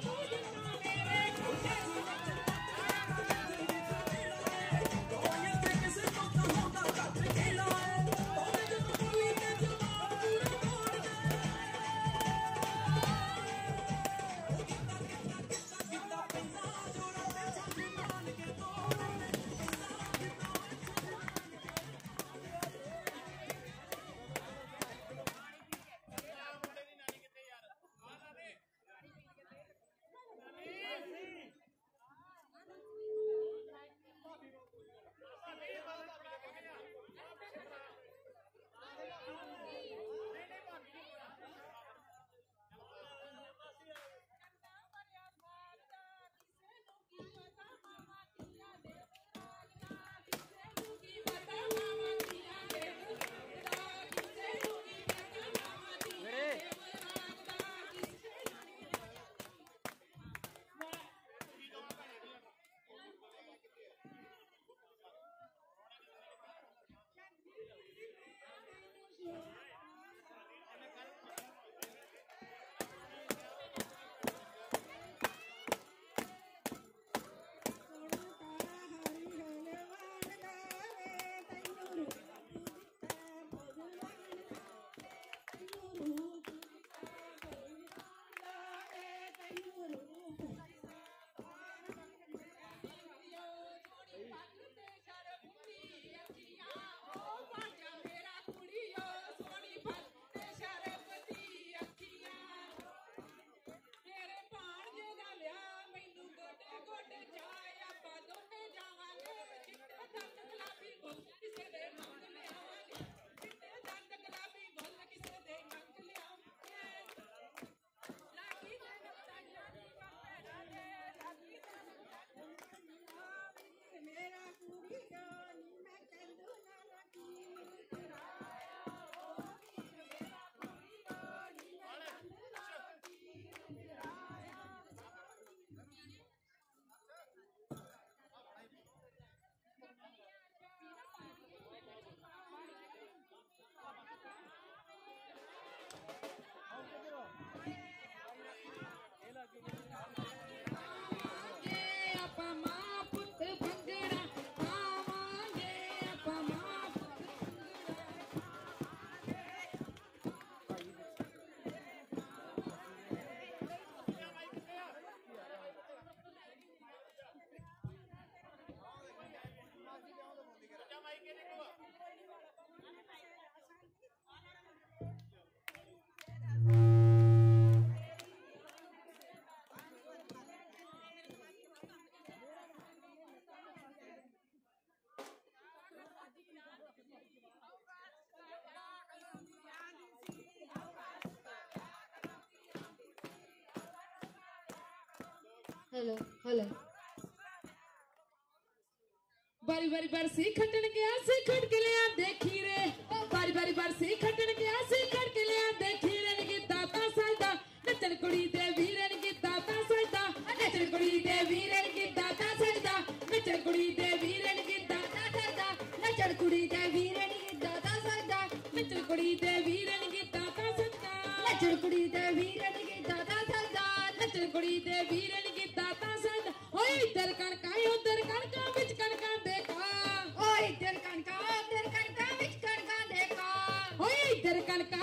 Thank you. Hello hello. बारी बारी, बार बरसी खटन गया सी खट के ले आ, देखी रे। बारी बारी, बार बरसी खटन गया सी खट के ले आ, देखी रे कि दाता सैदा नचन कुड़ी दे वीरन की दाता सैदा नचन कुड़ी दे वीरन की दाता सैदा नचन कुड़ी दे वीरन की दाता सैदा नचन कुड़ी दे वीरन की दाता सैदा नचन कुड़ी दे वीरन की दाता सैदा नचन कुड़ी दे वीरन की दाता सैदा नचन कुड़ी दे वीरन ਇੱਧਰ ਕਣਕਾਂ ਉੱਧਰ ਕਣਕਾਂ ਵਿੱਚ ਕਣਕਾਂ ਦੇਖਾ ਓਏ ਇੱਧਰ ਕਣਕਾਂ ਉੱਧਰ ਕਣਕਾਂ ਵਿੱਚ ਕਣਕਾਂ ਦੇਖਾ ਓਏ ਇੱਧਰ ਕਣਕਾਂ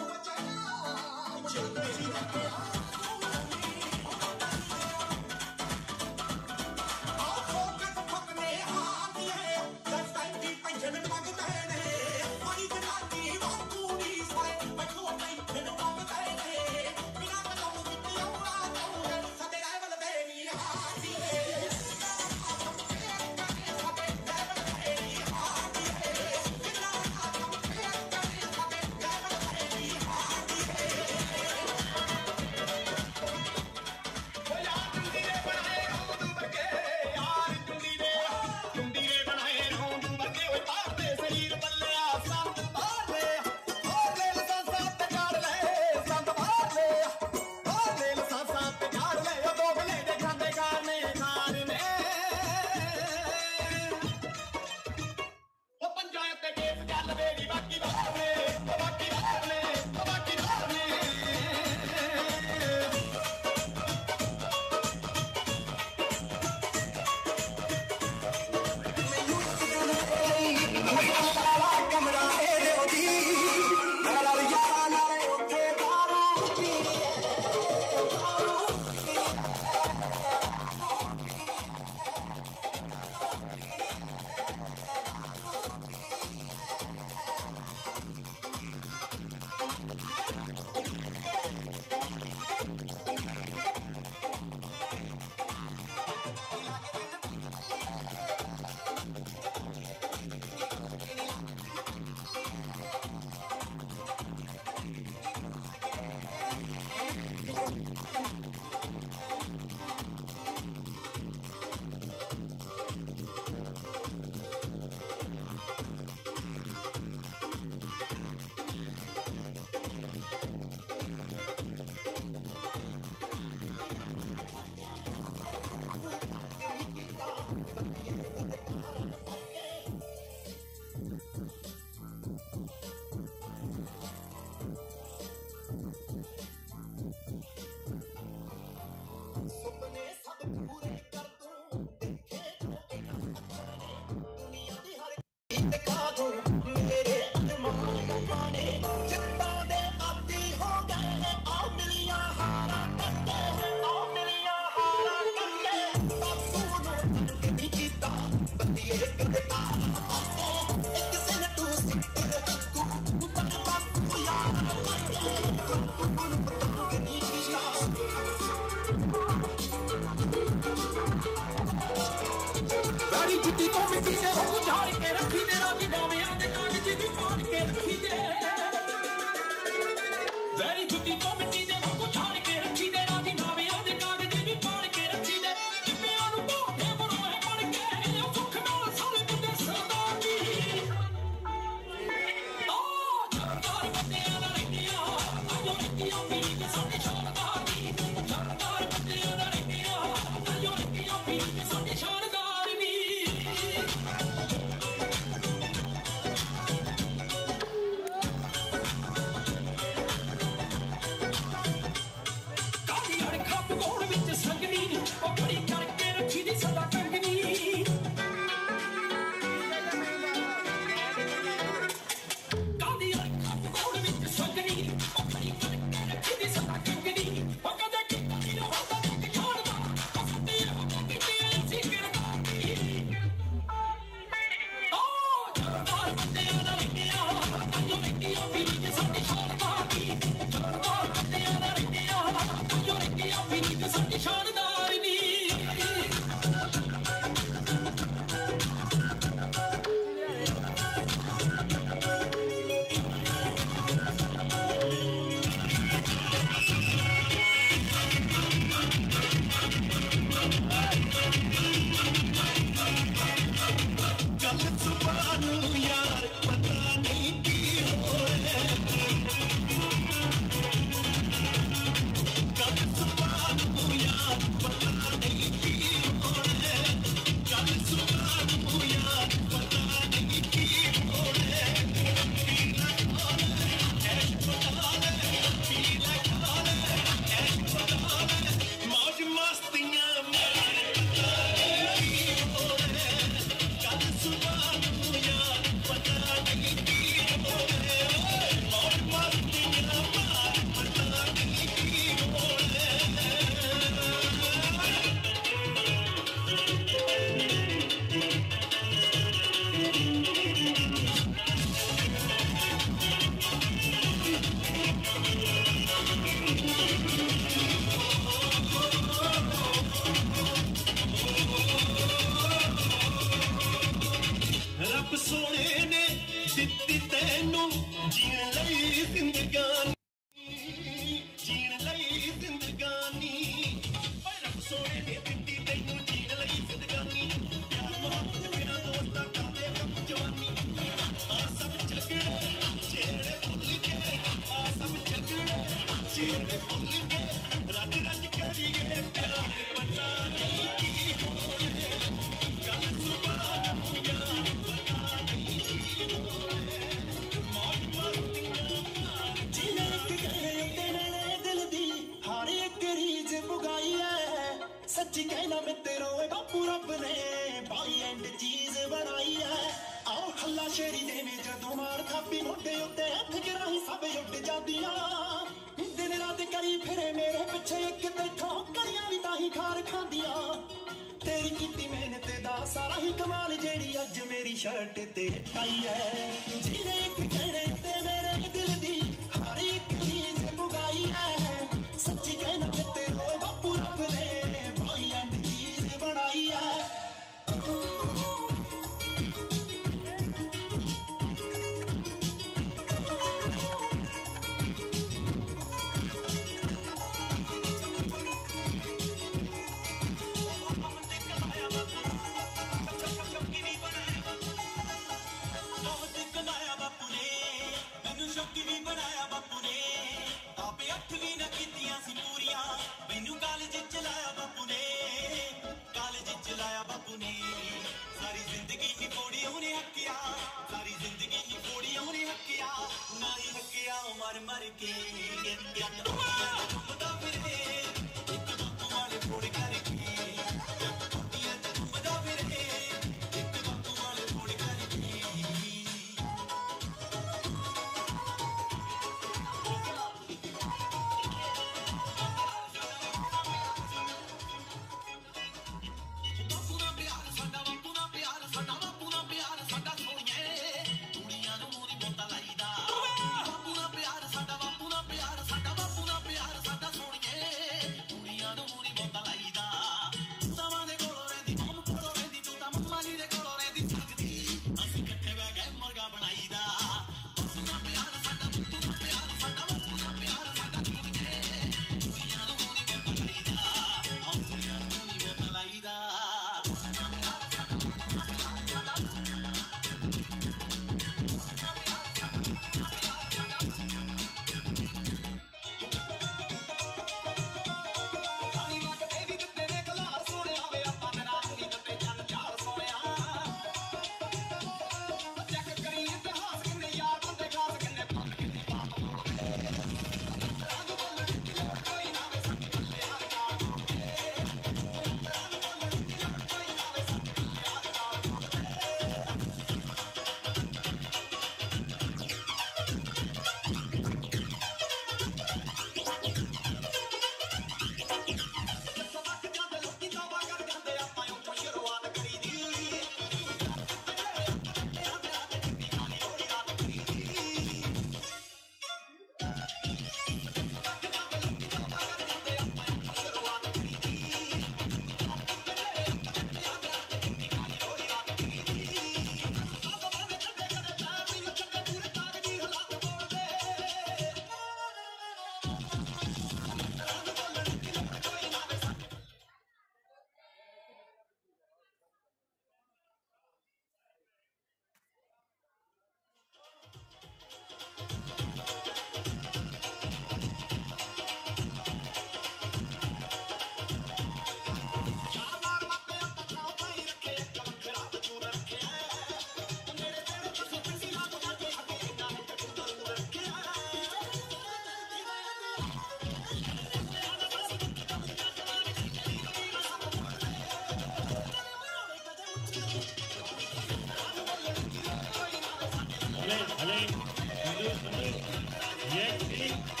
Thank you.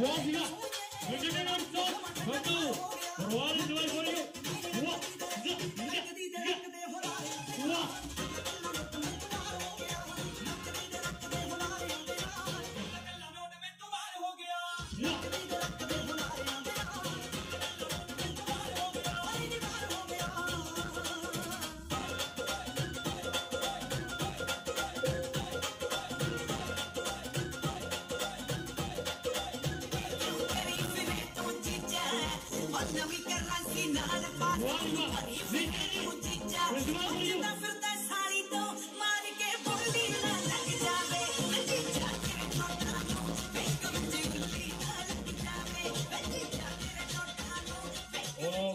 Warrior.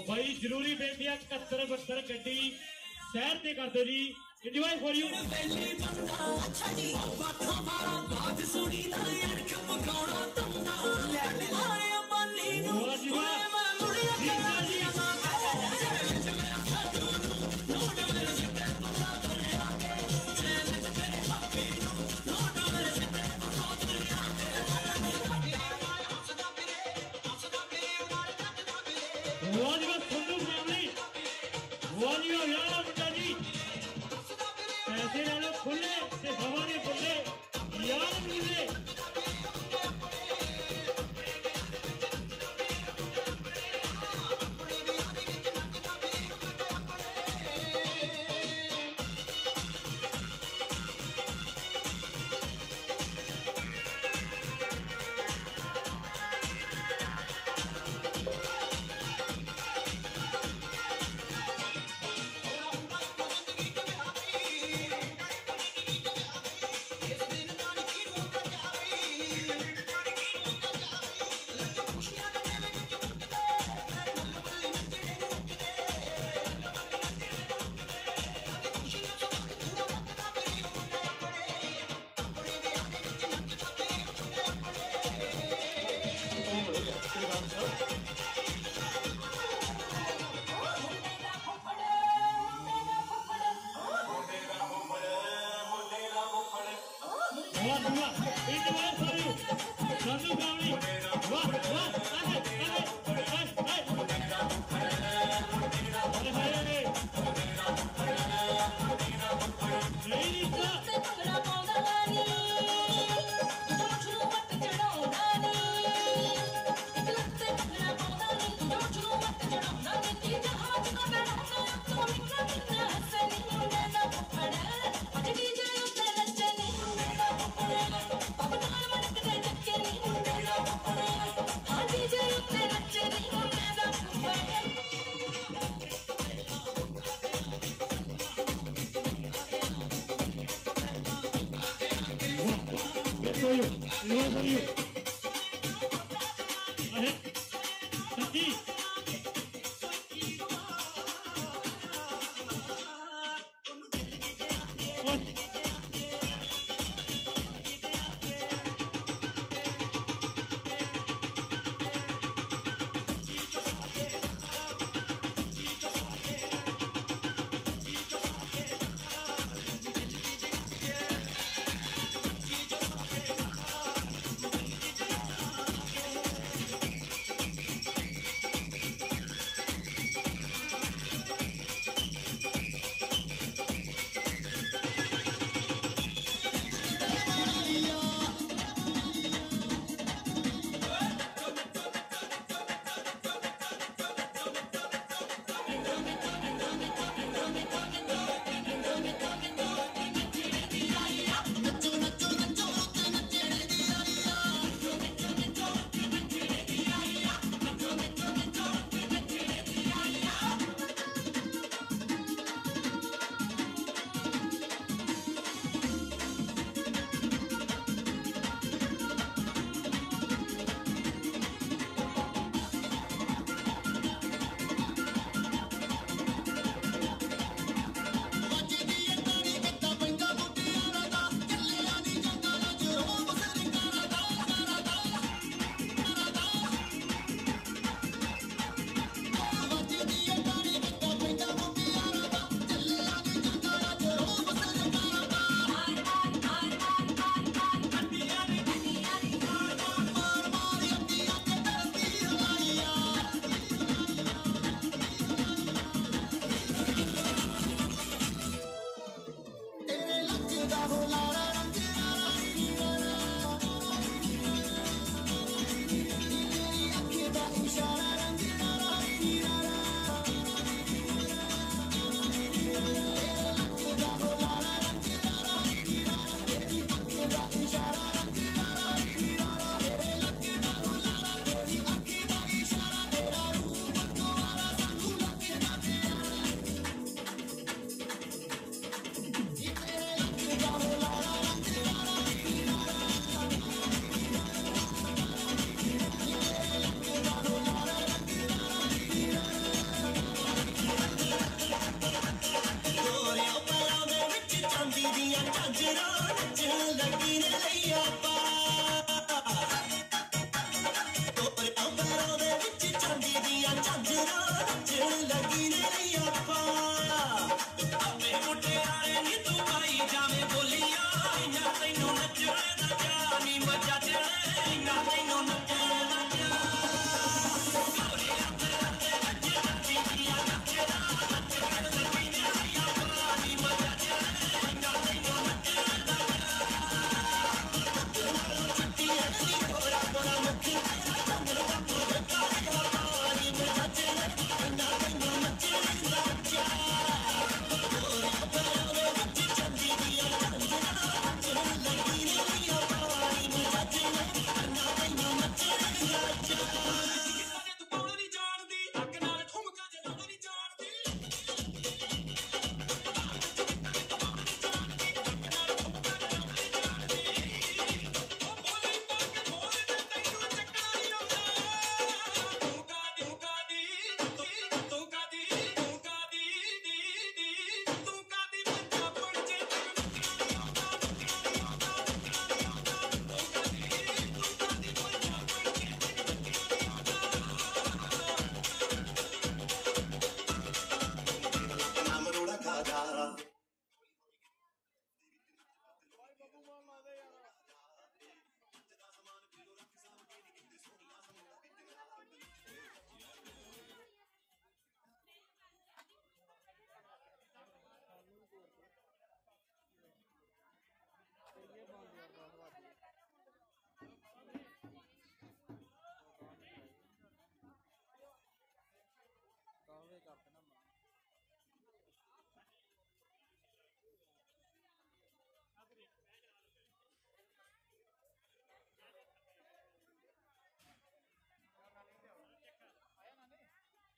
ਬਈ ਜ਼ਰੂਰੀ ਬੇਟੀ ਆ 71 72 ਗੱਡੀ ਸ਼ਹਿਰ ਤੇ ਕਰ ਦਿਓ ਜੀ ਇੰਜੋਏ ਫॉर ਯੂ ਪਹਿਲੀ ਬੰਦਾ ਅੱਛਾ ਜੀ ਬਾਠਾ ਮਾਰਾ ਬਾਤ ਸੁਣੀ ਦਾ ਅੱਖ ਮਗਾਉਣਾ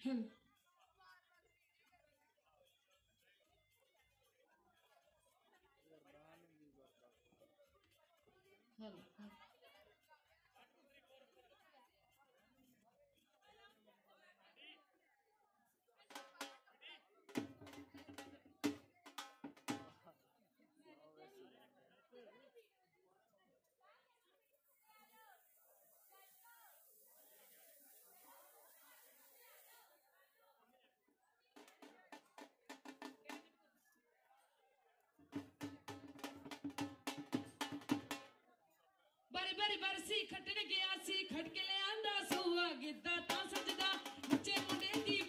哼 ਬੜੀ ਬੜੀ ਬਰਸੀ ਖੱਟਣ ਗਿਆ ਸੀ ਖੜ ਕੇ ਲਿਆਂਦਾ ਸੂਆ ਗਿੱਦਾ ਤਾਂ ਸੱਜਦਾ ਬੱਚੇ ਮੁੰਡੇ ਦੀ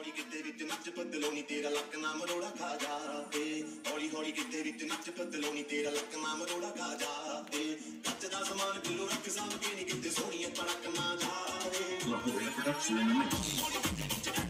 ਹੌਲੀ ਕਿਤੇ ਵਿੱਚ ਨੱਚ ਬਦਲੋ ਨੀ ਤੇਰਾ ਲੱਕ ਨਾ ਮਰੋੜਾ ਖਾ ਜਾ ਤੇ ਹੌਲੀ ਹੌਲੀ ਕਿਤੇ ਵਿੱਚ ਨੱਚ ਬਦਲੋ ਨੀ ਤੇਰਾ ਲੱਕ ਨਾ ਮਰੋੜਾ ਖਾ ਜਾ ਤੇ ਕੱਚ ਦਾ ਸਮਾਨ ਬਿੱਲੋ ਰੱਖ ਸਾਂਭ ਕੇ ਨੀ ਕਿਤੇ ਸੋਹਣੀਆਂ ਤੜਕ ਨਾ ਜਾ ਲਾਹੌਰੀਆ ਪ੍ਰੋਡਕਸ਼ਨ ਐਂਡ ਮਿਕਸ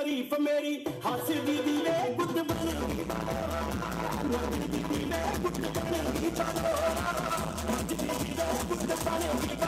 तारीफ़ मेरी हाथ दीदी ने गुट बन। दीदी ने गुट बनगी चलो दीदी ने गुट बनगी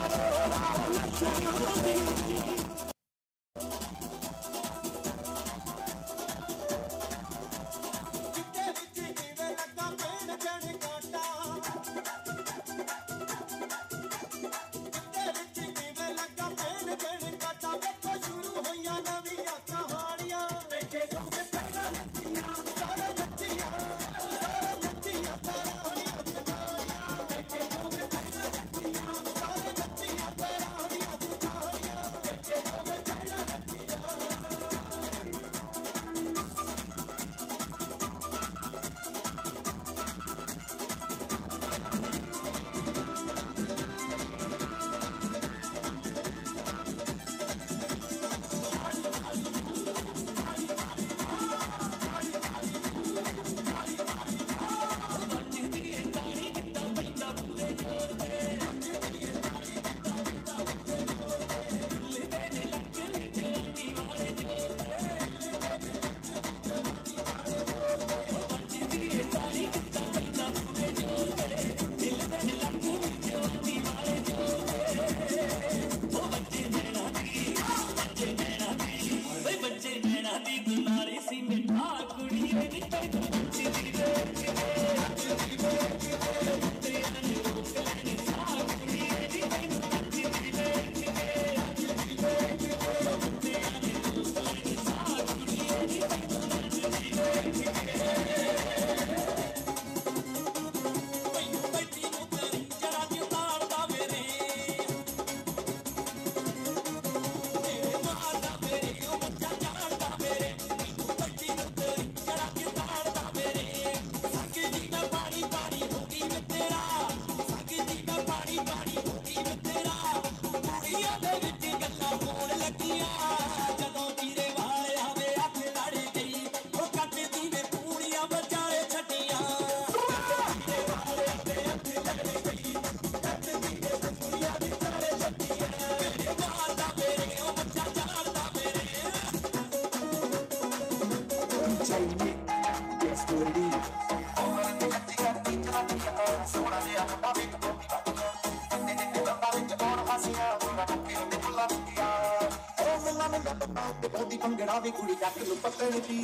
காவி குடி காத்து முப்பத்தஞ்சு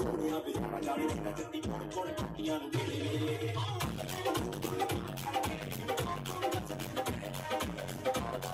ਸਭ